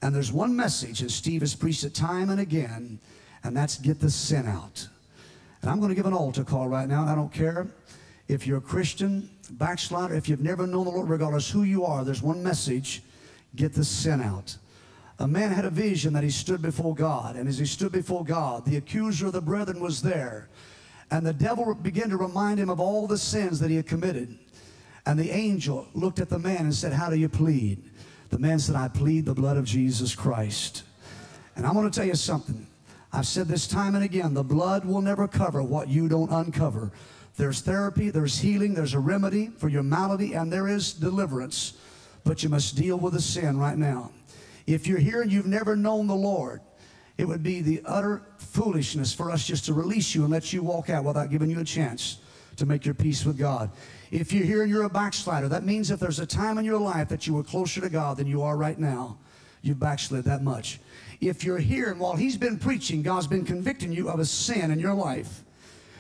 And there's one message, and Steve has preached it time and again, and that's get the sin out. And I'm going to give an altar call right now, and I don't care if you're a Christian, backslider, if you've never known the Lord, regardless who you are, there's one message get the sin out. A man had a vision that he stood before God, and as he stood before God, the accuser of the brethren was there. And the devil began to remind him of all the sins that he had committed. And the angel looked at the man and said, How do you plead? The man said, I plead the blood of Jesus Christ. And I'm going to tell you something. I've said this time and again the blood will never cover what you don't uncover. There's therapy, there's healing, there's a remedy for your malady, and there is deliverance. But you must deal with the sin right now. If you're here and you've never known the Lord, it would be the utter foolishness for us just to release you and let you walk out without giving you a chance to make your peace with God. If you're here and you're a backslider, that means if there's a time in your life that you were closer to God than you are right now, you've backslid that much. If you're here and while He's been preaching, God's been convicting you of a sin in your life,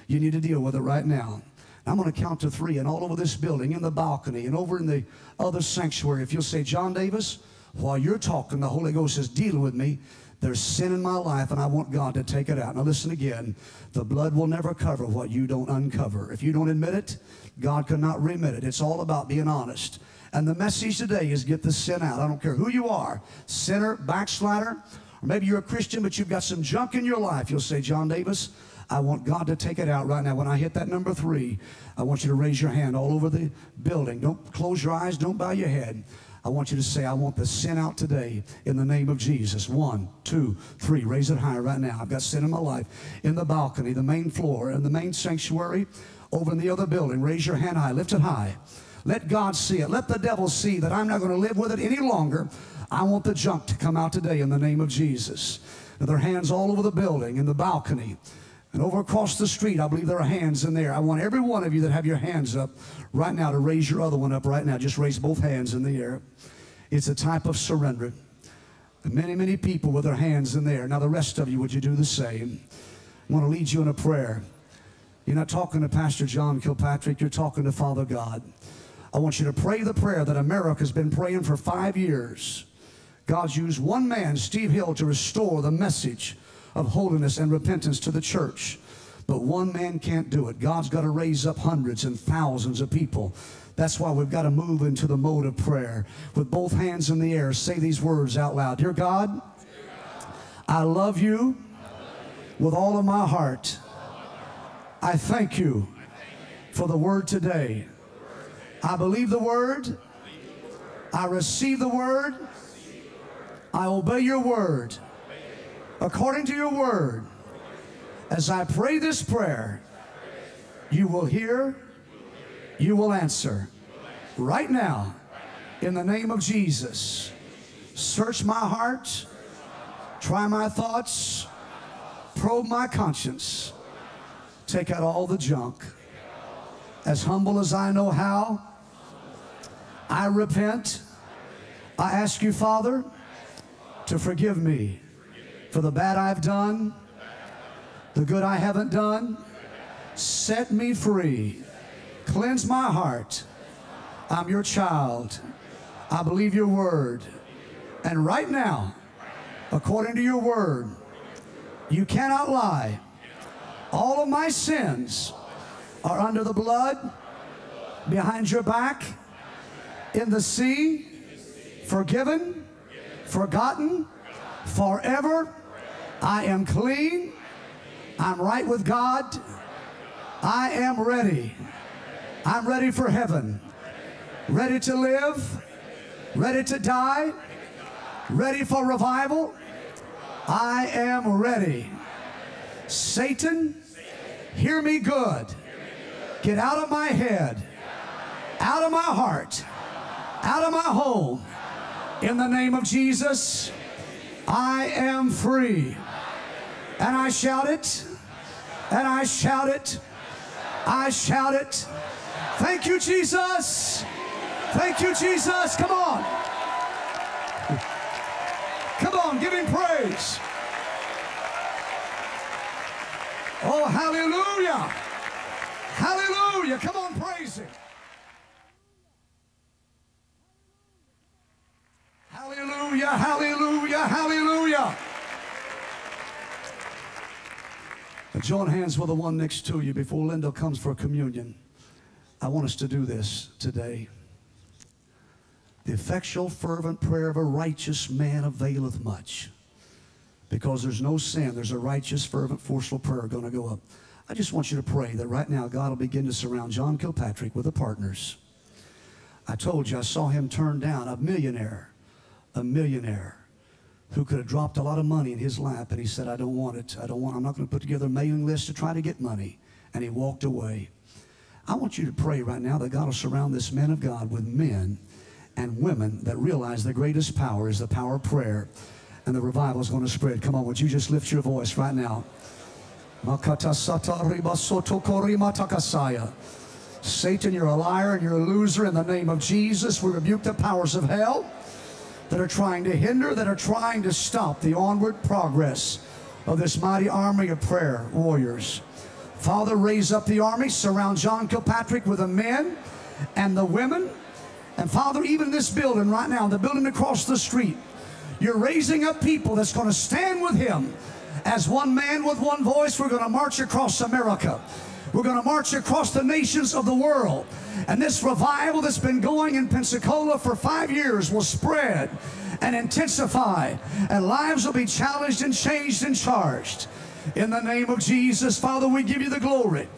you need to deal with it right now. I'm going to count to three, and all over this building, in the balcony, and over in the other sanctuary, if you'll say, John Davis, while you're talking, the Holy Ghost is dealing with me. There's sin in my life, and I want God to take it out. Now, listen again. The blood will never cover what you don't uncover. If you don't admit it, God cannot remit it. It's all about being honest. And the message today is get the sin out. I don't care who you are sinner, backslider, or maybe you're a Christian, but you've got some junk in your life. You'll say, John Davis, I want God to take it out right now. When I hit that number three, I want you to raise your hand all over the building. Don't close your eyes, don't bow your head. I want you to say, I want the sin out today in the name of Jesus. One, two, three. Raise it higher right now. I've got sin in my life. In the balcony, the main floor, in the main sanctuary, over in the other building. Raise your hand high. Lift it high. Let God see it. Let the devil see that I'm not going to live with it any longer. I want the junk to come out today in the name of Jesus. And there are hands all over the building, in the balcony. And over across the street, I believe there are hands in there. I want every one of you that have your hands up right now to raise your other one up right now. Just raise both hands in the air. It's a type of surrender. Many, many people with their hands in there. Now, the rest of you, would you do the same? I want to lead you in a prayer. You're not talking to Pastor John Kilpatrick, you're talking to Father God. I want you to pray the prayer that America's been praying for five years. God's used one man, Steve Hill, to restore the message of holiness and repentance to the church. But one man can't do it. God's got to raise up hundreds and thousands of people. That's why we've got to move into the mode of prayer. With both hands in the air, say these words out loud Dear God, I love you with all of my heart. I thank you for the word today. I believe the word. I receive the word. I obey your word. According to your word, as I pray this prayer, you will hear, you will answer. Right now, in the name of Jesus, search my heart, try my thoughts, probe my conscience, take out all the junk. As humble as I know how, I repent. I ask you, Father, to forgive me for the bad I've done, the good I haven't done. Set me free. Cleanse my heart. I'm your child. I believe your word. And right now, according to your word, you cannot lie. All of my sins are under the blood, behind your back, in the sea, forgiven, forgotten, forever. I am clean. I'm right with God. I am ready. I'm ready for heaven. Ready to live. Ready to die. Ready for revival. I am ready. Satan, hear me good. Get out of my head, out of my heart, out of my home. In the name of Jesus, I am free. And I shout it, and I shout it, I shout it. Thank you, Jesus. Thank you, Jesus. Come on. Come on, give him praise. Oh, hallelujah. Hallelujah. Come on, praise him. Hallelujah, hallelujah, hallelujah. Join hands with the one next to you before Linda comes for communion. I want us to do this today. The effectual, fervent prayer of a righteous man availeth much. Because there's no sin, there's a righteous, fervent, forceful prayer going to go up. I just want you to pray that right now God will begin to surround John Kilpatrick with the partners. I told you I saw him turn down a millionaire, a millionaire who could have dropped a lot of money in his lap, and he said, I don't want it. I don't want, I'm not going to put together a mailing list to try to get money. And he walked away. I want you to pray right now that God will surround this man of God with men and women that realize the greatest power is the power of prayer. And the revival is going to spread. Come on, would you just lift your voice right now? Satan, you're a liar and you're a loser in the name of Jesus. We rebuke the powers of hell that are trying to hinder, that are trying to stop the onward progress of this mighty army of prayer warriors. Father, raise up the army, surround John Kilpatrick with the men and the women. And Father, even this building right now, the building across the street, you're raising up people that's going to stand with him. As one man with one voice, we're going to march across America. We're going to march across the nations of the world. And this revival that's been going in Pensacola for five years will spread and intensify. And lives will be challenged and changed and charged. In the name of Jesus, Father, we give you the glory.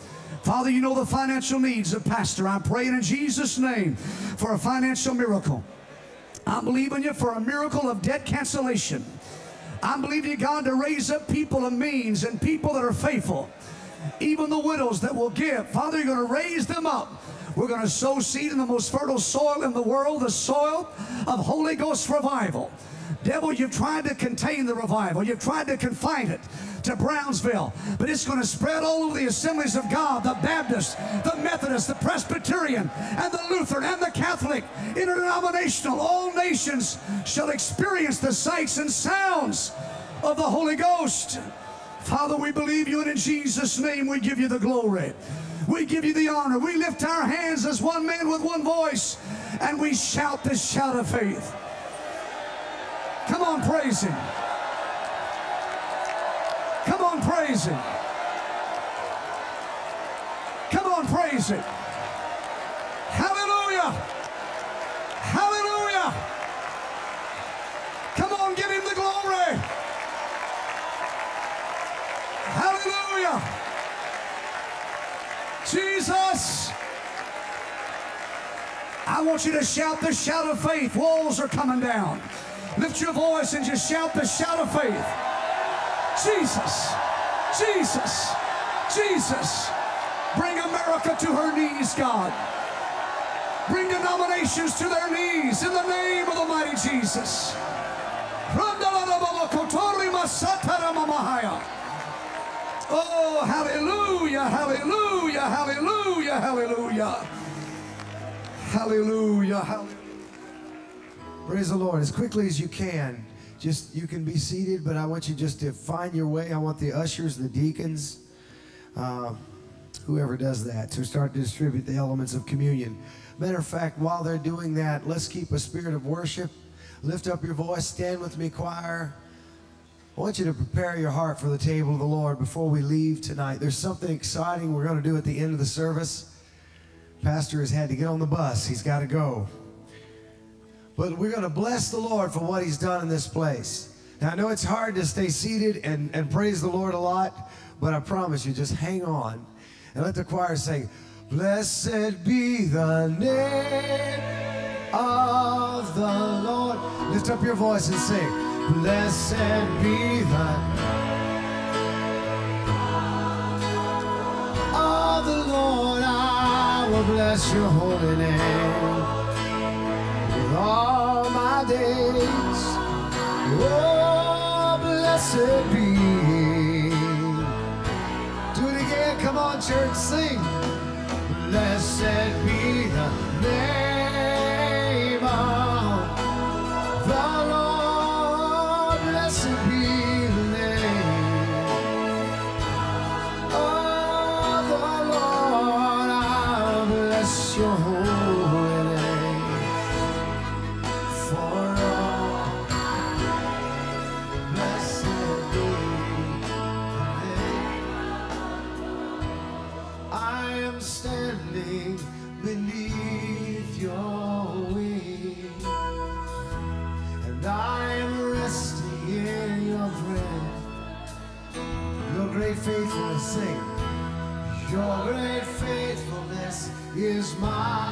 Father, you know the financial needs of Pastor. I'm praying in Jesus' name for a financial miracle. I'm believing you for a miracle of debt cancellation. I'm believing you, God, to raise up people of means and people that are faithful. Even the widows that will give. Father, you're going to raise them up. We're going to sow seed in the most fertile soil in the world, the soil of Holy Ghost revival. Devil, you've tried to contain the revival. You've tried to confine it to Brownsville, but it's going to spread all over the assemblies of God, the Baptist, the Methodist, the Presbyterian, and the Lutheran, and the Catholic, interdenominational. All nations shall experience the sights and sounds of the Holy Ghost. Father, we believe you, and in Jesus' name we give you the glory. We give you the honor. We lift our hands as one man with one voice, and we shout this shout of faith. Come on, praise him. Come on, praise him. Come on, praise him. Hallelujah. Come on, give him the glory. Hallelujah. I want you to shout the shout of faith. Walls are coming down. Lift your voice and just shout the shout of faith. Jesus, Jesus, Jesus. Bring America to her knees, God. Bring denominations to their knees in the name of the mighty Jesus. Oh, hallelujah, hallelujah, hallelujah, hallelujah. Hallelujah, hallelujah. Praise the Lord. As quickly as you can, just you can be seated, but I want you just to find your way. I want the ushers, the deacons, uh, whoever does that, to start to distribute the elements of communion. Matter of fact, while they're doing that, let's keep a spirit of worship. Lift up your voice, stand with me, choir. I want you to prepare your heart for the table of the Lord before we leave tonight. There's something exciting we're going to do at the end of the service. Pastor has had to get on the bus, he's got to go. But we're going to bless the Lord for what he's done in this place. Now, I know it's hard to stay seated and, and praise the Lord a lot, but I promise you, just hang on and let the choir sing, Blessed be the name of the Lord. Lift up your voice and sing, Blessed be the of oh, the Lord. I will bless your holy name with all my days. Oh, blessed be. Do it again. Come on, church, sing. Blessed be the name is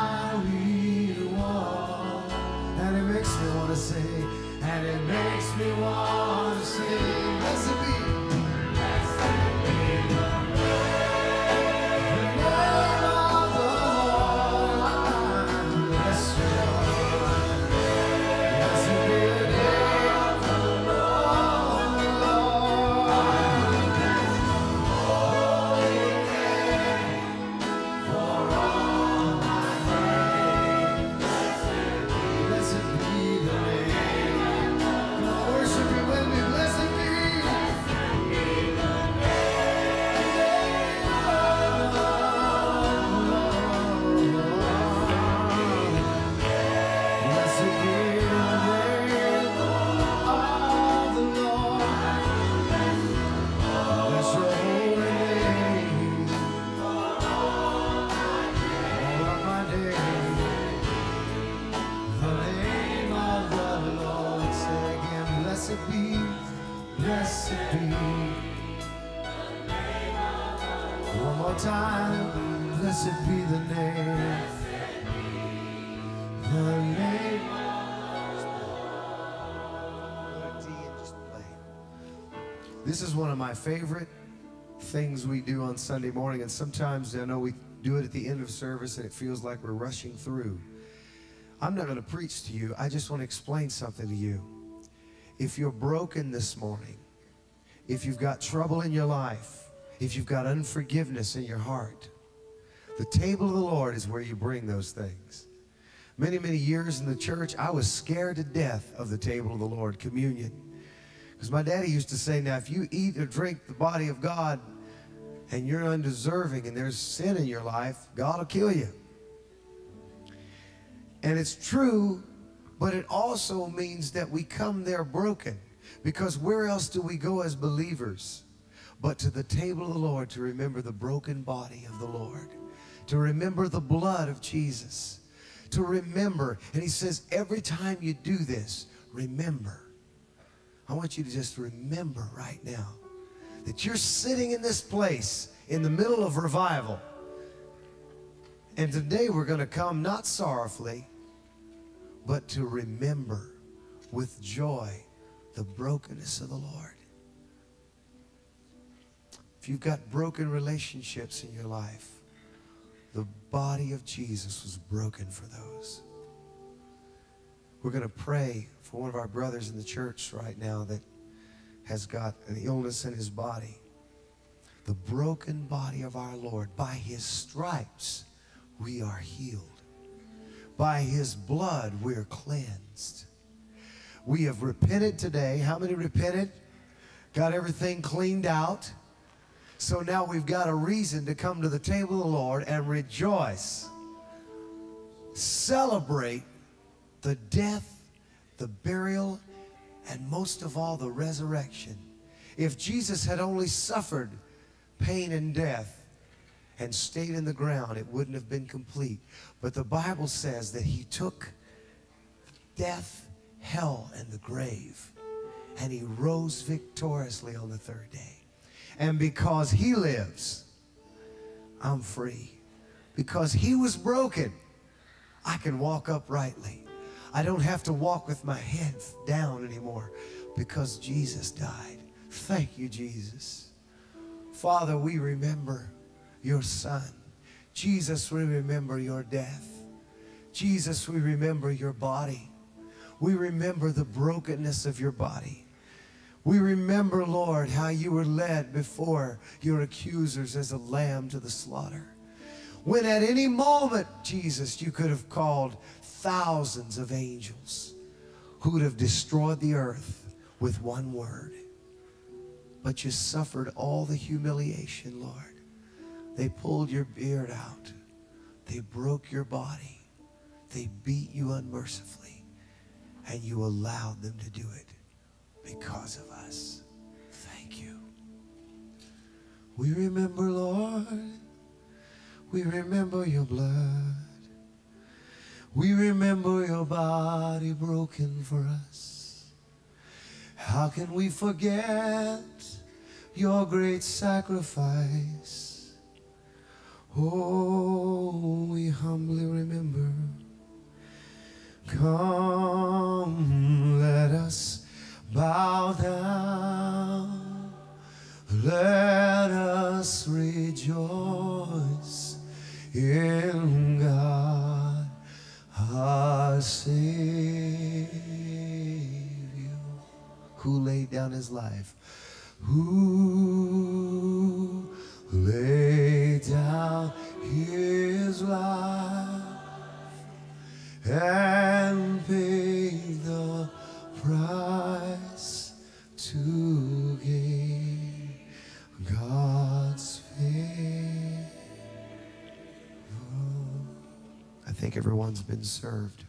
blessed be. One more time, blessed be the name. The name. This is one of my favorite things we do on Sunday morning, and sometimes I know we do it at the end of service and it feels like we're rushing through. I'm not going to preach to you. I just want to explain something to you. If you're broken this morning, if you've got trouble in your life, if you've got unforgiveness in your heart, the table of the Lord is where you bring those things. Many, many years in the church, I was scared to death of the table of the Lord, communion. Because my daddy used to say, now, if you eat or drink the body of God and you're undeserving and there's sin in your life, God will kill you. And it's true, but it also means that we come there broken. Because where else do we go as believers but to the table of the Lord to remember the broken body of the Lord, to remember the blood of Jesus, to remember. And he says, every time you do this, remember. I want you to just remember right now that you're sitting in this place in the middle of revival. And today we're going to come not sorrowfully, but to remember with joy the brokenness of the Lord. If you've got broken relationships in your life, the body of Jesus was broken for those. We're going to pray for one of our brothers in the church right now that has got an illness in his body. The broken body of our Lord. By his stripes, we are healed. By his blood, we're cleansed. We have repented today. How many repented? Got everything cleaned out. So now we've got a reason to come to the table of the Lord and rejoice. Celebrate the death, the burial, and most of all, the resurrection. If Jesus had only suffered pain and death and stayed in the ground, it wouldn't have been complete. But the Bible says that he took death, hell, and the grave, and he rose victoriously on the third day. And because he lives, I'm free. Because he was broken, I can walk uprightly. I don't have to walk with my head down anymore because Jesus died. Thank you, Jesus. Father, we remember your son. Jesus, we remember your death. Jesus, we remember your body. We remember the brokenness of your body. We remember, Lord, how you were led before your accusers as a lamb to the slaughter. When at any moment, Jesus, you could have called thousands of angels who would have destroyed the earth with one word. But you suffered all the humiliation, Lord. They pulled your beard out. They broke your body. They beat you unmercifully. And you allowed them to do it because of us. Thank you. We remember, Lord, we remember your blood. We remember your body broken for us. How can we forget your great sacrifice? Oh, we humbly remember. Come, let us bow down. Let us rejoice in God, our Savior, who laid down his life. Who laid down his life and paid the price to gain God's favor. I think everyone's been served.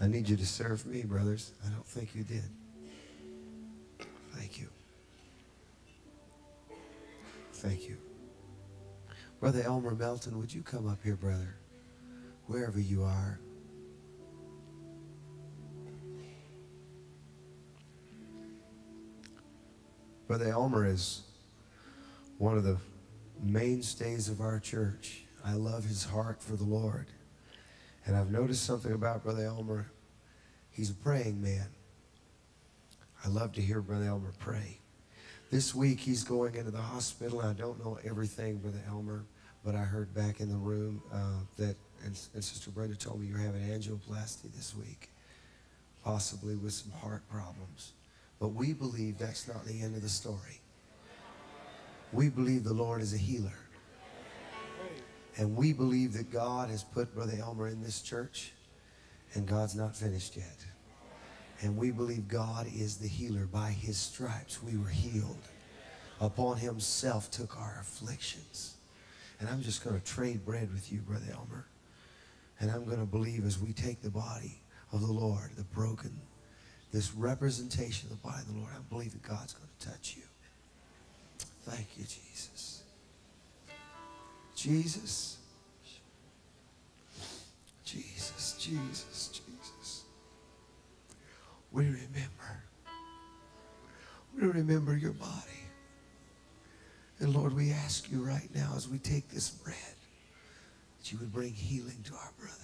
I need you to serve me, brothers. I don't think you did. Thank you. Thank you. Brother Elmer Melton, would you come up here, brother? Wherever you are. Brother Elmer is one of the mainstays of our church. I love his heart for the Lord. And I've noticed something about Brother Elmer. He's a praying man. I love to hear Brother Elmer pray. This week he's going into the hospital. I don't know everything, Brother Elmer, but I heard back in the room uh, that, and, and Sister Brenda told me you're having angioplasty this week, possibly with some heart problems. But we believe that's not the end of the story. We believe the Lord is a healer. And we believe that God has put Brother Elmer in this church, and God's not finished yet. And we believe God is the healer. By his stripes we were healed. Upon himself took our afflictions. And I'm just going to trade bread with you, Brother Elmer. And I'm going to believe as we take the body of the Lord, the broken, this representation of the body of the Lord, I believe that God's going to touch you. Thank you, Jesus. Jesus. Jesus, Jesus, Jesus. We remember. We remember your body. And Lord, we ask you right now as we take this bread, that you would bring healing to our brother.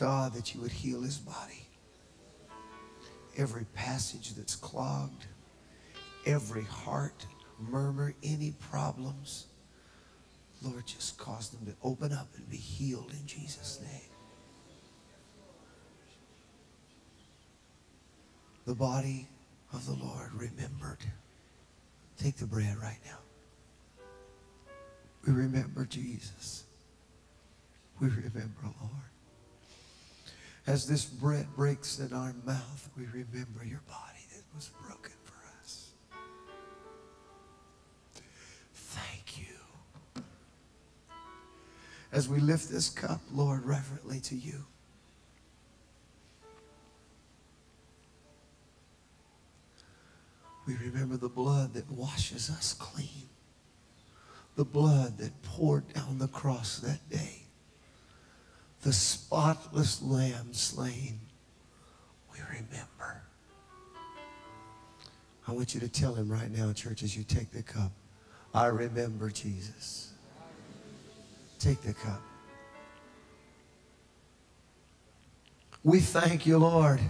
God, that you would heal his body. Every passage that's clogged, every heart murmur, any problems, Lord, just cause them to open up and be healed in Jesus' name. The body of the Lord remembered. Take the bread right now. We remember Jesus. We remember, Lord. As this bread breaks in our mouth, we remember your body that was broken for us. Thank you. As we lift this cup, Lord, reverently to you. We remember the blood that washes us clean. The blood that poured down the cross that day. The spotless lamb slain. We remember. I want you to tell him right now, church, as you take the cup, I remember Jesus. Take the cup. We thank you, Lord.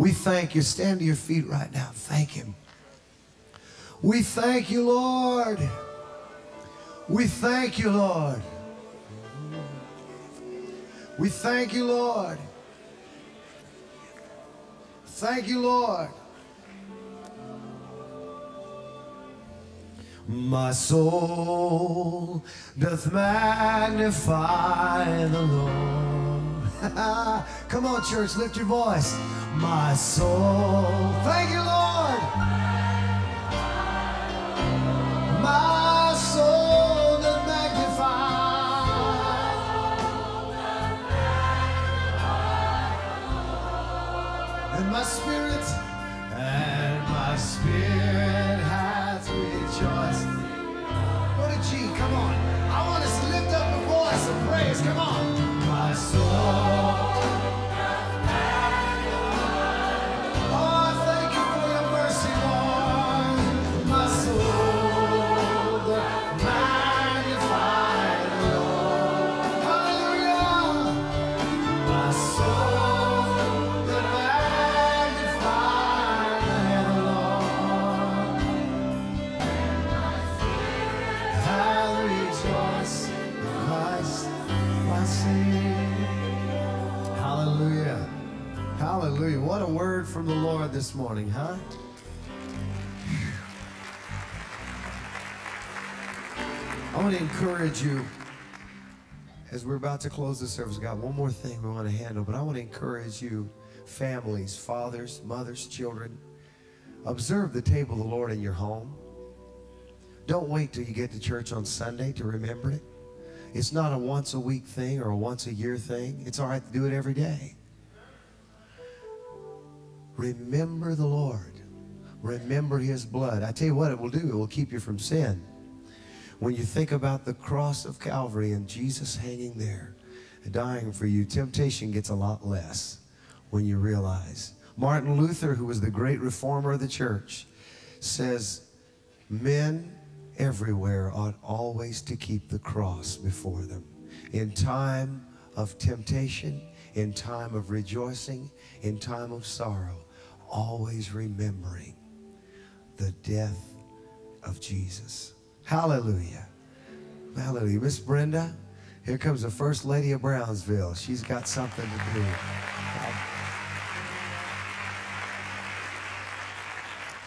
We thank you. Stand to your feet right now. Thank him. We thank you, Lord. We thank you, Lord. We thank you, Lord. Thank you, Lord. My soul doth magnify the Lord. Come on, church, lift your voice. My soul. Thank you, Lord. My soul doth magnify. And my spirit, and my spirit hath rejoiced. Go to G, come on. I want us to lift up a voice of praise. Come on. My soul. Lord this morning, huh? I want to encourage you as we're about to close the service. God, one more thing we want to handle, but I want to encourage you, families, fathers, mothers, children, observe the table of the Lord in your home. Don't wait till you get to church on Sunday to remember it. It's not a once a week thing or a once a year thing. It's all right to do it every day. Remember the Lord. Remember his blood. I tell you what it will do. It will keep you from sin. When you think about the cross of Calvary and Jesus hanging there, dying for you, temptation gets a lot less when you realize. Martin Luther, who was the great reformer of the church, says, Men everywhere ought always to keep the cross before them. In time of temptation, in time of rejoicing, in time of sorrow, always remembering the death of Jesus. Hallelujah. Hallelujah. Miss Brenda, here comes the First Lady of Brownsville. She's got something to do.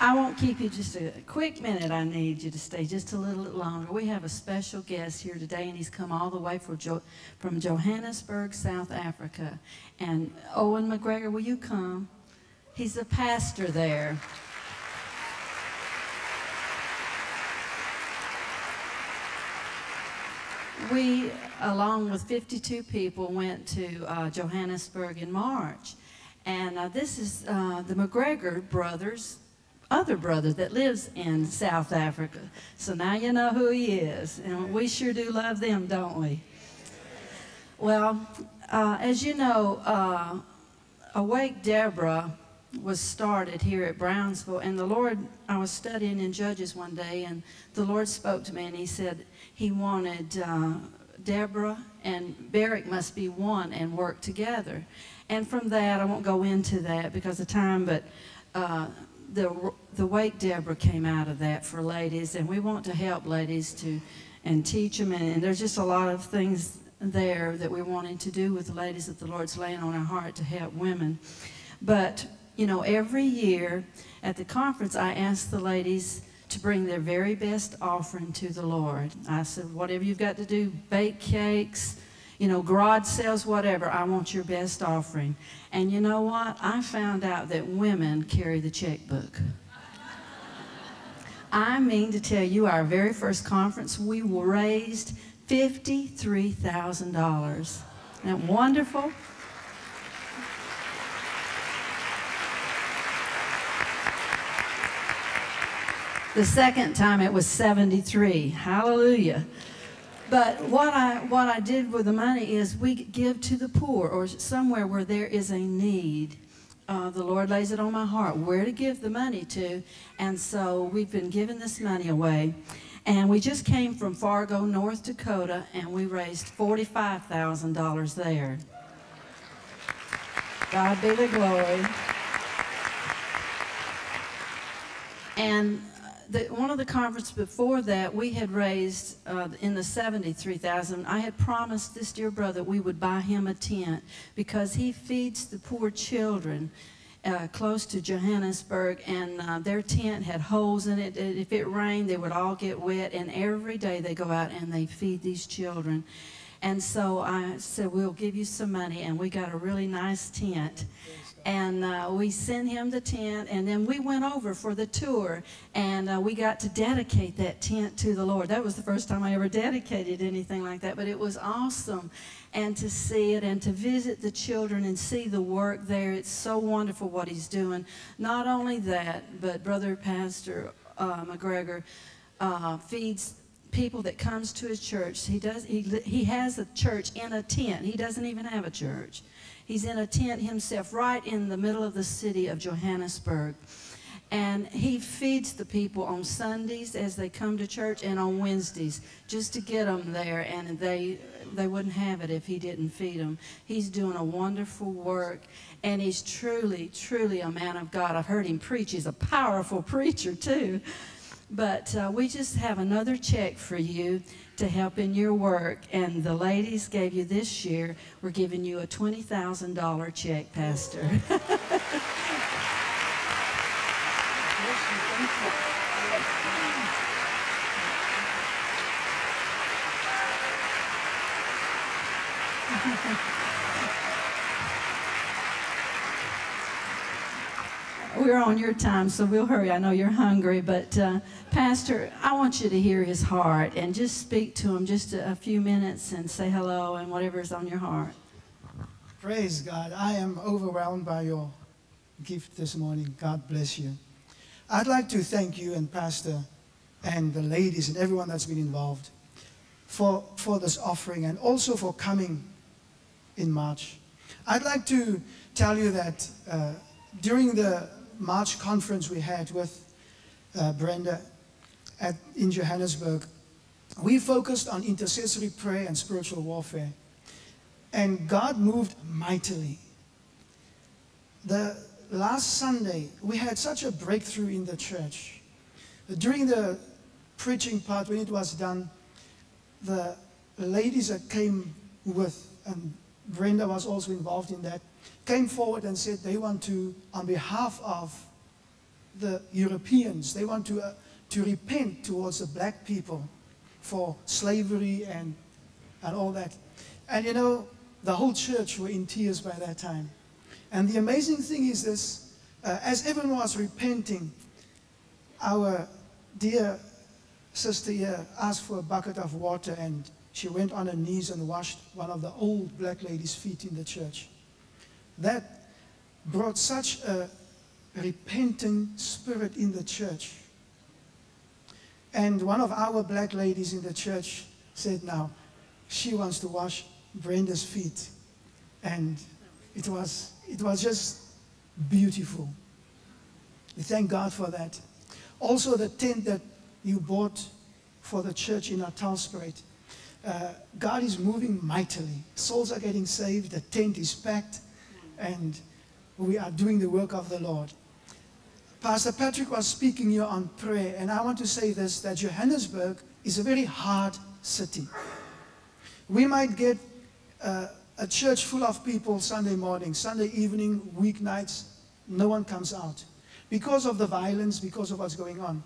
I won't keep you just a quick minute. I need you to stay just a little bit longer. We have a special guest here today, and he's come all the way from, jo- from Johannesburg, South Africa. And Owen McGregor, will you come? He's the pastor there. We, along with 52 people, went to uh, Johannesburg in March. And uh, this is uh, the McGregor brothers, other brother that lives in South Africa. So now you know who he is. And we sure do love them, don't we? Well, uh, as you know, uh, Awake Deborah was started here at Brownsville. And the Lord, I was studying in Judges one day, and the Lord spoke to me, and He said He wanted uh, Deborah and Barak must be one and work together. And from that, I won't go into that because of time, but uh, the the Wake Deborah came out of that for ladies, and we want to help ladies to and teach them. And, and there's just a lot of things there that we're wanting to do with the ladies that the Lord's laying on our heart to help women. But you know, every year at the conference, I ask the ladies to bring their very best offering to the Lord. I said, whatever you've got to do, bake cakes, you know, garage sales, whatever, I want your best offering. And you know what? I found out that women carry the checkbook. I mean to tell you, our very first conference, we raised $53,000. Isn't that wonderful? The second time it was 73. Hallelujah. But what I, what I did with the money is we give to the poor or somewhere where there is a need. Uh, the Lord lays it on my heart where to give the money to. And so we've been giving this money away. And we just came from Fargo, North Dakota, and we raised $45,000 there. God be the glory. And the, one of the conferences before that, we had raised uh, in the 73,000. I had promised this dear brother we would buy him a tent because he feeds the poor children uh, close to Johannesburg, and uh, their tent had holes in it. If it rained, they would all get wet, and every day they go out and they feed these children. And so I said, We'll give you some money, and we got a really nice tent and uh, we sent him the tent and then we went over for the tour and uh, we got to dedicate that tent to the lord. That was the first time i ever dedicated anything like that but it was awesome. And to see it and to visit the children and see the work there it's so wonderful what he's doing. Not only that but brother pastor uh, mcgregor uh, feeds people that comes to his church. He does he, he has a church in a tent. He doesn't even have a church He's in a tent himself right in the middle of the city of Johannesburg. And he feeds the people on Sundays as they come to church and on Wednesdays just to get them there. And they, they wouldn't have it if he didn't feed them. He's doing a wonderful work. And he's truly, truly a man of God. I've heard him preach. He's a powerful preacher, too. But uh, we just have another check for you to help in your work. And the ladies gave you this year, we're giving you a $20,000 check, Pastor. We're on your time, so we'll hurry. I know you're hungry, but uh, Pastor, I want you to hear his heart and just speak to him just a, a few minutes and say hello and whatever's on your heart. Praise God. I am overwhelmed by your gift this morning. God bless you. I'd like to thank you and Pastor and the ladies and everyone that's been involved for, for this offering and also for coming in March. I'd like to tell you that uh, during the March conference we had with uh, Brenda at, in Johannesburg, we focused on intercessory prayer and spiritual warfare. And God moved mightily. The last Sunday, we had such a breakthrough in the church. During the preaching part, when it was done, the ladies that came with, and Brenda was also involved in that, came forward and said they want to, on behalf of the Europeans, they want to, uh, to repent towards the black people for slavery and, and all that. And you know, the whole church were in tears by that time. And the amazing thing is this, uh, as everyone was repenting, our dear sister here asked for a bucket of water and she went on her knees and washed one of the old black ladies' feet in the church. That brought such a repentant spirit in the church. And one of our black ladies in the church said, now, she wants to wash Brenda's feet. And it was, it was just beautiful. We thank God for that. Also, the tent that you bought for the church in Natalspruit. Uh, God is moving mightily. Souls are getting saved. The tent is packed, and we are doing the work of the Lord. Pastor Patrick was speaking here on prayer, and I want to say this that Johannesburg is a very hard city. We might get uh, a church full of people Sunday morning, Sunday evening, weeknights, no one comes out because of the violence, because of what's going on.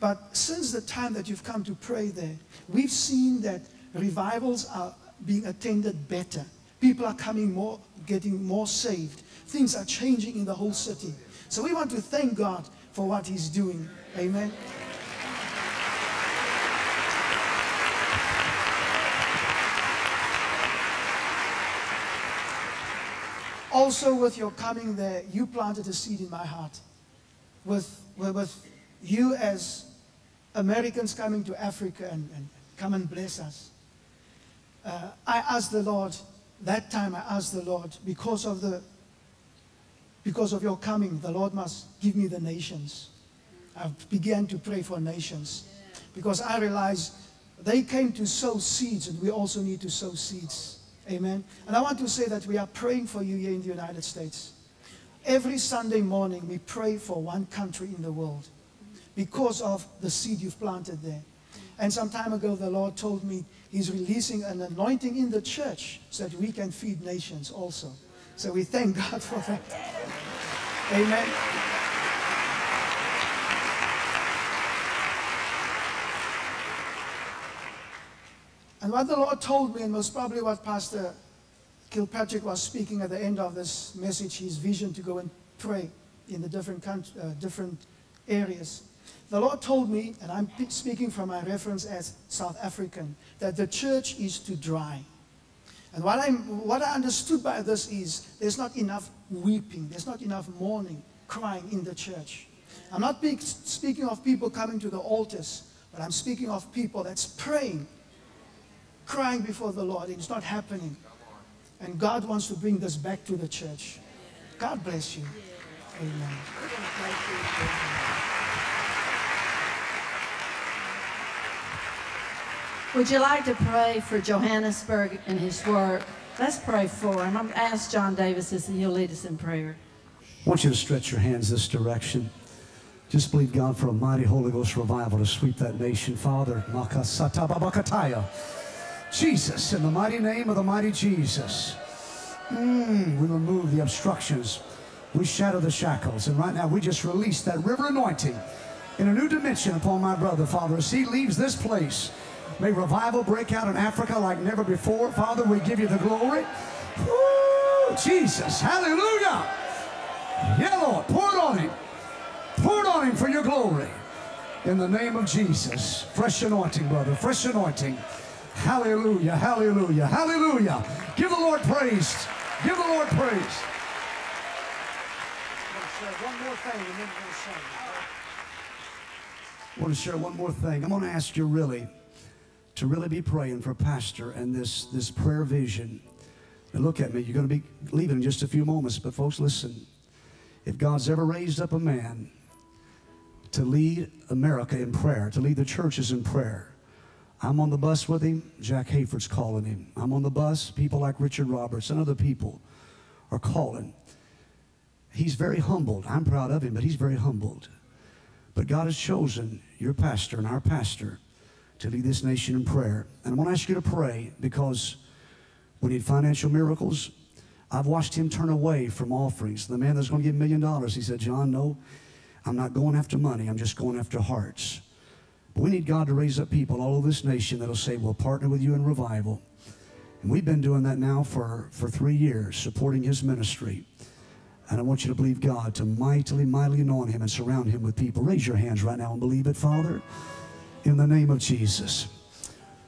But since the time that you've come to pray there, we've seen that revivals are being attended better. People are coming more, getting more saved. Things are changing in the whole city. So we want to thank God for what He's doing. Amen. Also, with your coming there, you planted a seed in my heart. With, with, you as Americans coming to Africa and, and come and bless us. Uh, I asked the Lord, that time I asked the Lord, because of the because of your coming, the Lord must give me the nations. I began to pray for nations because I realized they came to sow seeds and we also need to sow seeds. Amen. And I want to say that we are praying for you here in the United States. Every Sunday morning, we pray for one country in the world because of the seed you've planted there. And some time ago, the Lord told me He's releasing an anointing in the church so that we can feed nations also. So we thank God for that. Amen. And what the Lord told me, and most probably what Pastor Kilpatrick was speaking at the end of this message, his vision to go and pray in the different, uh, different areas. The Lord told me, and I'm speaking from my reference as South African, that the church is too dry. And what, I'm, what I understood by this is there's not enough weeping, there's not enough mourning, crying in the church. I'm not be- speaking of people coming to the altars, but I'm speaking of people that's praying, crying before the Lord, and it's not happening. And God wants to bring this back to the church. God bless you. Amen. Would you like to pray for Johannesburg and his work? Let's pray for him. I'm ask John Davis if he'll lead us in prayer. I want you to stretch your hands this direction. Just believe God for a mighty Holy Ghost revival to sweep that nation. Father. Jesus, in the mighty name of the mighty Jesus. Mm, we remove the obstructions. We shatter the shackles. And right now, we just release that river anointing in a new dimension upon my brother, Father. As he leaves this place, may revival break out in Africa like never before. Father, we give you the glory. Woo, Jesus, hallelujah. Yeah, Lord, pour it on him. Pour it on him for your glory. In the name of Jesus. Fresh anointing, brother. Fresh anointing. Hallelujah, hallelujah, hallelujah. Give the Lord praise. Give the Lord praise. One more thing and then we'll sing. I want to share one more thing. I'm going to ask you really to really be praying for a Pastor and this, this prayer vision. Now look at me. You're going to be leaving in just a few moments, but folks, listen. If God's ever raised up a man to lead America in prayer, to lead the churches in prayer, I'm on the bus with him. Jack Hayford's calling him. I'm on the bus. People like Richard Roberts and other people are calling. He's very humbled. I'm proud of him, but he's very humbled. But God has chosen your pastor and our pastor to lead this nation in prayer. And I want to ask you to pray because we need financial miracles. I've watched him turn away from offerings. The man that's going to give a million dollars, he said, John, no, I'm not going after money. I'm just going after hearts. But we need God to raise up people all over this nation that'll say, we'll partner with you in revival. And we've been doing that now for, for three years, supporting his ministry. And I want you to believe God to mightily, mightily anoint him and surround him with people. Raise your hands right now and believe it, Father, in the name of Jesus.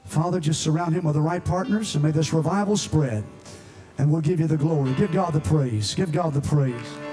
Father, just surround him with the right partners and may this revival spread. And we'll give you the glory. Give God the praise. Give God the praise.